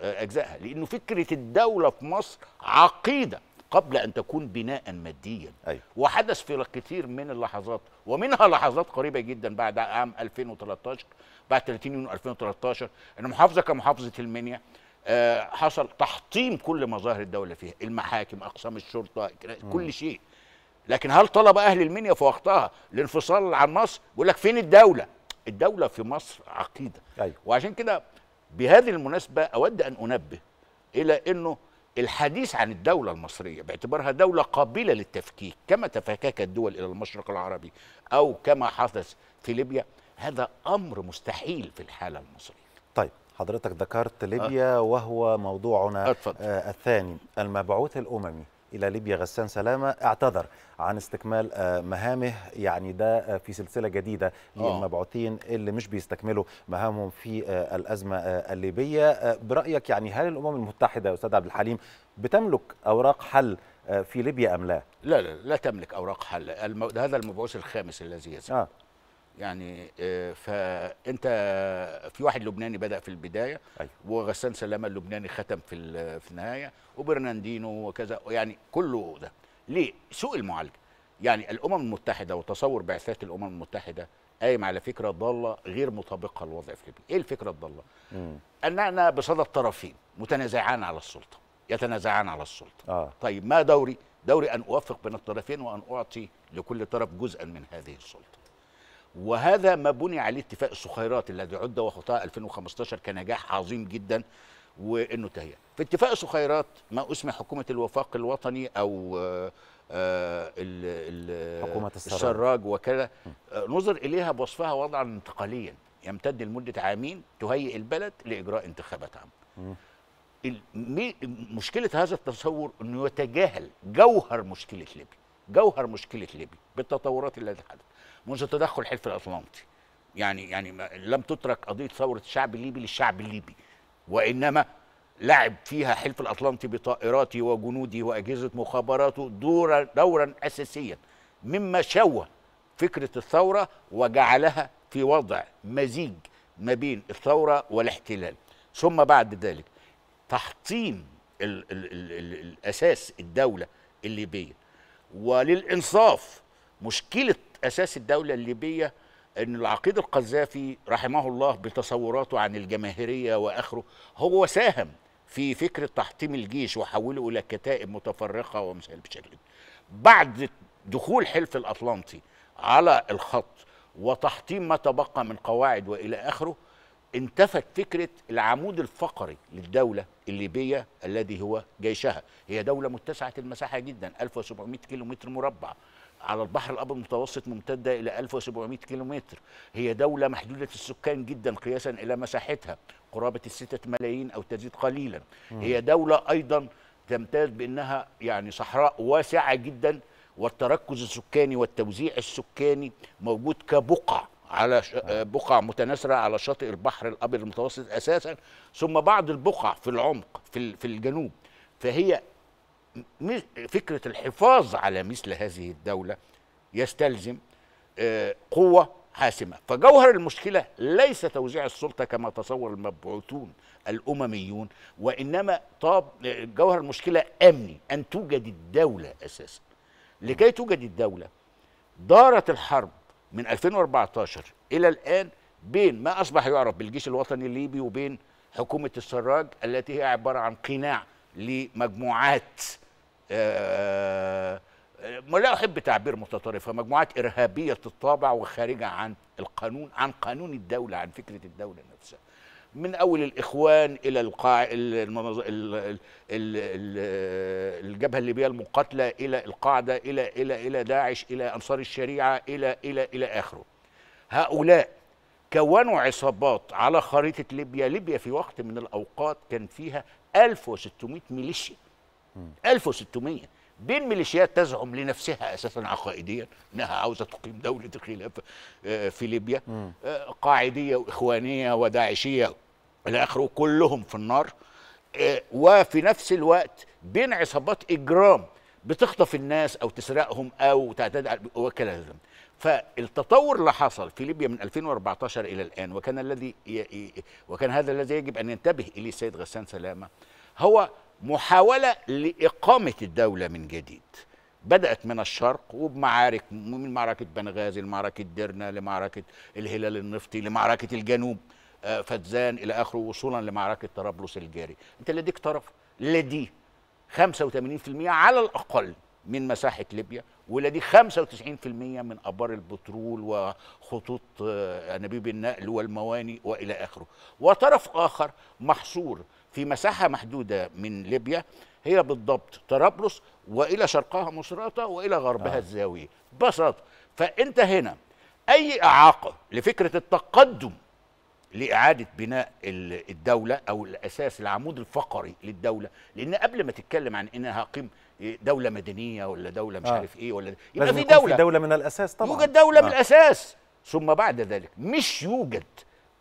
S28: آه، أجزائها لأنه فكرة الدولة في مصر عقيدة قبل أن تكون بناء ماديا.
S1: أيوة.
S28: وحدث في كثير من اللحظات ومنها لحظات قريبة جدا بعد عام 2013 بعد 30 يونيو 2013 إن محافظة كمحافظة المنيا آه، حصل تحطيم كل مظاهر الدولة فيها المحاكم أقسام الشرطة كل شيء. لكن هل طلب أهل المنيا في وقتها الانفصال عن مصر؟ بيقول لك فين الدولة؟ الدولة في مصر عقيدة.
S1: أيوة.
S28: وعشان كده بهذه المناسبة أود أن أنبه إلى إنه الحديث عن الدولة المصرية باعتبارها دولة قابلة للتفكيك كما تفككت دول إلى المشرق العربي أو كما حدث في ليبيا هذا أمر مستحيل في الحالة المصرية.
S1: طيب حضرتك ذكرت ليبيا وهو موضوعنا
S28: اتفضل.
S1: آه الثاني المبعوث الأممي. إلى ليبيا غسان سلامة اعتذر عن استكمال آه مهامه يعني ده آه في سلسلة جديدة
S28: آه.
S1: للمبعوثين اللي مش بيستكملوا مهامهم في الأزمة الليبية برأيك يعني هل الأمم المتحدة يا أستاذ عبد الحليم بتملك أوراق حل في ليبيا أم لا؟
S28: لا لا لا تملك أوراق حل. هذا المبعوث الخامس الذي يزال
S1: آه.
S28: يعني آه، فانت في واحد لبناني بدأ في البداية
S1: أيوة.
S28: وغسان سلامة اللبناني ختم في في النهاية وبرناندينو وكذا يعني كله ده. ليه؟ سوء المعالجة. يعني الأمم المتحدة وتصور بعثات الأمم المتحدة قايم على فكرة ضالة غير مطابقة للوضع في ليبيا. إيه الفكرة
S1: الضالة.
S28: اننا بصدد طرفين متنازعان على السلطة يتنازعان على السلطة.
S1: آه.
S28: طيب ما دوري؟ دوري أن أوفق بين الطرفين وأن أعطي لكل طرف جزءا من هذه السلطة. وهذا ما بني عليه اتفاق السخيرات الذي عد وخطاه 2015 كنجاح عظيم جدا وإنه تهيأ. في اتفاق السخيرات ما أسمى حكومة الوفاق الوطني أو آه، آه، ال- ال-
S1: حكومة السراج.
S28: السراج. وكذا. آه، نظر إليها بوصفها وضعا انتقاليا يمتد لمدة عامين تهيئ البلد لإجراء انتخابات عامه مشكلة هذا التصور أنه يتجاهل جوهر مشكلة ليبيا جوهر مشكلة ليبيا بالتطورات التي حدثت. منذ تدخل الحلف الأطلنطي. يعني يعني لم تترك قضية ثورة الشعب الليبي للشعب الليبي. وإنما لعب فيها حلف الأطلنطي بطائراته وجنوده وأجهزة مخابراته دورا دورا أساسيا. مما شوه فكرة الثورة وجعلها في وضع مزيج ما بين الثورة والاحتلال. ثم بعد ذلك تحطيم ال ال ال ال الأساس الدولة الليبية. وللإنصاف مشكلة أساس الدولة الليبية إن العقيد القذافي رحمه الله بتصوراته عن الجماهيرية وآخره هو ساهم في فكره تحطيم الجيش وحوله إلى كتائب متفرقة ومثال بشكل بعد دخول حلف الأطلنطي على الخط وتحطيم ما تبقى من قواعد وإلى آخره انتفت فكرة العمود الفقري للدولة الليبية الذي هو جيشها. هي دولة متسعة المساحة جدا 1700 كيلو متر مربع. على البحر الأبيض المتوسط ممتدة إلى 1700 كيلو متر هي دولة محدودة السكان جدا قياسا إلى مساحتها. قرابة الستة ملايين أو تزيد قليلا. هي دولة أيضا تمتاز بأنها يعني صحراء واسعة جدا والتركز السكاني والتوزيع السكاني موجود كبقع على ش... آه، بقع متناثره على شاطئ البحر الأبيض المتوسط أساسا. ثم بعض البقع في العمق في في الجنوب. فهي فكرة الحفاظ على مثل هذه الدولة يستلزم آه، قوة حاسمة. فجوهر المشكلة ليس توزيع السلطة كما تصور المبعوثون الأمميون وإنما طاب جوهر المشكلة أمني أن توجد الدولة أساسا. لكي توجد الدولة دارت الحرب من 2014 إلى الآن بين ما أصبح يعرف بالجيش الوطني الليبي وبين حكومة السراج التي هي عبارة عن قناع لمجموعات آه، آه، لا أحب تعبير متطرفه مجموعات إرهابية الطابع وخارجة عن القانون عن قانون الدولة عن فكرة الدولة نفسها. من أول الإخوان إلى القاع المنظ... ال... ال... ال... ال... الجبهة الليبية المقاتلة إلى القاعدة إلى إلى إلى داعش إلى أنصار الشريعة إلى إلى إلى آخره. هؤلاء كونوا عصابات على خريطة ليبيا. ليبيا في وقت من الأوقات كان فيها 1600 ميليشيا. 1600 بين ميليشيات تزعم لنفسها أساسا عقائديا إنها عاوزة تقيم دولة الخلافه آه، في ليبيا. آه، قاعدية وإخوانية وداعشية إلى آخره كلهم في النار. آه، وفي نفس الوقت بين عصابات إجرام بتخطف الناس أو تسرقهم أو تعتدي على وكذا. فالتطور اللي حصل في ليبيا من 2014 إلى الآن وكان الذي ي... وكان هذا الذي يجب أن ينتبه إليه السيد غسان سلامة هو محاولة لإقامة الدولة من جديد. بدأت من الشرق وبمعارك من معركة بنغازي لمعركة ديرنا لمعركة الهلال النفطي لمعركة الجنوب آه، فتزان إلى آخره وصولا لمعركة طرابلس الجاري. أنت لديك طرف لديه 85% على الأقل. من مساحة ليبيا ولديه 95% من أبار البترول وخطوط آه، انابيب النقل والمواني وإلى آخره وطرف آخر محصور في مساحة محدودة من ليبيا هي بالضبط طرابلس وإلى شرقها مصراتة وإلى غربها
S1: آه.
S28: الزاوية ببساطة فأنت هنا أي إعاقة لفكرة التقدم لإعادة بناء ال- الدولة أو الأساس العمود الفقري للدولة لأن قبل ما تتكلم عن إنها هقيم دولة مدنية ولا دولة مش
S1: آه.
S28: عارف إيه ولا يبقى في دوله
S1: في دولة. من الأساس طبعا.
S28: يوجد دولة
S1: آه.
S28: من الأساس. ثم بعد ذلك مش يوجد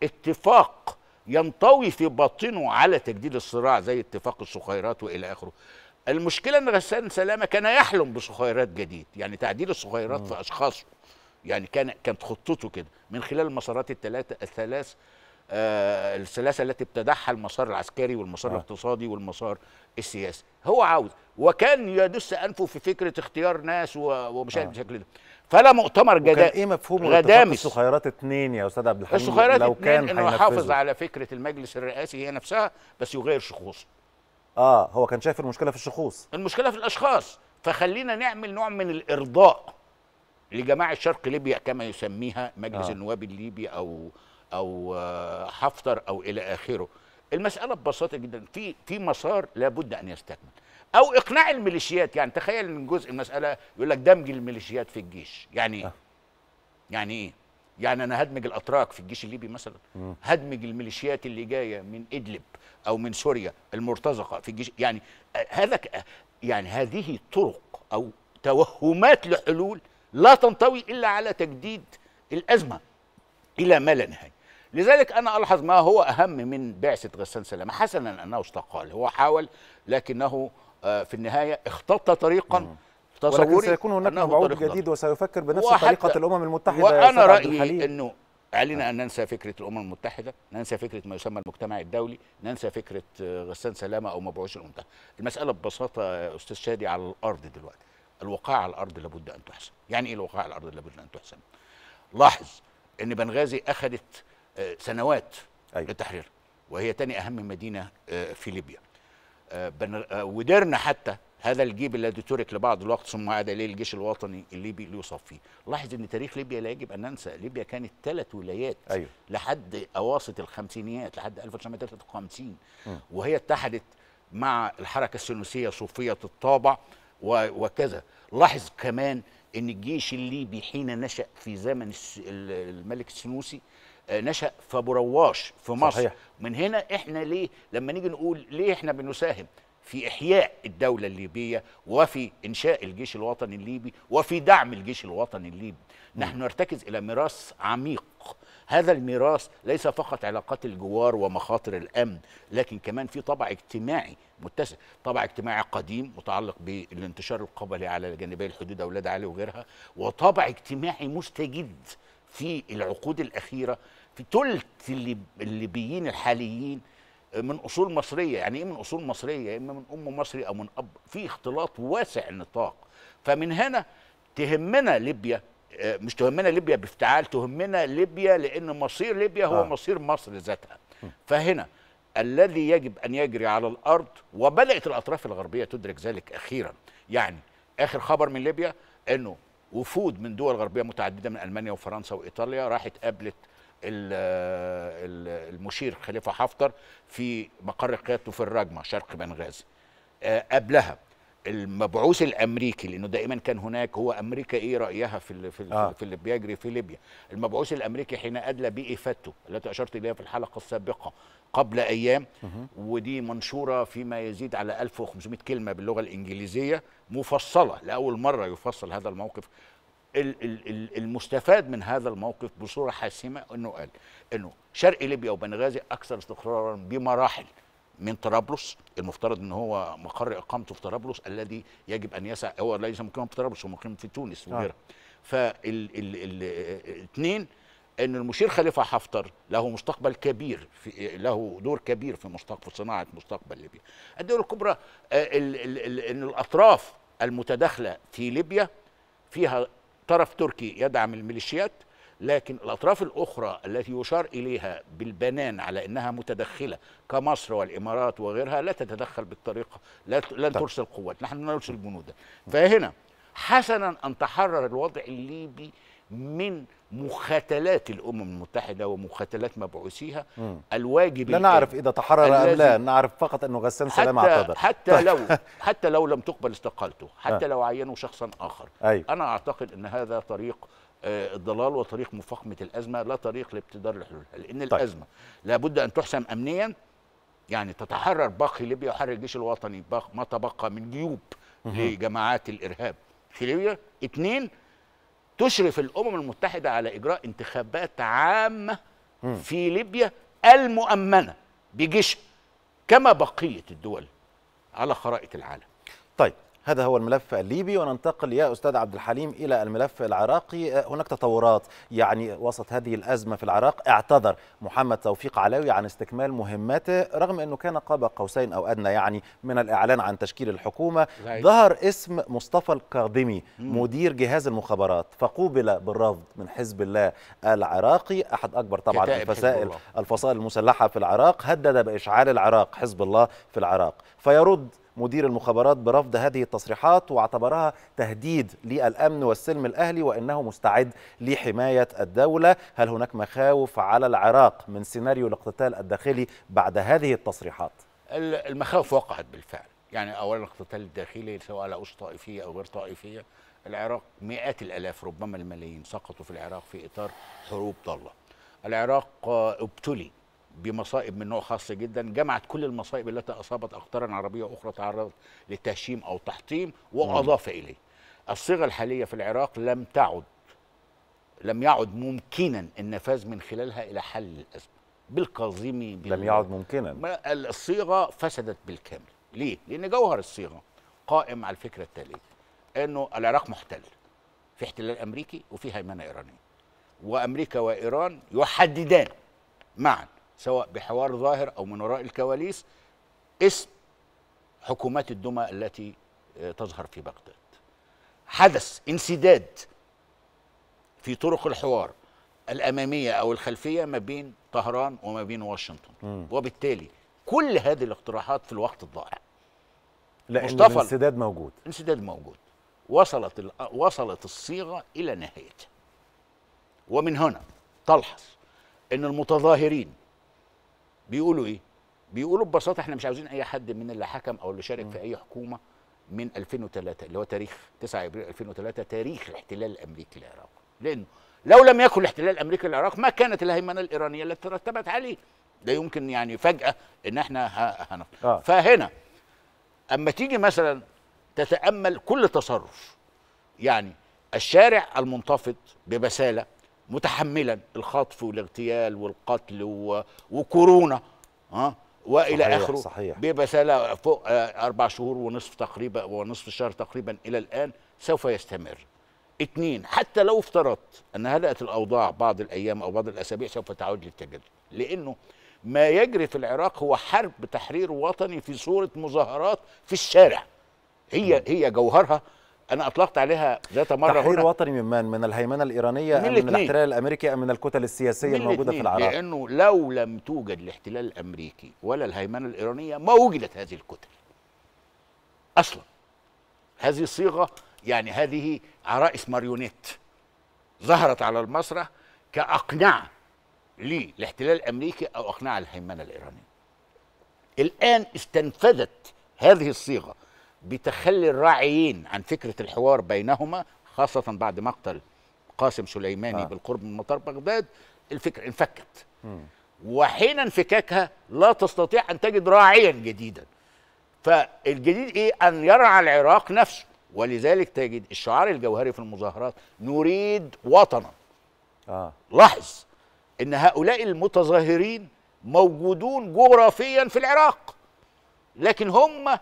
S28: اتفاق ينطوي في باطنه على تجديد الصراع زي اتفاق الصخيرات وإلى آخره. المشكلة إن غسان سلامة كان يحلم بصخيرات جديد يعني تعديل الصخيرات في أشخاصه. يعني كان كانت خطته كده. من خلال المسارات الثلاثه الثلاث آه الثلاثة التي ابتدعها المسار العسكري والمسار
S1: آه.
S28: الاقتصادي والمسار السياسي. هو عاوز وكان يدس أنفه في فكرة اختيار ناس و- ومشاكل
S1: آه.
S28: بالشكل ده فلا مؤتمر جداء
S1: إيه مفهوم
S28: غدامس
S1: الصخيرات اتنين يا أستاذ عبد الحليم
S28: الصخيرات
S1: لو كان
S28: اتنين انه يحافظ؟ على فكرة المجلس الرئاسي هي نفسها بس يغير شخوصه
S1: آه هو كان شايف المشكلة في الشخوص
S28: المشكلة في الأشخاص فخلينا نعمل نوع من الإرضاء لجماعة شرق ليبيا كما يسميها مجلس
S1: آه.
S28: آه. النواب الليبي أو أو آه، حفتر أو إلى آخره المسألة ببساطة جدا في في مسار لابد أن يستكمل أو إقناع الميليشيات. يعني تخيل إن جزء المسألة يقول لك دمج الميليشيات في الجيش. يعني إيه؟
S1: آه.
S28: يعني إيه؟ يعني أنا هدمج الأتراك في الجيش الليبي مثلا.
S1: مم.
S28: هدمج الميليشيات اللي جاية من إدلب أو من سوريا المرتزقة في الجيش. يعني هذا يعني هذه طرق أو توهمات لحلول لا تنطوي إلا على تجديد الأزمة إلى ما لا نهاية. لذلك أنا الحظ ما هو أهم من بعثة غسان سلامة. حسنا أنه استقال هو حاول لكنه في النهاية اختط طريقا.
S1: ولكن
S28: تصوري
S1: سيكون هناك مبعوث جديد وسيفكر بنفس
S28: طريقة
S1: الأمم المتحدة
S28: وأنا
S1: رأيي.
S28: إنه علينا أن ننسى فكرة الأمم المتحدة ننسى فكرة ما يسمى المجتمع الدولي ننسى فكرة آه، غسان سلامة أو مبعوث الامم المتحده المسألة ببساطة يا أستاذ شادي على الأرض دلوقتي. الوقائع على الأرض لابد أن تحسم. يعني إيه الوقائع على الأرض لابد أن تحسم؟ لاحظ إن بنغازي أخذت آه، سنوات
S1: أيوة.
S28: للتحرير وهي تاني أهم مدينة آه، في ليبيا. آه، آه، ودرنا حتى هذا الجيب الذي ترك لبعض الوقت ثم عاد اليه الجيش الوطني الليبي ليصاب فيه لاحظ إن تاريخ ليبيا لا يجب أن ننسى ليبيا كانت ثلاث ولايات
S1: أيوة.
S28: لحد أواسط الخمسينيات لحد 1953
S1: مم.
S28: وهي اتحدت مع الحركة السنوسيه صوفية الطابع وكذا لاحظ كمان إن الجيش الليبي حين نشأ في زمن الملك السنوسي آه، نشأ في أبو رواش في مصر.
S1: صحيح.
S28: من هنا إحنا ليه لما نيجي نقول ليه إحنا بنساهم؟ في إحياء الدولة الليبية وفي إنشاء الجيش الوطني الليبي وفي دعم الجيش الوطني الليبي. نحن نرتكز إلى ميراث عميق. هذا الميراث ليس فقط علاقات الجوار ومخاطر الأمن لكن كمان في طابع اجتماعي متسع. طابع اجتماعي قديم متعلق بالانتشار القبلي على جانبي الحدود أولاد علي وغيرها وطابع اجتماعي مستجد في العقود الأخيرة في ثلث اللي الليبيين الحاليين من أصول مصرية. يعني إيه من أصول مصرية؟ يا إما من أم مصري أو من أب. في اختلاط واسع النطاق. فمن هنا تهمنا ليبيا آه، مش تهمنا ليبيا بافتعال تهمنا ليبيا لأن مصير ليبيا هو
S1: آه.
S28: آه. مصير مصر ذاتها. فهنا الذي يجب أن يجري على الأرض وبدأت الأطراف الغربية تدرك ذلك أخيرا. يعني آخر خبر من ليبيا إنه وفود من دول غربية متعددة من ألمانيا وفرنسا وإيطاليا راحت قابلت المشير خليفة حفتر في مقر قيادته في الرجمة شرق بنغازي. آه، قبلها المبعوث الأمريكي لأنه دائما كان هناك هو أمريكا إيه رأيها في ال- في,
S1: آه.
S28: في اللي بيجري في ليبيا. المبعوث الأمريكي حين أدلى بايفته التي أشرت إليها في الحلقة السابقة قبل أيام ودي منشورة فيما يزيد على 1500 كلمة باللغة الإنجليزية مفصلة لأول مرة يفصل هذا الموقف ال- ال- ال- المستفاد من هذا الموقف بصورة حاسمة إنه قال إنه شرق ليبيا وبنغازي أكثر استقرارا بمراحل من طرابلس المفترض إن هو مقر إقامته في طرابلس الذي يجب أن يسع هو ليس مقيما في طرابلس هو مقيم في تونس
S1: آه.
S28: وغيرها فالاثنين إن المشير خليفة حفتر له مستقبل كبير في له دور كبير في مستقبل صناعة مستقبل ليبيا. الدول الكبرى آه، إن الأطراف المتداخلة في ليبيا فيها طرف تركي يدعم الميليشيات لكن الأطراف الأخرى التي يشار إليها بالبنان على إنها متدخلة كمصر والإمارات وغيرها لا تتدخل بالطريقة لا لن ترسل قوات. نحن نرسل جنودا فهنا حسنا أن تحرر الوضع الليبي من مخاتلات الأمم المتحدة ومخاتلات مبعوثيها. الواجب
S1: لا نعرف إذا تحرر أم لا نعرف فقط أنه غسان سلامه
S28: حتى
S1: اعتذر
S28: حتى
S1: طيب.
S28: لو حتى لو لم تقبل استقالته حتى
S1: آه.
S28: لو عينوا شخصا آخر
S1: أيوة.
S28: أنا أعتقد إن هذا طريق آه، الضلال وطريق مفاقمه الأزمة لا طريق لابتدار الحلول لأن
S1: طيب.
S28: الأزمة لابد أن تحسم امنيا يعني تتحرر باقي ليبيا وحرر الجيش الوطني ما تبقى من جيوب. لجماعات الإرهاب في ليبيا اثنين تشرف الأمم المتحدة على إجراء انتخابات عامه. في ليبيا المؤمنة بجيشها كما بقية الدول على خرائط العالم
S1: طيب هذا هو الملف الليبي وننتقل يا أستاذ عبد الحليم إلى الملف العراقي آه، هناك تطورات يعني وسط هذه الأزمة في العراق اعتذر محمد توفيق علاوي عن استكمال مهمته رغم أنه كان قاب قوسين أو أدنى يعني من الإعلان عن تشكيل الحكومة
S28: صحيح.
S1: ظهر اسم مصطفى الكاظمي. مدير جهاز المخابرات فقوبل بالرفض من حزب الله العراقي أحد أكبر طبعا الفصائل. الفصائل المسلحة في العراق هدد بإشعال العراق حزب الله في العراق فيرد مدير المخابرات برفض هذه التصريحات واعتبرها تهديد للأمن والسلم الأهلي وإنه مستعد لحماية الدولة، هل هناك مخاوف على العراق من سيناريو الاقتتال الداخلي بعد هذه التصريحات؟
S28: ال- المخاوف وقعت بالفعل. يعني اولا الاقتتال الداخلي سواء على اسس طائفية أو غير طائفية. العراق مئات الآلاف ربما الملايين سقطوا في العراق في إطار حروب ضالة. العراق آه، ابتلي بمصائب من نوع خاص جدا. جمعت كل المصائب التي أصابت اقطارا عربية أخرى تعرضت للتهشيم أو تحطيم وأضاف إليه. الصيغة الحالية في العراق لم تعد لم يعد ممكنا النفاذ من خلالها إلى حل الأزمة. بالكاظمي بال-
S1: لم يعد ممكنا.
S28: ما الصيغة فسدت بالكامل. ليه؟ لأن جوهر الصيغة قائم على الفكرة التاليه أنه العراق محتل في احتلال أمريكي وفي هيمنة إيرانية. وأمريكا وإيران يحددان معا سواء بحوار ظاهر أو من وراء الكواليس اسم حكومات الدمى التي آه، تظهر في بغداد. حدث انسداد في طرق الحوار الأمامية أو الخلفية ما بين طهران وما بين واشنطن. وبالتالي كل هذه الاقتراحات في الوقت الضائع. مصطفى-
S1: الانسداد موجود.
S28: انسداد موجود. وصلت ال- وصلت الصيغة إلى نهايتها. ومن هنا تلحظ إن المتظاهرين بيقولوا إيه؟ بيقولوا ببساطة إحنا مش عاوزين أي حد من اللي حكم أو اللي شارك في أي حكومة من 2003 اللي هو تاريخ 9 أبريل 2003 تاريخ الاحتلال الأمريكي للعراق. لأنه لو لم يكن الاحتلال الأمريكي للعراق ما كانت الهيمنة الإيرانية التي ترتبت عليه. لا يمكن يعني فجأة إن إحنا ه- هنف...
S1: آه.
S28: فهنا أما تيجي مثلا تتأمل كل تصرف يعني الشارع المنتفض ببسالة متحملا. الخطف والاغتيال والقتل و... وكورونا ها؟ وإلى
S1: صحيح،
S28: آخره.
S1: صحيح.
S28: ببساله فوق آه، أربع شهور ونصف تقريبا ونصف شهر تقريبا إلى الآن سوف يستمر. اثنين حتى لو افترضت أن هدأت الأوضاع بعض الأيام أو بعض الأسابيع سوف تعود للتجدد لأنه ما يجري في العراق هو حرب تحرير وطني في صورة مظاهرات في الشارع. هي هي جوهرها أنا أطلقت عليها ذات مرة
S1: تحرير
S28: هنا
S1: وطني من من؟ من الهيمنة الإيرانية
S28: من
S1: أم من. الاحتلال الأمريكي أم من الكتل السياسية
S28: من
S1: الموجودة في العراق؟
S28: لأنه لو لم توجد الاحتلال الأمريكي ولا الهيمنة الإيرانية ما وجدت هذه الكتل أصلا هذه الصيغه يعني هذه عرائس ماريونيت ظهرت على المسرح كاقنعه للاحتلال الأمريكي أو اقنعه الهيمنة الإيرانية الآن استنفذت هذه الصيغة بتخلي الراعيين عن فكرة الحوار بينهما خاصة بعد مقتل قاسم سليماني
S1: آه.
S28: آه. بالقرب من مطار بغداد الفكرة انفكت. وحين انفكاكها لا تستطيع أن تجد راعيا جديدا فالجديد إيه أن يرعى العراق نفسه ولذلك تجد الشعار الجوهري في المظاهرات نريد وطنا
S1: آه
S28: لاحظ إن هؤلاء المتظاهرين موجودون جغرافيا في العراق لكن هم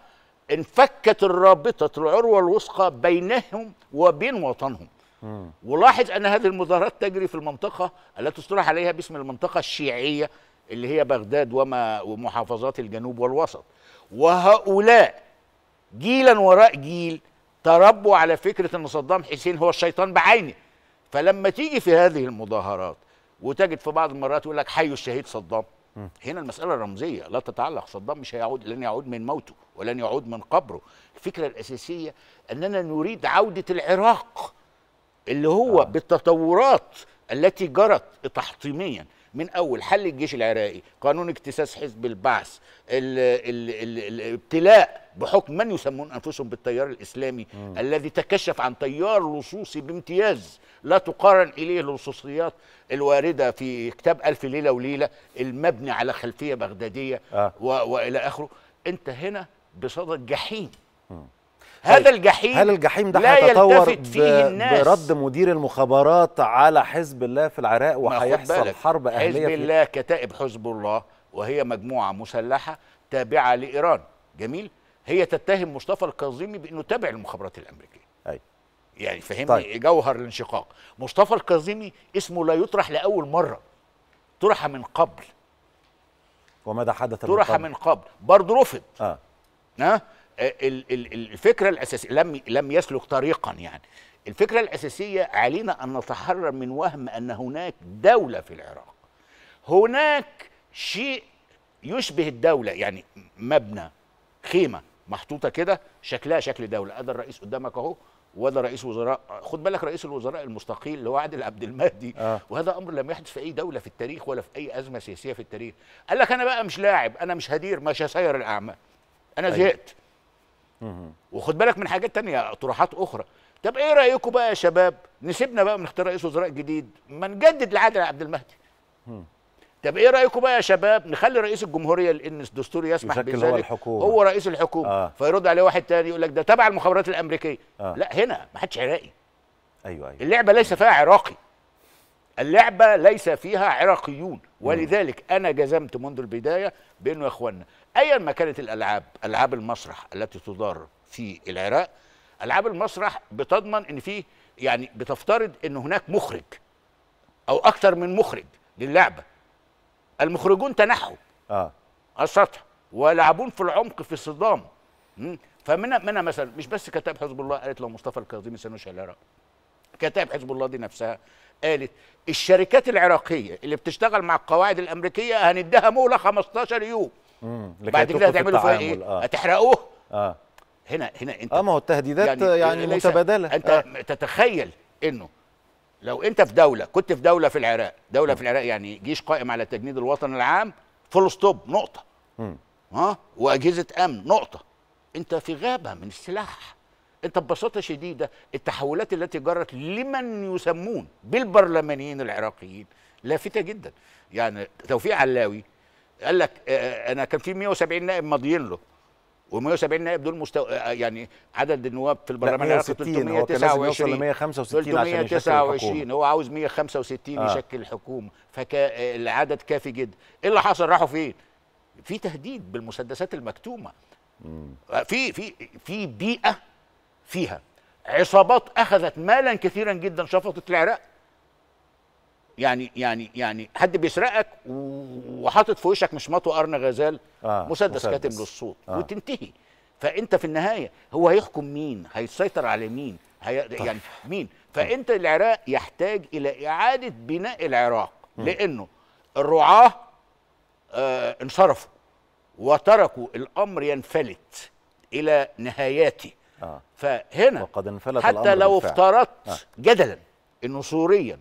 S28: انفكت الرابطة العروة الوثقى بينهم وبين وطنهم.
S1: مم.
S28: ولاحظ أن هذه المظاهرات تجري في المنطقة التي اصطلح عليها باسم المنطقة الشيعية اللي هي بغداد وما ومحافظات الجنوب والوسط. وهؤلاء جيلا وراء جيل تربوا على فكرة أن صدام حسين هو الشيطان بعينه. فلما تيجي في هذه المظاهرات وتجد في بعض المرات يقول لك حي الشهيد صدام. هنا المسألة رمزية لا تتعلق صدام مش هيعود لن يعود من موته. ولن يعود من قبره الفكرة الأساسية أننا نريد عودة العراق اللي هو آه. بالتطورات التي جرت تحطيميا من أول حل الجيش العراقي قانون اكتساس حزب البعث ال ال ال الابتلاء بحكم من يسمون أنفسهم بالتيار الإسلامي
S1: مم.
S28: الذي تكشف عن تيار لصوصي بامتياز لا تقارن إليه اللصوصيات الواردة في كتاب ألف ليلة وليلة المبني على خلفية بغدادية
S1: آه.
S28: وإلى آخره أنت هنا بصدد جحيم.
S1: مم.
S28: هذا
S1: طيب،
S28: الجحيم
S1: هل الجحيم ده هيتطور برد مدير المخابرات على حزب الله في العراق وهيحصل حرب أهلية
S28: حزب الله كتائب حزب الله وهي مجموعة مسلحة تابعة لإيران. جميل. هي تتهم مصطفى الكاظمي بإنه تابع للمخابرات الأمريكية.
S1: أي.
S28: يعني فهمني؟
S1: طيب.
S28: جوهر الانشقاق. مصطفى الكاظمي اسمه لا يطرح لأول مرة. طرح من قبل.
S1: وماذا حدث
S28: طرح؟ من قبل. برضه رفض
S1: آه.
S28: ها؟ ال- ال- الفكرة الأساسية لم لم يسلك طريقا يعني. الفكرة الأساسية علينا أن نتحرر من وهم أن هناك دولة في العراق. هناك شيء يشبه الدولة يعني مبنى خيمة محطوطة كده شكلها شكل دولة. ادي الرئيس قدامك أهو وده رئيس وزراء خد بالك رئيس الوزراء المستقيل اللي هو عادل عبد المهدي.
S1: آه.
S28: وهذا أمر لم يحدث في أي دولة في التاريخ ولا في أي أزمة سياسية في التاريخ. قال لك أنا بقى مش لاعب أنا مش هدير مش هسير الأعمال. أنا
S1: أيوة.
S28: زهقت. وخد بالك من حاجات تانية طروحات أخرى طب إيه رايكم بقى يا شباب نسيبنا بقى من اختيار رئيس وزراء جديد ما نجدد لعادل عبد المهدي. طب إيه رايكم بقى يا شباب نخلي رئيس الجمهورية لأن الدستور يسمح بذلك
S1: هو الحكومة.
S28: هو رئيس الحكومة
S1: آه.
S28: فيرد عليه واحد تاني يقول لك ده تبع المخابرات الأمريكية.
S1: آه.
S28: لا هنا ما حدش عراقي
S1: أيوه أيوه
S28: اللعبة ليس فيها عراقي اللعبة ليس فيها عراقيون ولذلك أنا جزمت منذ البداية بانه يا اخوانا ايا ما كانت الألعاب ألعاب المسرح التي تدار في العراق ألعاب المسرح بتضمن إن في يعني بتفترض إن هناك مخرج أو أكثر من مخرج للعبة. المخرجون تنحوا.
S1: آه.
S28: السطح. ويلعبون في العمق في الصدام. فمنها منها مثلا مش بس كتاب حزب الله قالت لو مصطفى الكاظمي سنشهر العراق؟ كتاب حزب الله دي نفسها قالت الشركات العراقية اللي بتشتغل مع القواعد الأمريكية هنديها مهلة 15 يوم.
S1: مم. لكي
S28: بعد كده هتعملوا فيها. إيه؟
S1: آه.
S28: هتحرقوه؟
S1: آه.
S28: هنا هنا انت.
S1: آه ما هو التهديدات يعني,
S28: ليس-
S1: متبادلة.
S28: أنت
S1: آه.
S28: تتخيل إنه لو أنت في دولة كنت في دولة في العراق دولة في العراق يعني جيش قائم على تجنيد الوطن العام full stop نقطة.
S1: مم.
S28: ها؟ وأجهزة أمن نقطة. أنت في غابة من السلاح. أنت ببساطة شديدة التحولات التي جرت لمن يسمون بالبرلمانيين العراقيين لافتة جدا. يعني توفيق علاوي قال لك آه، أنا كان في 170 نائب ماضيين له و170 نائب دول مستو... آه، يعني عدد النواب في البرلمان العراقي
S1: 160 هو كان لازم يوصل ل 165 عشان يشكل
S28: 329
S1: الحكومة.
S28: هو عاوز 165
S1: آه.
S28: آه. يشكل الحكومة فالعدد كافي جدا إيه اللي حصل راحوا فين في تهديد بالمسدسات
S1: المكتومة.
S28: في في في بيئة فيها عصابات أخذت مالا كثيرا جدا شفطت العراق يعني يعني يعني حد بيسرقك وحاطط في وشك مش مطوة قرن غزال
S1: آه،
S28: مسدس. كاتم للصوت
S1: آه.
S28: وتنتهي فأنت في النهاية هو هيحكم مين هيسيطر على مين هي يعني مين فأنت العراق يحتاج إلى إعادة بناء العراق. لأنه الرعاة آه انصرفوا وتركوا الأمر ينفلت إلى نهاياته
S1: آه
S28: فهنا
S1: وقد انفلت
S28: حتى
S1: الأمر
S28: لو
S1: بالفعل.
S28: افترضت
S1: آه.
S28: جدلا إنه سوريا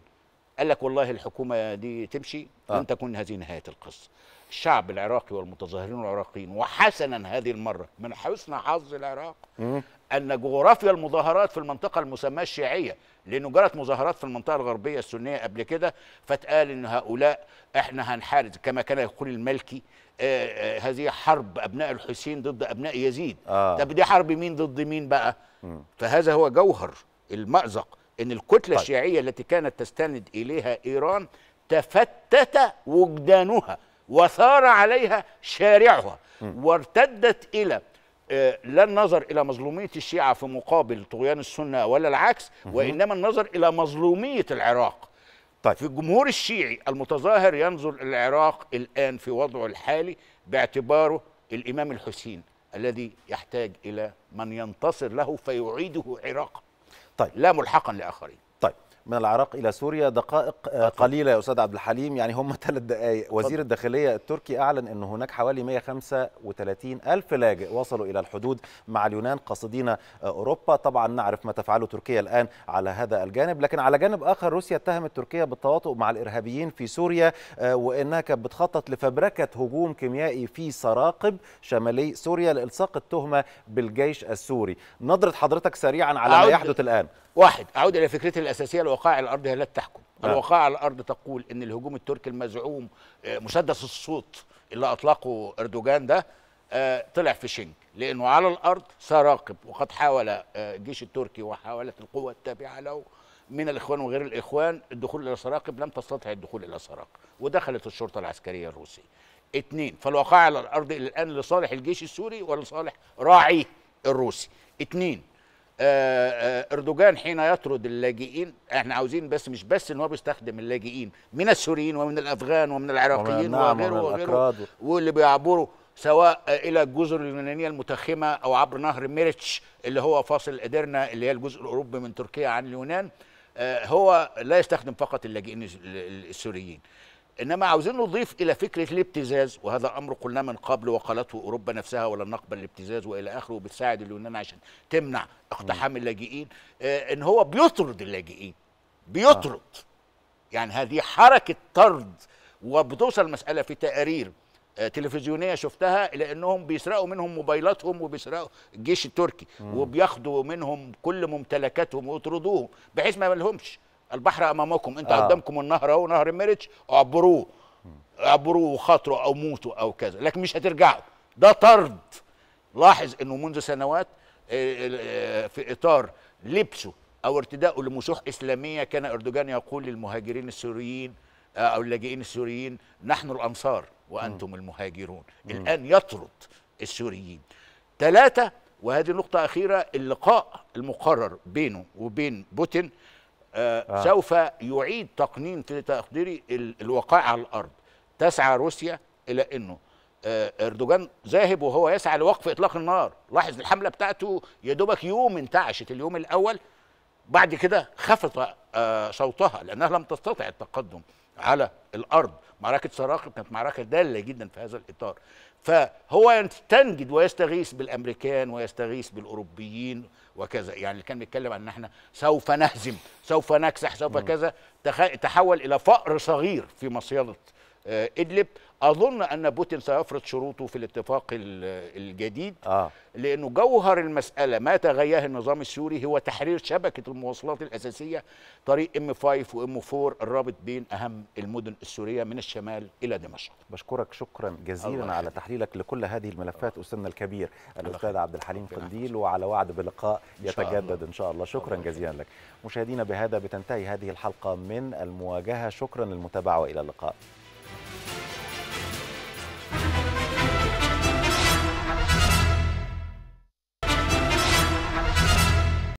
S28: قال لك والله الحكومة دي تمشي
S1: آه.
S28: لن تكون هذه نهاية القصة الشعب العراقي والمتظاهرين العراقيين وحسنا هذه المرة من حسن حظ العراق
S1: مم.
S28: أن جغرافيا المظاهرات في المنطقة المسماة الشيعية لأنه جرت مظاهرات في المنطقة الغربية السنية قبل كده فاتقال إن هؤلاء إحنا هنحارب كما كان يقول المالكي آه آه هذه حرب أبناء الحسين ضد أبناء يزيد
S1: آه.
S28: طب دي حرب مين ضد مين بقى
S1: مم.
S28: فهذا هو جوهر المأزق إن الكتلة
S1: طيب.
S28: الشيعية التي كانت تستند إليها إيران تفتت وجدانها وثار عليها شارعها
S1: مم.
S28: وارتدت إلى آه، لا النظر إلى مظلومية الشيعة في مقابل طغيان السنة ولا العكس. وإنما النظر إلى مظلومية العراق
S1: طيب.
S28: في الجمهور الشيعي المتظاهر ينظر العراق الآن في وضعه الحالي باعتباره الإمام الحسين الذي يحتاج إلى من ينتصر له فيعيده عراقا
S1: طيب
S28: لا ملحقا
S1: لآخرين. من العراق إلى سوريا. دقائق آه، قليلة يا أستاذ عبد الحليم. يعني هم ثلاث دقائق وزير الداخلية التركي أعلن إن هناك حوالي 135 ألف لاجئ وصلوا إلى الحدود مع اليونان قاصدين آه، أوروبا. طبعا نعرف ما تفعله تركيا الآن على هذا الجانب. لكن على جانب آخر روسيا اتهمت تركيا بالتواطؤ مع الإرهابيين في سوريا آه، وانها كانت بتخطط لفبركة هجوم كيميائي في سراقب شمالي سوريا لإلصاق التهمة بالجيش السوري. نظره حضرتك سريعا على ما يحدث الآن.
S28: واحد أعود إلى فكرتي الأساسية الوقائع الأرض هي لا تحكم.
S1: نعم.
S28: الوقائع الأرض تقول إن الهجوم التركي المزعوم آه، مسدس الصوت اللي أطلقه إردوغان ده آه، طلع في شنك. لأنه على الأرض سراقب وقد حاول آه، الجيش التركي وحاولت القوى التابعة له من الإخوان وغير الإخوان الدخول إلى سراقب لم تستطع الدخول إلى سراقب ودخلت الشرطة العسكرية الروسية. اثنين فالوقائع على الأرض إلى الآن لصالح الجيش السوري ولصالح راعيه الروسي. اثنين إردوغان حين يطرد اللاجئين إحنا عاوزين بس مش بس إن هو بيستخدم اللاجئين من السوريين ومن الأفغان ومن العراقيين وغيره
S1: ومن
S28: وغيره. واللي بيعبروا سواء آه، إلى الجزر اليونانية المتخمة أو عبر نهر ميريتش اللي هو فاصل ادرنا اللي هي الجزء الأوروبي من تركيا عن اليونان آه، هو لا يستخدم فقط اللاجئين الس- ال- السوريين إنما عاوزين نضيف إلى فكرة الابتزاز وهذا أمر قلناه من قبل وقالته أوروبا نفسها ولن نقبل الابتزاز وإلى آخره وبتساعد اليونان عشان تمنع اقتحام اللاجئين. آه، إن هو بيطرد اللاجئين بيطرد. يعني هذه حركة طرد وبتوصل المساله في تقارير آه، تلفزيونية شفتها إلى إنهم بيسرقوا منهم موبايلاتهم وبيسرقوا الجيش التركي. وبياخدوا منهم كل ممتلكاتهم ويطردوهم بحيث ما لهمش البحر أمامكم أنت
S1: آه.
S28: آه. قدامكم النهر أهو نهر ميريتش اعبروه. اعبروه وخاطروا أو موتوا أو كذا لكن مش هترجعوا. ده طرد. لاحظ إنه منذ سنوات آه، آه، في إطار لبسه أو ارتدائه لمسوح إسلامية كان إردوغان يقول للمهاجرين السوريين آه، أو اللاجئين السوريين نحن الأنصار وأنتم المهاجرون. الآن يطرد السوريين. ثلاثة وهذه نقطة أخيرة اللقاء المقرر بينه وبين بوتين آه
S1: آه.
S28: سوف يعيد تقنين في تقديري ال- الوقائع على الأرض. تسعى روسيا إلى إنه آه، إردوغان ذاهب وهو يسعى لوقف إطلاق النار. لاحظ الحملة بتاعته يا دوبك يوم انتعشت اليوم الأول. بعد كده خفت آه، صوتها لأنها لم تستطع التقدم على الأرض. معركة سراقب كانت معركة دالة جدا في هذا الإطار. فهو يستنجد ويستغيث بالأمريكان ويستغيث بالأوروبيين. وكذا. يعني اللي كان بيتكلم عن إن إحنا سوف نهزم سوف نكسح سوف كذا. تحول إلى فأر صغير في مصيدة آه، إدلب. أظن أن بوتين سيفرض شروطه في الاتفاق ال- الجديد
S1: آه.
S28: لأنه جوهر المسألة ما تغياه النظام السوري هو تحرير شبكة المواصلات الأساسية طريق إم 5 وإم 4 الرابط بين أهم المدن السورية من الشمال إلى دمشق.
S1: بشكرك شكرا جزيلا
S28: الله
S1: على. تحليلك لكل هذه الملفات أستاذنا الكبير
S28: الأستاذ.
S1: عبد الحليم قنديل وعلى وعد بلقاء يتجدد
S28: الله.
S1: إن شاء الله. شكرا جزيلا لك. مشاهدينا بهذا بتنتهي هذه الحلقة من المواجهة. شكرا للمتابعة وإلى اللقاء.